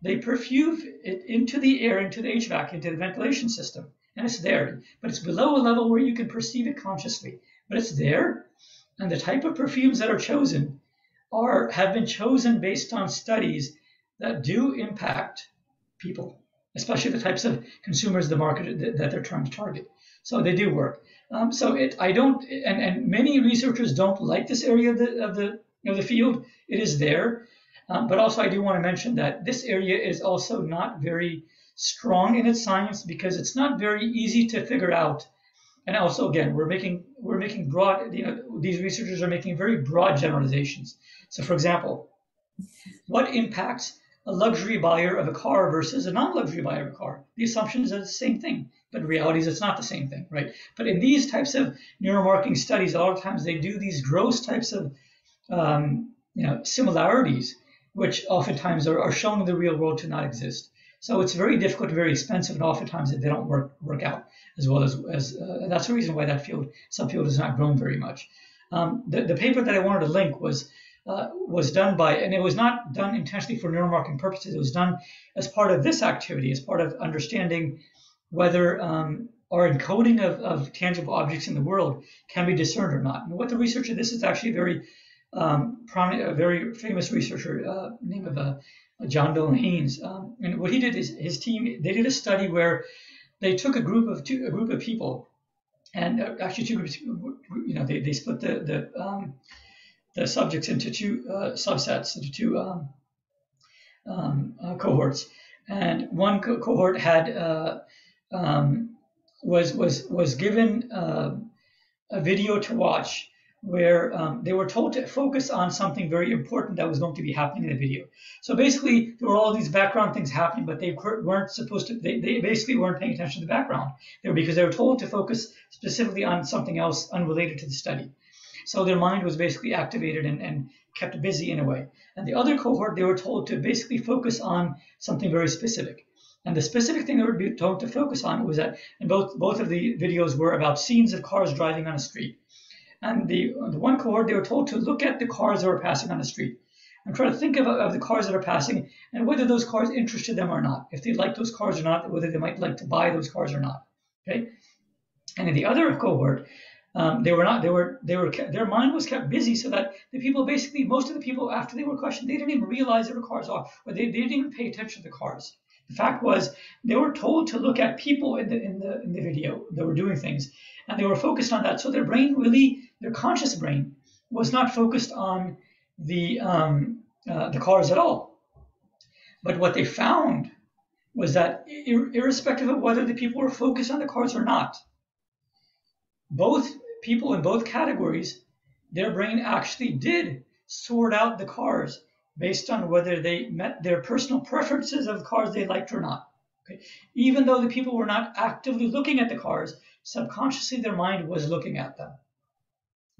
they perfuse it into the air, into the HVAC, into the ventilation system, and it's there. But it's below a level where you can perceive it consciously. But it's there, and the type of perfumes that are chosen are have been chosen based on studies that do impact people, especially the types of consumers the market that, that they're trying to target. So they do work. Um, so it, I don't, and, and many researchers don't like this area of the of the know, the field. It is there, um, but also I do want to mention that this area is also not very strong in its science because it's not very easy to figure out. And also, again, we're making we're making broad. You know, these researchers are making very broad generalizations. So, for example, what impacts a luxury buyer of a car versus a non-luxury buyer of a car? The assumptions are the same thing but in reality is it's not the same thing, right? But in these types of neuromarketing studies, a lot of times they do these gross types of um, you know similarities, which oftentimes are, are shown in the real world to not exist. So it's very difficult, very expensive, and oftentimes they don't work work out as well as as uh, that's the reason why that field subfield has not grown very much. Um, the, the paper that I wanted to link was uh, was done by, and it was not done intentionally for neuromarketing purposes. It was done as part of this activity, as part of understanding whether um, our encoding of, of, tangible objects in the world can be discerned or not. And what the researcher, this is actually a very um, prominent, a very famous researcher, uh, name of uh, John Dylan Haynes. Um, and what he did is his team, they did a study where they took a group of two, a group of people, and uh, actually two groups, you know, they, they split the the, um, the subjects into two uh, subsets, into two um, um, uh, cohorts. And one co- cohort had uh, um, was was was given uh, a video to watch where um, they were told to focus on something very important that was going to be happening in the video. So basically, there were all these background things happening, but they weren't supposed to. They, they basically weren't paying attention to the background. They were because they were told to focus specifically on something else unrelated to the study. So their mind was basically activated and, and kept busy in a way. And the other cohort, they were told to basically focus on something very specific. And the specific thing they were told to focus on was that, and both both of the videos were about scenes of cars driving on a street. And the, the one cohort, they were told to look at the cars that were passing on the street and try to think of, of the cars that are passing and whether those cars interested them or not, if they liked those cars or not, whether they might like to buy those cars or not. Okay. And in the other cohort, um, they were not. They were. They were. Their mind was kept busy, so that the people basically, most of the people, after they were questioned, they didn't even realize there were cars off, or they, they didn't even pay attention to the cars. The fact was they were told to look at people in the in the in the video that were doing things, and they were focused on that. So their brain really, their conscious brain, was not focused on the um, uh, the cars at all. But what they found was that ir- irrespective of whether the people were focused on the cars or not, both people in both categories, their brain actually did sort out the cars based on whether they met their personal preferences of cars they liked or not. Okay? Even though the people were not actively looking at the cars, subconsciously their mind was looking at them.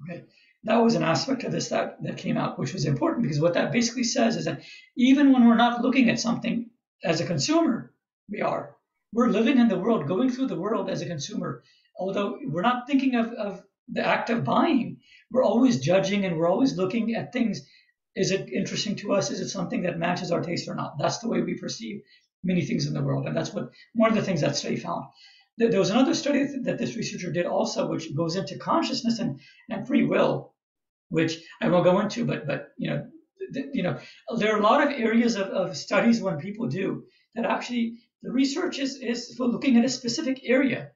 Okay? That was an aspect of this that, that came out, which was important because what that basically says is that even when we're not looking at something as a consumer, we are. We're living in the world, going through the world as a consumer. Although we're not thinking of, of the act of buying, we're always judging and we're always looking at things is it interesting to us? Is it something that matches our taste or not? That's the way we perceive many things in the world. And that's what one of the things that study found. There was another study that this researcher did also, which goes into consciousness and, and free will, which I won't go into, but but you know, you know, there are a lot of areas of, of studies when people do that actually the research is, is for looking at a specific area.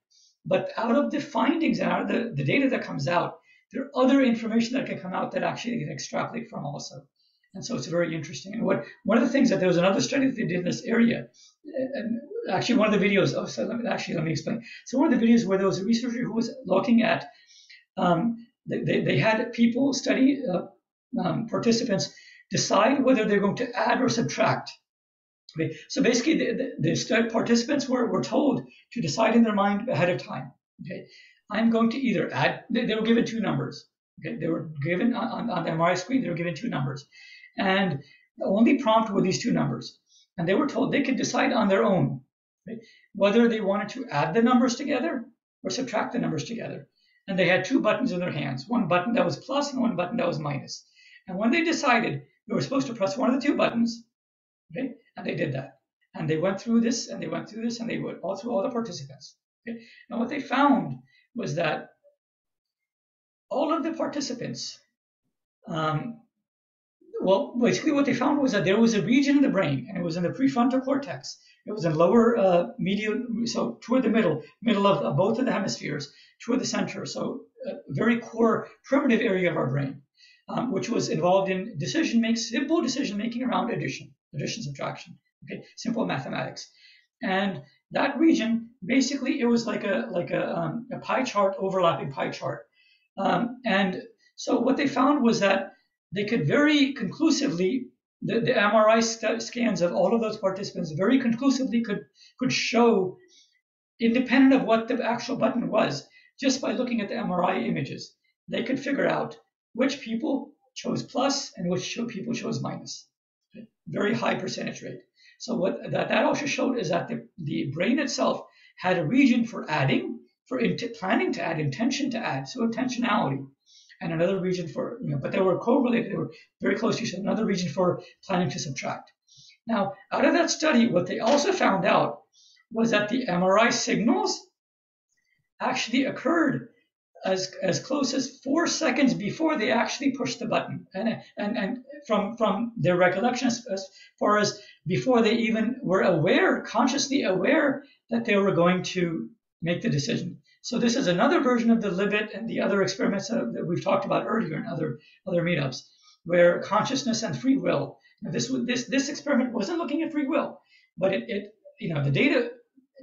But out of the findings and out of the, the data that comes out, there are other information that can come out that actually you can extrapolate from also. And so it's very interesting. And what one of the things that there was another study that they did in this area, and actually one of the videos. Oh, so let me, actually let me explain. So one of the videos where there was a researcher who was looking at, um, they, they had people study uh, um, participants decide whether they're going to add or subtract. Okay, so basically the, the, the participants were, were told to decide in their mind ahead of time. Okay, I'm going to either add. They, they were given two numbers. Okay, they were given on, on the MRI screen. They were given two numbers. And the only prompt were these two numbers. And they were told they could decide on their own right, whether they wanted to add the numbers together or subtract the numbers together. And they had two buttons in their hands one button that was plus and one button that was minus. And when they decided, they were supposed to press one of the two buttons, okay, and they did that. And they went through this and they went through this and they went all through all the participants. Okay? And what they found was that all of the participants, um, well, basically what they found was that there was a region in the brain, and it was in the prefrontal cortex. It was in lower uh, medial, so toward the middle, middle of, both of the hemispheres, toward the center. So a very core primitive area of our brain, um, which was involved in decision making, simple decision making around addition, addition, subtraction, okay, simple mathematics. And that region, basically, it was like a like a, um, a pie chart, overlapping pie chart. Um, and so what they found was that they could very conclusively, the, the MRI st- scans of all of those participants very conclusively could could show, independent of what the actual button was, just by looking at the MRI images, they could figure out which people chose plus and which people chose minus. Very high percentage rate. So what that, that also showed is that the, the brain itself had a region for adding, for int- planning to add, intention to add, so intentionality, and another region for, you know, but they were correlated, they were very close to each other, another region for planning to subtract. Now, out of that study, what they also found out was that the MRI signals actually occurred as, as close as four seconds before they actually pushed the button. And, and, and from, from their recollection, as, as far as before they even were aware, consciously aware that they were going to make the decision. So this is another version of the Libet and the other experiments that we've talked about earlier in other, other meetups, where consciousness and free will. Now this, this, this experiment wasn't looking at free will, but it, it, you know, the data,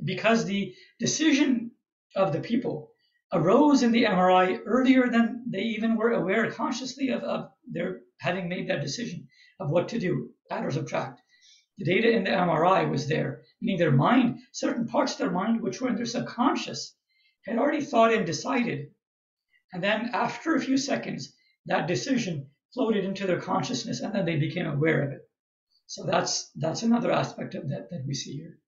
because the decision of the people arose in the MRI earlier than they even were aware consciously of, of their having made that decision of what to do, add or subtract. The data in the MRI was there, meaning their mind, certain parts of their mind which were in their subconscious, had already thought and decided. And then after a few seconds, that decision floated into their consciousness and then they became aware of it. So that's that's another aspect of that that we see here.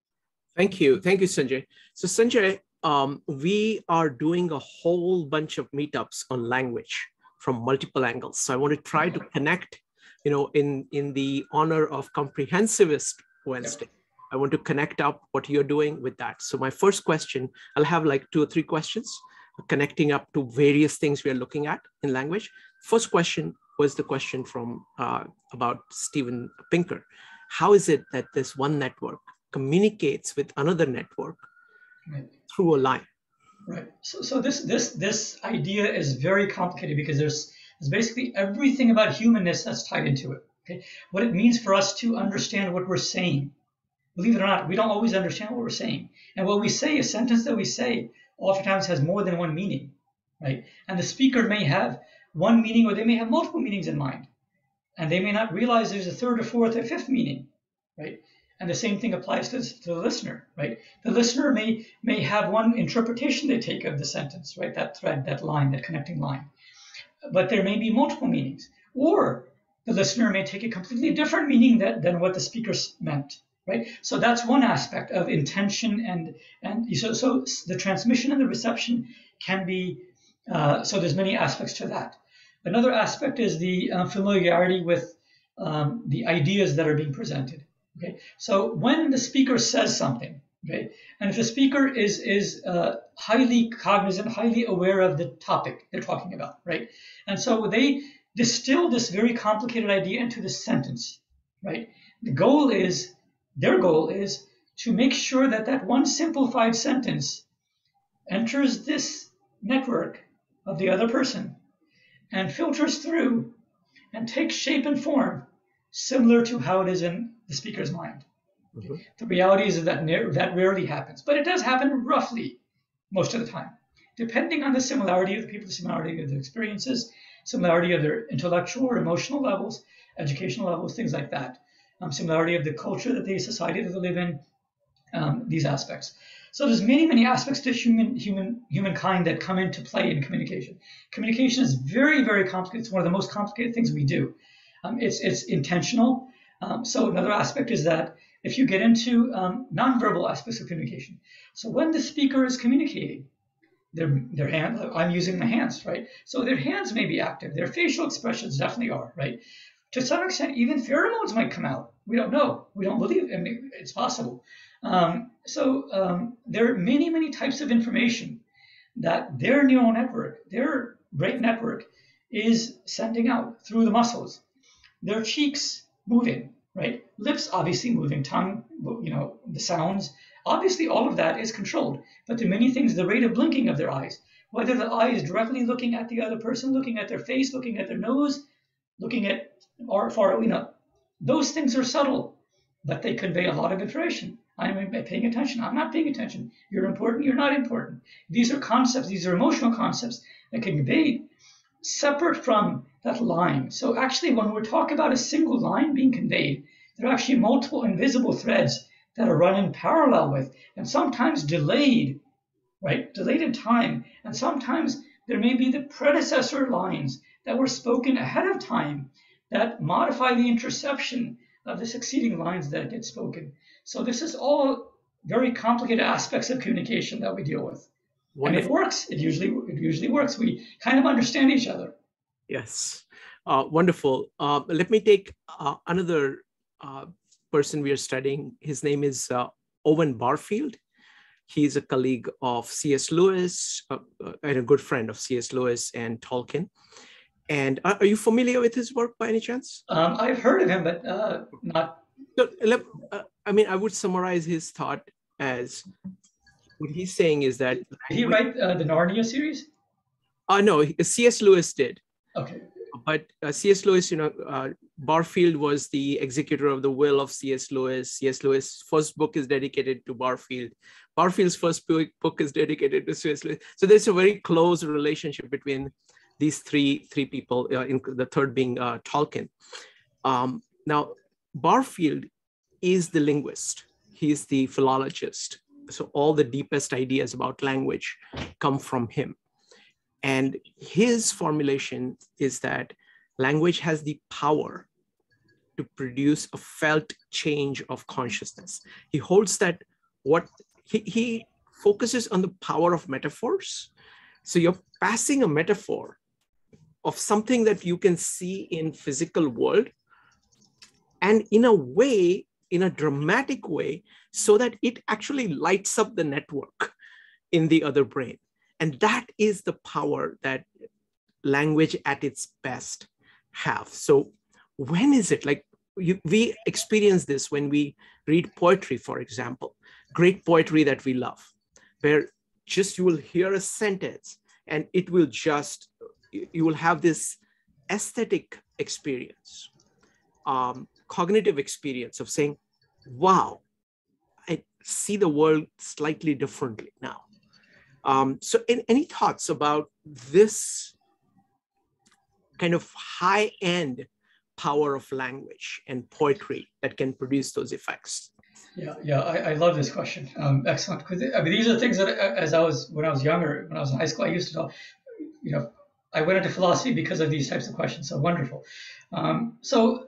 Thank you. Thank you, Sanjay. So Sanjay, um, we are doing a whole bunch of meetups on language from multiple angles. So I want to try to connect, you know, in, in the honor of Comprehensivist Wednesday. I want to connect up what you're doing with that. So my first question, I'll have like two or three questions connecting up to various things we are looking at in language. First question was the question from uh, about Steven Pinker. How is it that this one network communicates with another network right. through a line.
Right. So, so this this this idea is very complicated because there's there's basically everything about humanness that's tied into it. Okay. What it means for us to understand what we're saying. Believe it or not, we don't always understand what we're saying. And what we say, a sentence that we say, oftentimes has more than one meaning. Right. And the speaker may have one meaning or they may have multiple meanings in mind. And they may not realize there's a third or fourth or fifth meaning. Right. And the same thing applies to, to, the listener, right? The listener may may have one interpretation they take of the sentence, right? That thread, that line, that connecting line. But there may be multiple meanings. Or the listener may take a completely different meaning that, than what the speaker meant, right? So that's one aspect of intention and and so so the transmission and the reception can be uh, so there's many aspects to that. Another aspect is the uh, familiarity with um, the ideas that are being presented. Okay, so when the speaker says something, okay, and if the speaker is is uh, highly cognizant, highly aware of the topic they're talking about, right, and so they distill this very complicated idea into this sentence, right. The goal is their goal is to make sure that that one simplified sentence enters this network of the other person and filters through and takes shape and form similar to how it is in the speaker's mind. Mm-hmm. The reality is that that rarely happens, but it does happen roughly most of the time, depending on the similarity of the people, the similarity of their experiences, similarity of their intellectual or emotional levels, educational levels, things like that, um, similarity of the culture that they society that they live in, um, these aspects. So there's many, many aspects to human, human, humankind that come into play in communication. Communication is very, very complicated. It's one of the most complicated things we do. Um, it's it's intentional. Um, so another aspect is that if you get into um, nonverbal aspects of communication, so when the speaker is communicating, their their hand, I'm using my hands, right? So their hands may be active, their facial expressions definitely are, right? To some extent, even pheromones might come out, We don't know. We don't believe. I mean, it's possible. Um, so um, there are many, many types of information that their neural network, their brain network, is sending out through the muscles. Their cheeks moving, right? Lips obviously moving, tongue, you know, the sounds. Obviously, all of that is controlled. But there are many things, the rate of blinking of their eyes, whether the eye is directly looking at the other person, looking at their face, looking at their nose, looking at or far, you know, those things are subtle, but they convey a lot of information. I'm paying attention. I'm not paying attention. You're important. You're not important. These are concepts. These are emotional concepts that can convey separate from that line. So actually, when we talk about a single line being conveyed, there are actually multiple invisible threads that are run in parallel with, and sometimes delayed, right? Delayed in time, and sometimes there may be the predecessor lines that were spoken ahead of time that modify the interception of the succeeding lines that get spoken. So this is all very complicated aspects of communication that we deal with. Wonderful. And it works. It usually it usually works. We kind of understand each other.
Yes, uh, wonderful. Uh, let me take uh, another uh, person we are studying. His name is uh, Owen Barfield. He's a colleague of C.S. Lewis uh, and a good friend of C.S. Lewis and Tolkien. And are you familiar with his work by any chance?
Um, I've heard of him, but not.
So, I mean, I would summarize his thought as what he's saying is that
did he write uh, the Narnia series?
Uh, no, C.S. Lewis did.
Okay.
But uh, C.S. Lewis, you know, uh, Barfield was the executor of the will of C.S. Lewis. C.S. Lewis' first book is dedicated to Barfield. Barfield's first book is dedicated to C.S. Lewis. So there's a very close relationship between these three three people. Uh, in the third being uh, Tolkien. Um, now, Barfield is the linguist. He's the philologist so all the deepest ideas about language come from him and his formulation is that language has the power to produce a felt change of consciousness he holds that what he, he focuses on the power of metaphors so you're passing a metaphor of something that you can see in physical world and in a way in a dramatic way so that it actually lights up the network in the other brain. And that is the power that language at its best have. So when is it like you, we experience this when we read poetry, for example, great poetry that we love, where just you will hear a sentence and it will just, you will have this aesthetic experience, um, cognitive experience of saying, wow, I see the world slightly differently now. Um, so, in, any thoughts about this kind of high end power of language and poetry that can produce those effects?
Yeah, yeah, I, I love this question. Um, excellent, because I mean these are things that as I was when I was younger, when I was in high school, I used to. You know, I went into philosophy because of these types of questions. So wonderful. Um, so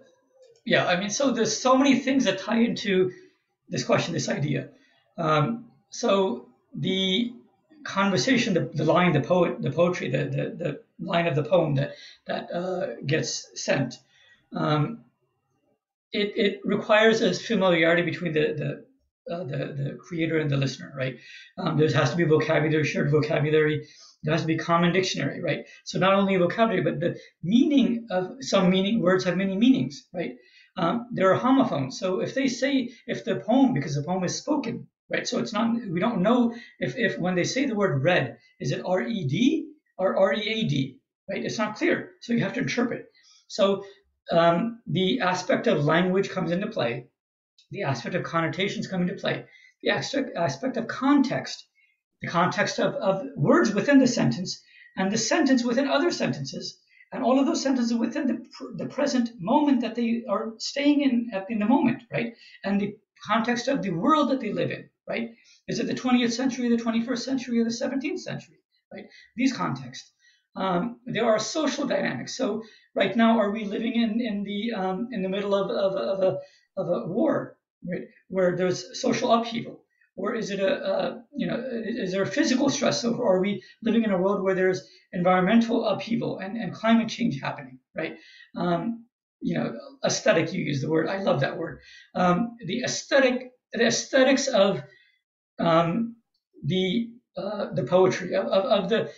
yeah, I mean, so there's so many things that tie into this question, this idea. Um, so the conversation, the, the line, the poet, the poetry, the, the, the line of the poem that that uh, gets sent, um, it, it requires a familiarity between the the, uh, the the creator and the listener, right? Um, there has to be vocabulary, shared vocabulary. There has to be common dictionary, right? So not only vocabulary, but the meaning of some meaning words have many meanings, right? Um, there are homophones. So if they say, if the poem, because the poem is spoken, right? So it's not, we don't know if, if when they say the word red, is it R E D or R E A D, right? It's not clear. So you have to interpret. So um, the aspect of language comes into play, the aspect of connotations come into play, the aspect, aspect of context, the context of, of words within the sentence, and the sentence within other sentences and all of those sentences within the, the present moment that they are staying in in the moment, right? And the context of the world that they live in, right? Is it the 20th century, the 21st century, or the 17th century, right? These contexts. Um, there are social dynamics. So right now, are we living in in the um, in the middle of, of, of a of a war, right? Where there's social upheaval, or is it a, a, you know is there a physical stress or are we living in a world where there's environmental upheaval and, and climate change happening right um, you know, aesthetic. You use the word. I love that word. Um, the aesthetic, the aesthetics of um, the uh, the poetry of, of, of the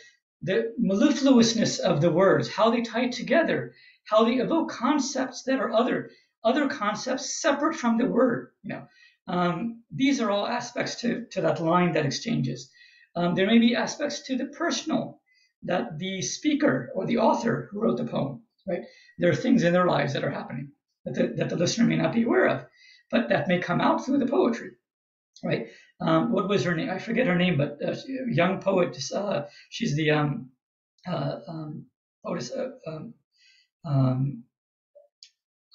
the mellifluousness of the words, how they tie together, how they evoke concepts that are other other concepts separate from the word. You know, um, these are all aspects to to that line that exchanges. Um, there may be aspects to the personal that the speaker or the author who wrote the poem, right? There are things in their lives that are happening that the, that the listener may not be aware of, but that may come out through the poetry, right? Um, what was her name? I forget her name, but uh, young poet. Uh, she's the um, uh, um, poetess, uh, um,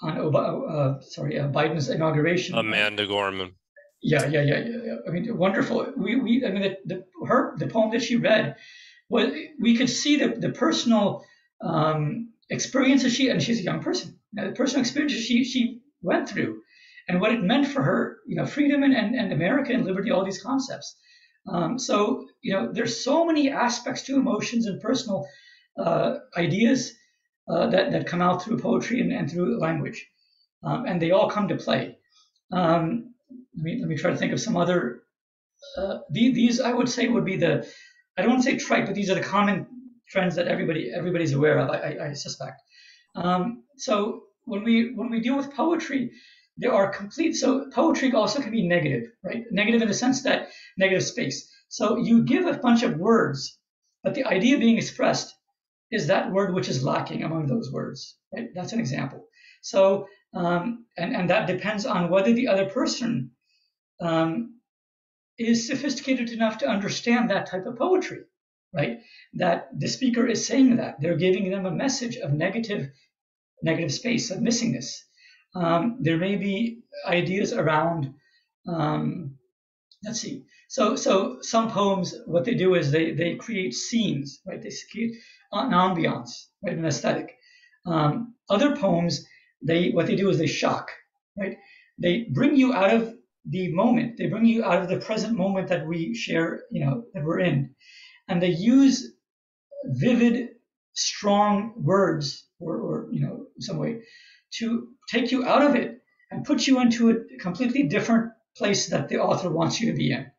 on uh, sorry uh, Biden's inauguration.
Amanda Gorman.
Yeah, yeah, yeah, yeah. I mean, wonderful. We, we, I mean, the, the her the poem that she read was we could see the the personal um, experiences she and she's a young person. Now, the personal experiences she she went through, and what it meant for her, you know, freedom and and, and America and liberty, all these concepts. Um, so you know, there's so many aspects to emotions and personal uh, ideas uh, that that come out through poetry and, and through language, um, and they all come to play. Um, let me let me try to think of some other. Uh, these I would say would be the I don't want to say trite, but these are the common trends that everybody everybody's aware of. I, I, I suspect. Um, so when we when we deal with poetry, there are complete. So poetry also can be negative, right? Negative in the sense that negative space. So you give a bunch of words, but the idea being expressed is that word which is lacking among those words. Right? That's an example. So um, and and that depends on whether the other person um, is sophisticated enough to understand that type of poetry, right? That the speaker is saying that they're giving them a message of negative, negative space of missingness. Um, there may be ideas around. Um, let's see. So, so some poems, what they do is they they create scenes, right? They create an ambiance, right? An aesthetic. Um, other poems, they what they do is they shock, right? They bring you out of the moment. They bring you out of the present moment that we share, you know, that we're in. And they use vivid, strong words or, or you know, some way to take you out of it and put you into a completely different place that the author wants you to be in.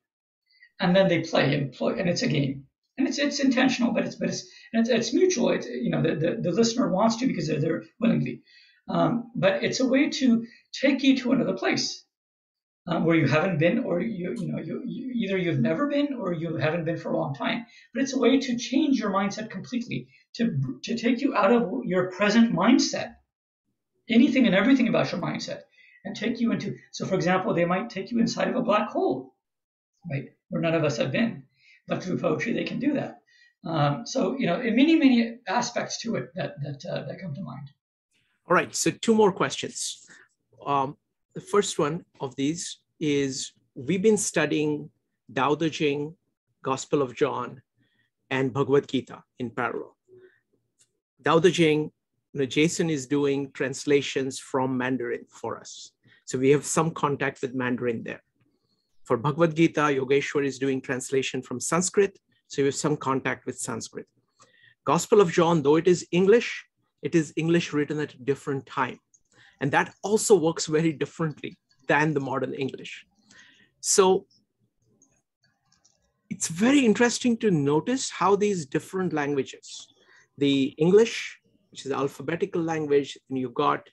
And then they play and play, and it's a game. And it's it's intentional, but it's but it's it's, it's mutual. It's you know the, the, the listener wants to because they're there willingly. Um, but it's a way to take you to another place um, where you haven't been, or you you know you, you, either you've never been or you haven't been for a long time. But it's a way to change your mindset completely, to to take you out of your present mindset, anything and everything about your mindset, and take you into. So, for example, they might take you inside of a black hole, right, where none of us have been, but through poetry they can do that. Um, so you know, many many aspects to it that that uh, that come to mind.
All right, so two more questions. Um, the first one of these is we've been studying Tao Te Ching, Gospel of John, and Bhagavad Gita in parallel. Tao Te Ching, you know, Jason is doing translations from Mandarin for us. So we have some contact with Mandarin there. For Bhagavad Gita, Yogeshwar is doing translation from Sanskrit. So you have some contact with Sanskrit. Gospel of John, though it is English, it is English written at a different time. And that also works very differently than the modern English. So it's very interesting to notice how these different languages, the English, which is alphabetical language, and you've got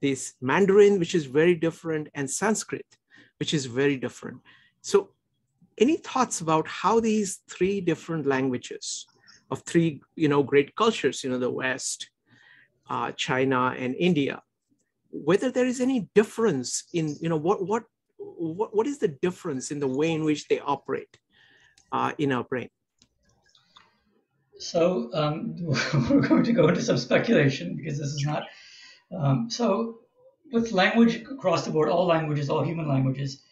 this Mandarin, which is very different, and Sanskrit, which is very different. So any thoughts about how these three different languages of three, you know, great cultures, you know, the West, uh, China, and India, whether there is any difference in, you know, what, what, what, what is the difference in the way in which they operate uh, in our brain?
So um, we're going to go into some speculation because this is not. Um, so with language across the board, all languages, all human languages,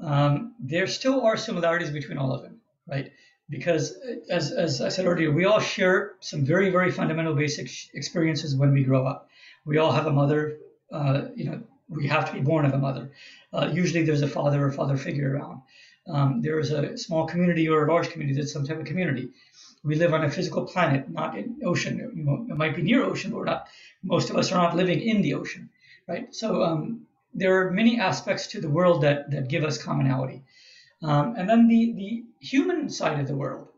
um, there still are similarities between all of them, right? Because as, as I said earlier, we all share some very, very fundamental basic experiences when we grow up. We all have a mother uh, you know, we have to be born of a mother. Uh, usually there's a father or father figure around. Um, there is a small community or a large community that's some type of community. we live on a physical planet, not in ocean. It might be near ocean, but not. Most of us are not living in the ocean, right? So um, there are many aspects to the world that that give us commonality. Um, and then the the human side of the world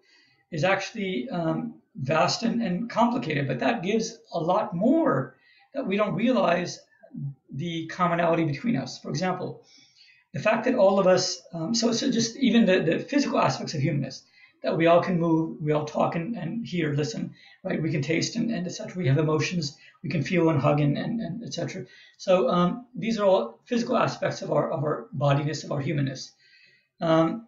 is actually um, vast and, and complicated, but that gives a lot more that we don't realize the commonality between us. For example, the fact that all of us, um, so, so just even the, the physical aspects of humanness, that we all can move, we all talk and, and hear, listen, right? We can taste and, and etc. We have emotions, we can feel and hug and, and, and etc. So um, these are all physical aspects of our of our bodiness, of our humanness. Um,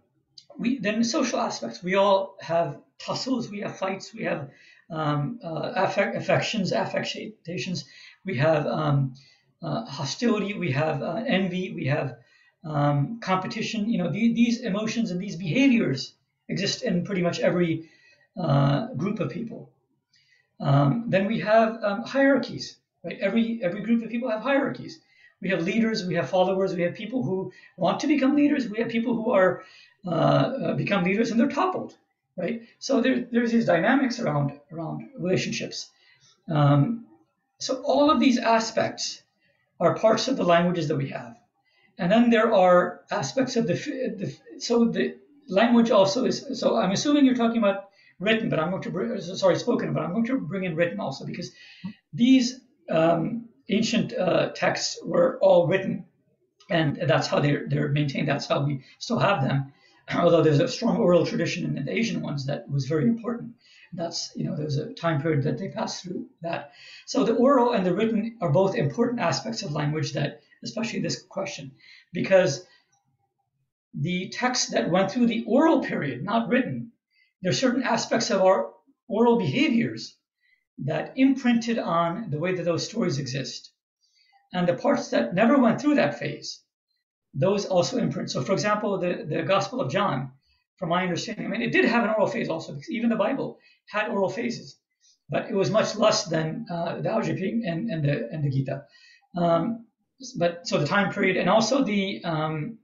we then social aspects. We all have tussles, we have fights, we have um, uh, affect, affections, affectations, we have um, uh, hostility, we have uh, envy, we have um, competition. You know, the, these emotions and these behaviors exist in pretty much every uh, group of people. Um, then we have um, hierarchies, right? Every every group of people have hierarchies. We have leaders, we have followers, we have people who want to become leaders, we have people who are uh, uh, become leaders and they're toppled, right? So there, there's these dynamics around around relationships. Um, so all of these aspects are parts of the languages that we have, and then there are aspects of the, the so the language also is. So I'm assuming you're talking about written, but I'm going to sorry spoken, but I'm going to bring in written also because these um, ancient uh, texts were all written, and that's how they're they're maintained. That's how we still have them. Although there's a strong oral tradition in the Asian ones that was very important. That's you know there's a time period that they passed through that. So the oral and the written are both important aspects of language that, especially this question, because the texts that went through the oral period, not written, there are certain aspects of our oral behaviors that imprinted on the way that those stories exist. And the parts that never went through that phase, those also imprint. So, for example, the, the Gospel of John, from my understanding, I mean, it did have an oral phase also, because even the Bible had oral phases, but it was much less than uh, the Dao and, and, the, and the Gita. Um, but so the time period and also the um,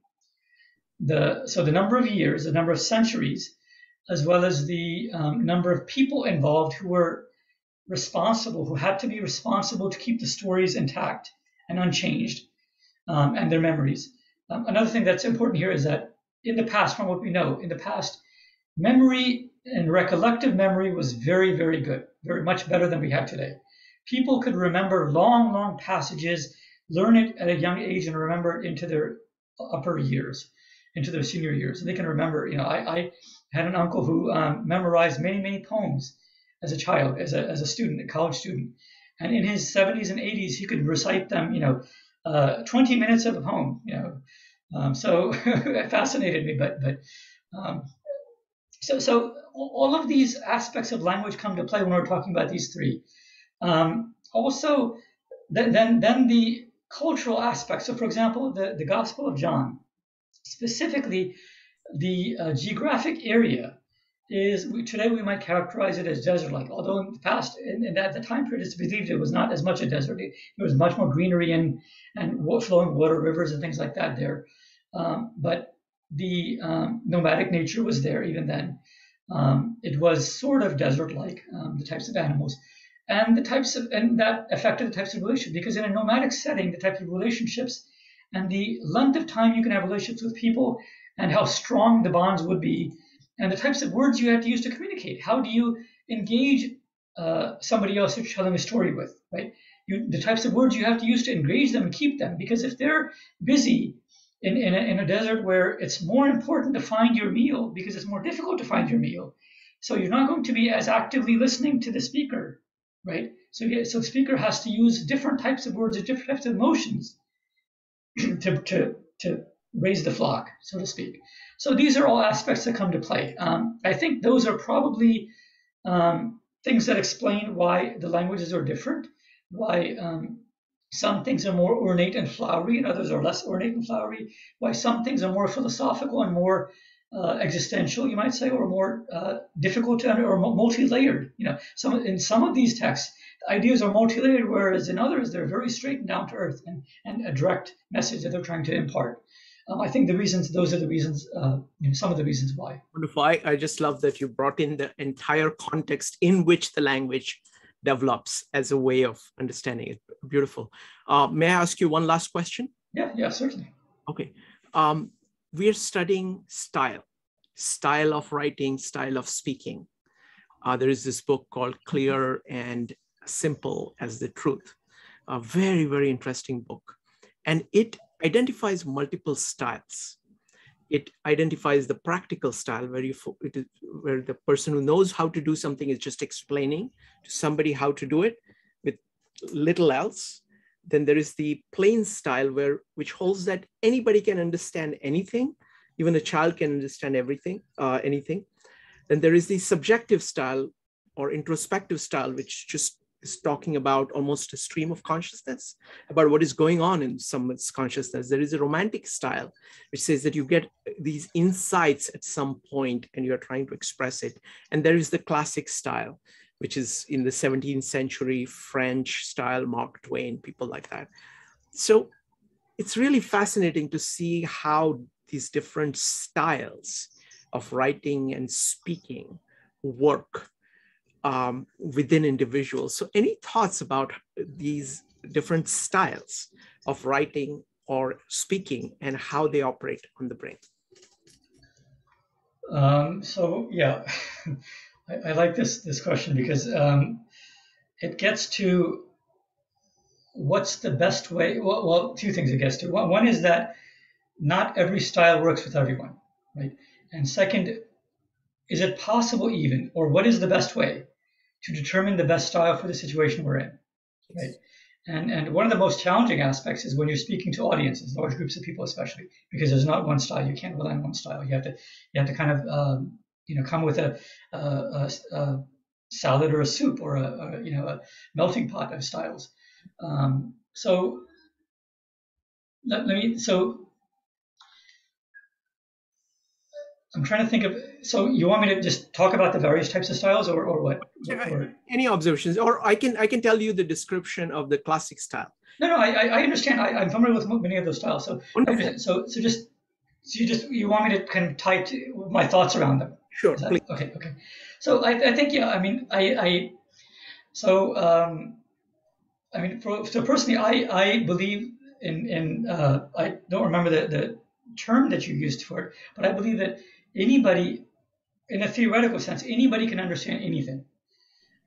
the so the number of years, the number of centuries, as well as the um, number of people involved who were responsible, who had to be responsible to keep the stories intact and unchanged, um, and their memories. Um, another thing that's important here is that in the past, from what we know, in the past, memory and recollective memory was very, very good, very much better than we have today. People could remember long, long passages, learn it at a young age, and remember it into their upper years, into their senior years. And they can remember, you know, I, I had an uncle who um, memorized many, many poems as a child, as a, as a student, a college student. And in his 70s and 80s, he could recite them, you know, uh, 20 minutes of a poem, you know. Um, so it fascinated me, but, but um, so, so all of these aspects of language come to play when we're talking about these three. Um, also, then, then, then the cultural aspects. So, for example, the, the Gospel of John, specifically the uh, geographic area is we, today we might characterize it as desert-like, although in the past, in, in that the time period, it's believed it was not as much a desert. It, it was much more greenery and and flowing water, rivers, and things like that there. Um, but the um, nomadic nature was there even then. Um, it was sort of desert-like, um, the types of animals, and the types of and that affected the types of relationships because in a nomadic setting, the types of relationships and the length of time you can have relationships with people and how strong the bonds would be and the types of words you have to use to communicate. How do you engage uh, somebody else you're telling a story with, right? You, the types of words you have to use to engage them and keep them, because if they're busy in, in, a, in a desert where it's more important to find your meal because it's more difficult to find your meal, so you're not going to be as actively listening to the speaker, right? So so speaker has to use different types of words, different types of emotions to, to, to raise the flock, so to speak. So these are all aspects that come to play. Um, I think those are probably um, things that explain why the languages are different, why um, some things are more ornate and flowery and others are less ornate and flowery, why some things are more philosophical and more uh, existential, you might say, or more uh, difficult to or multi-layered. You know, some in some of these texts, ideas are multi-layered, whereas in others they're very straight and down to earth and, and a direct message that they're trying to impart. um, I think the reasons, those are the reasons, uh, you know, some of the reasons why.
Wonderful. I, I just love that you brought in the entire context in which the language develops as a way of understanding it. Beautiful. Uh, may I ask you one last question?
Yeah, yeah, certainly.
Okay. Um, we're studying style, style of writing, style of speaking. Uh, there is this book called Clear and Simple as the Truth. A very, very interesting book. And it identifies multiple styles. It identifies the practical style where you where the person who knows how to do something is just explaining to somebody how to do it with little else. Then there is the plain style where which holds that anybody can understand anything, even a child can understand everything, uh, anything. Then there is the subjective style or introspective style, which just is talking about almost a stream of consciousness, about what is going on in someone's consciousness. There is a romantic style, which says that you get these insights at some point and you're trying to express it. And there is the classic style, which is in the 17th century French style, Mark Twain, people like that. So it's really fascinating to see how these different styles of writing and speaking work um, within individuals. So, any thoughts about these different styles of writing or speaking and how they operate on the brain?
Um, so, yeah, I, I, like this this question because um, it gets to what's the best way. Well, well, two things it gets to. One, one is that not every style works with everyone, right? And second, is it possible even, or what is the best way to determine the best style for the situation we're in. Right? And, and one of the most challenging aspects is when you're speaking to audiences, large groups of people especially, because there's not one style. You can't rely on one style. You have to you have to kind of um, you know come with a, a, a, a, salad or a soup or a, you know a melting pot of styles. Um, so let, let me so I'm trying to think of. So you want me to just talk about the various types of styles, or or what? Or,
Any observations, or I can I can tell you the description of the classic style.
No, no, I I understand. I, am familiar with many of those styles. So so so just so you just you want me to kind of tie to my thoughts around them.
Sure. That,
okay. Okay. So I I think yeah. I mean I I so um I mean for, so personally I I believe in in uh I don't remember the the term that you used for it, but I believe that anybody, in a theoretical sense, anybody can understand anything.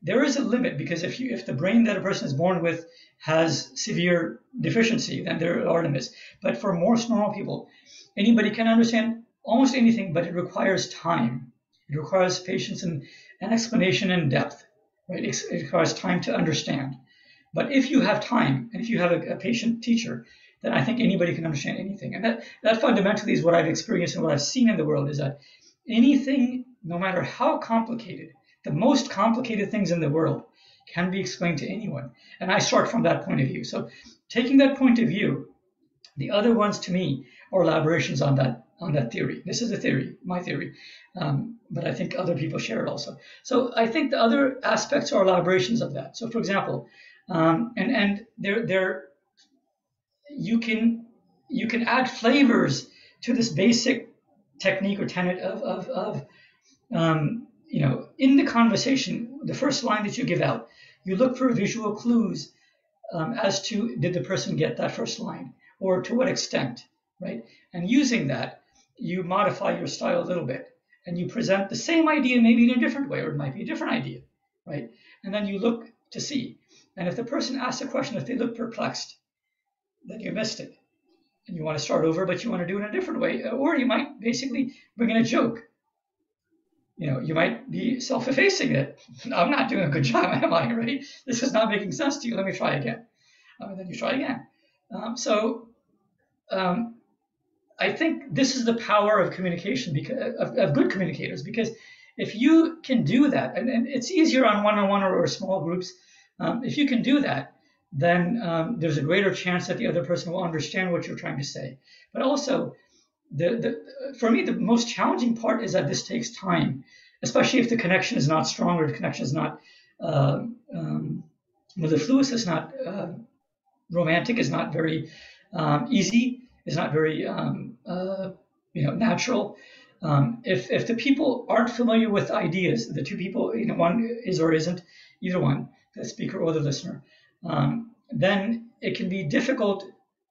There is a limit because if you if the brain that a person is born with has severe deficiency, then there are limits. But for most normal people, anybody can understand almost anything, but it requires time. It requires patience and, and explanation and depth. Right? It, it requires time to understand. But if you have time, and if you have a, a patient teacher, I think anybody can understand anything. And that, that fundamentally is what I've experienced and what I've seen in the world is that anything, no matter how complicated, the most complicated things in the world can be explained to anyone. And I start from that point of view. So taking that point of view, the other ones to me are elaborations on that on that theory. This is a theory, my theory, um, but I think other people share it also. So I think the other aspects are elaborations of that. So for example, um, and and they're they're you can you can add flavors to this basic technique or tenet of, of, of um, you know in the conversation the first line that you give out you look for visual clues um, as to did the person get that first line or to what extent right? And using that you modify your style a little bit and you present the same idea maybe in a different way or it might be a different idea right? And then you look to see. And if the person asks a question if they look perplexed then you missed it. And you want to start over, but you want to do it in a different way. Or you might basically bring in a joke. You know, you might be self effacing that I'm not doing a good job, am I? Right? This is not making sense to you. Let me try again. Um, and then you try again. Um, so um, I think this is the power of communication because of, of, good communicators because if you can do that, and, and it's easier on one-on-one or, or small groups, um, if you can do that, then um, there's a greater chance that the other person will understand what you're trying to say. But also, the, the, for me, the most challenging part is that this takes time, especially if the connection is not strong or the connection is not uh, um, mellifluous, is not uh, romantic, is not very um, easy, is not very um, uh, you know, natural. Um, if if the people aren't familiar with ideas, the two people, you know, one is or isn't, either one, the speaker or the listener, um, then it can be difficult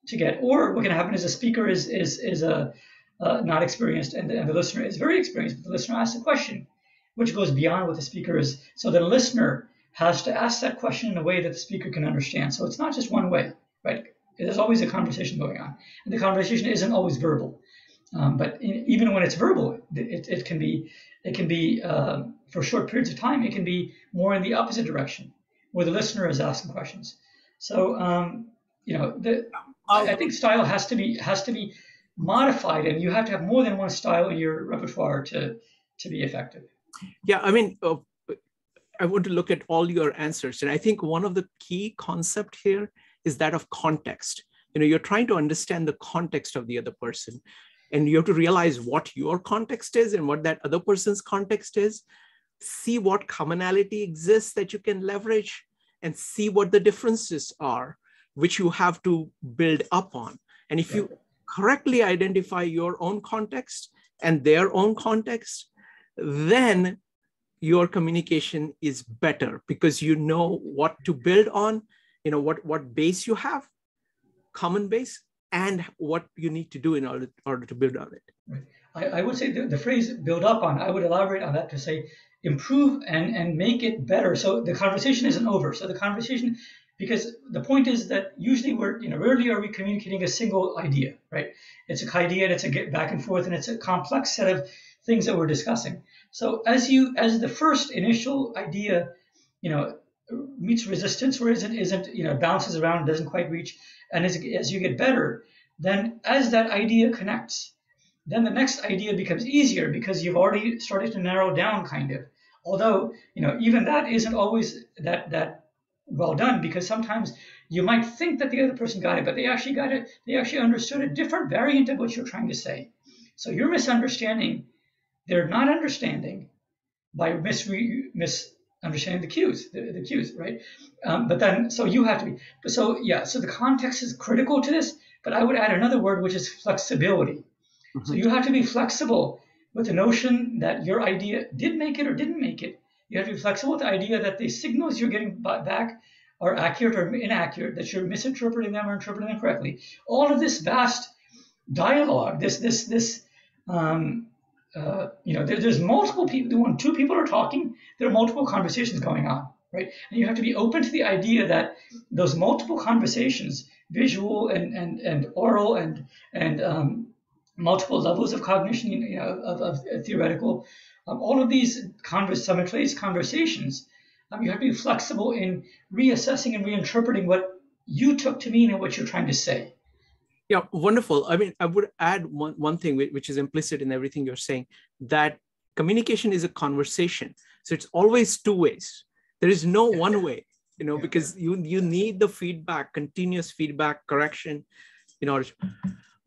to get. Or what can happen is the speaker is is is a uh, not experienced and the, and the listener is very experienced, but the listener asks a question which goes beyond what the speaker is. So the listener has to ask that question in a way that the speaker can understand. So it's not just one way, right? There's always a conversation going on, and the conversation isn't always verbal. Um, but in, even when it's verbal, it, it can be it can be uh, for short periods of time. It can be more in the opposite direction, where the listener is asking questions. So um, you know, the, I, I think style has to be has to be modified, and you have to have more than one style in your repertoire to to be effective.
Yeah, I mean, uh, I want to look at all your answers, and I think one of the key concept here is that of context. You know, you're trying to understand the context of the other person, and you have to realize what your context is and what that other person's context is. See what commonality exists that you can leverage, and see what the differences are, which you have to build up on. And if you correctly identify your own context and their own context, then your communication is better because you know what to build on, you know, what, what base you have, common base, and what you need to do in order, order to build on it.
Right. I, I would say the, the phrase build up on, I would elaborate on that to say improve and, and make it better. So the conversation isn't over. So the conversation because the point is that usually we're you know rarely are we communicating a single idea right it's a idea and it's a get back and forth and it's a complex set of things that we're discussing so as you as the first initial idea you know meets resistance or isn't isn't you know bounces around doesn't quite reach and as, as you get better then as that idea connects then the next idea becomes easier because you've already started to narrow down kind of although you know even that isn't always that that well done because sometimes you might think that the other person got it, but they actually got it, they actually understood a different variant of what you're trying to say. So you're misunderstanding, they're not understanding by misre- misunderstanding the cues, the, the cues, right? Um, but then, so you have to be, so yeah, so the context is critical to this, but I would add another word, which is flexibility. Mm-hmm. So you have to be flexible with the notion that your idea did make it or didn't make it, you have to be flexible with the idea that the signals you're getting back are accurate or inaccurate, that you're misinterpreting them or interpreting them correctly. All of this vast dialogue, this this this um, uh, you know, there, there's multiple people. When two people are talking, there are multiple conversations going on, right? And you have to be open to the idea that those multiple conversations, visual and and and oral and and um, multiple levels of cognition, you know, of, of theoretical um, all of these converse, simultaneous conversations, um, you have to be flexible in reassessing and reinterpreting what you took to mean and what you're trying to say.
Yeah, wonderful. I mean, I would add one, one thing which is implicit in everything you're saying that communication is a conversation. So it's always two ways. There is no yeah. one way, you know, yeah. because you you need the feedback, continuous feedback, correction, in order.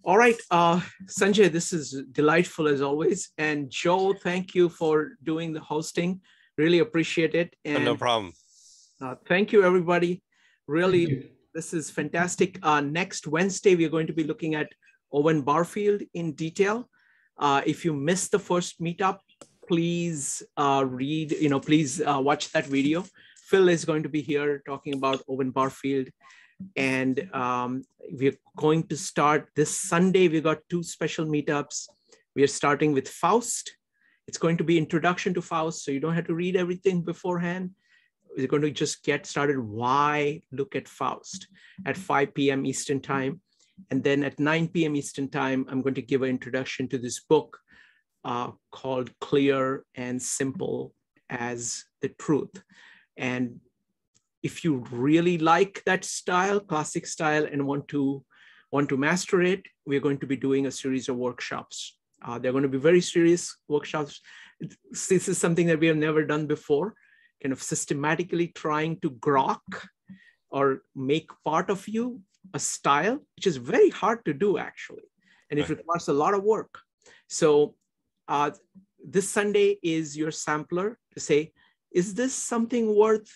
All right, uh, Sanjay, this is delightful as always. And Joe, thank you for doing the hosting. Really appreciate it.
And no problem.
Uh, thank you, everybody. Really, you. this is fantastic. Uh, next Wednesday, we're going to be looking at Owen Barfield in detail. Uh, if you missed the first meetup, please uh, read, you know, please uh, watch that video. Phil is going to be here talking about Owen Barfield and um, we're going to start this Sunday. We got two special meetups. We are starting with Faust. It's going to be introduction to Faust, so you don't have to read everything beforehand. We're going to just get started. Why look at Faust at 5 p.m. Eastern time, and then at 9 p.m. Eastern time, I'm going to give an introduction to this book uh, called "Clear and Simple as the Truth," and if you really like that style, classic style, and want to want to master it, we're going to be doing a series of workshops. Uh, they're going to be very serious workshops. This is something that we have never done before, kind of systematically trying to grok or make part of you a style, which is very hard to do actually. And it requires a lot of work. So uh, this Sunday is your sampler to say, is this something worth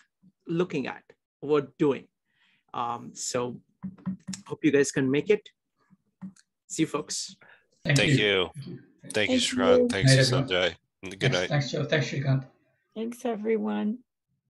looking at, or doing. Um, so hope you guys can make it. See you folks.
Thank,
Thank
you.
you. Thank you,
Thank
Shrikant.
you.
Thanks,
Night.
Sanjay. Good night.
thanks, Joe. Thanks, Shrikant.
Thanks, everyone.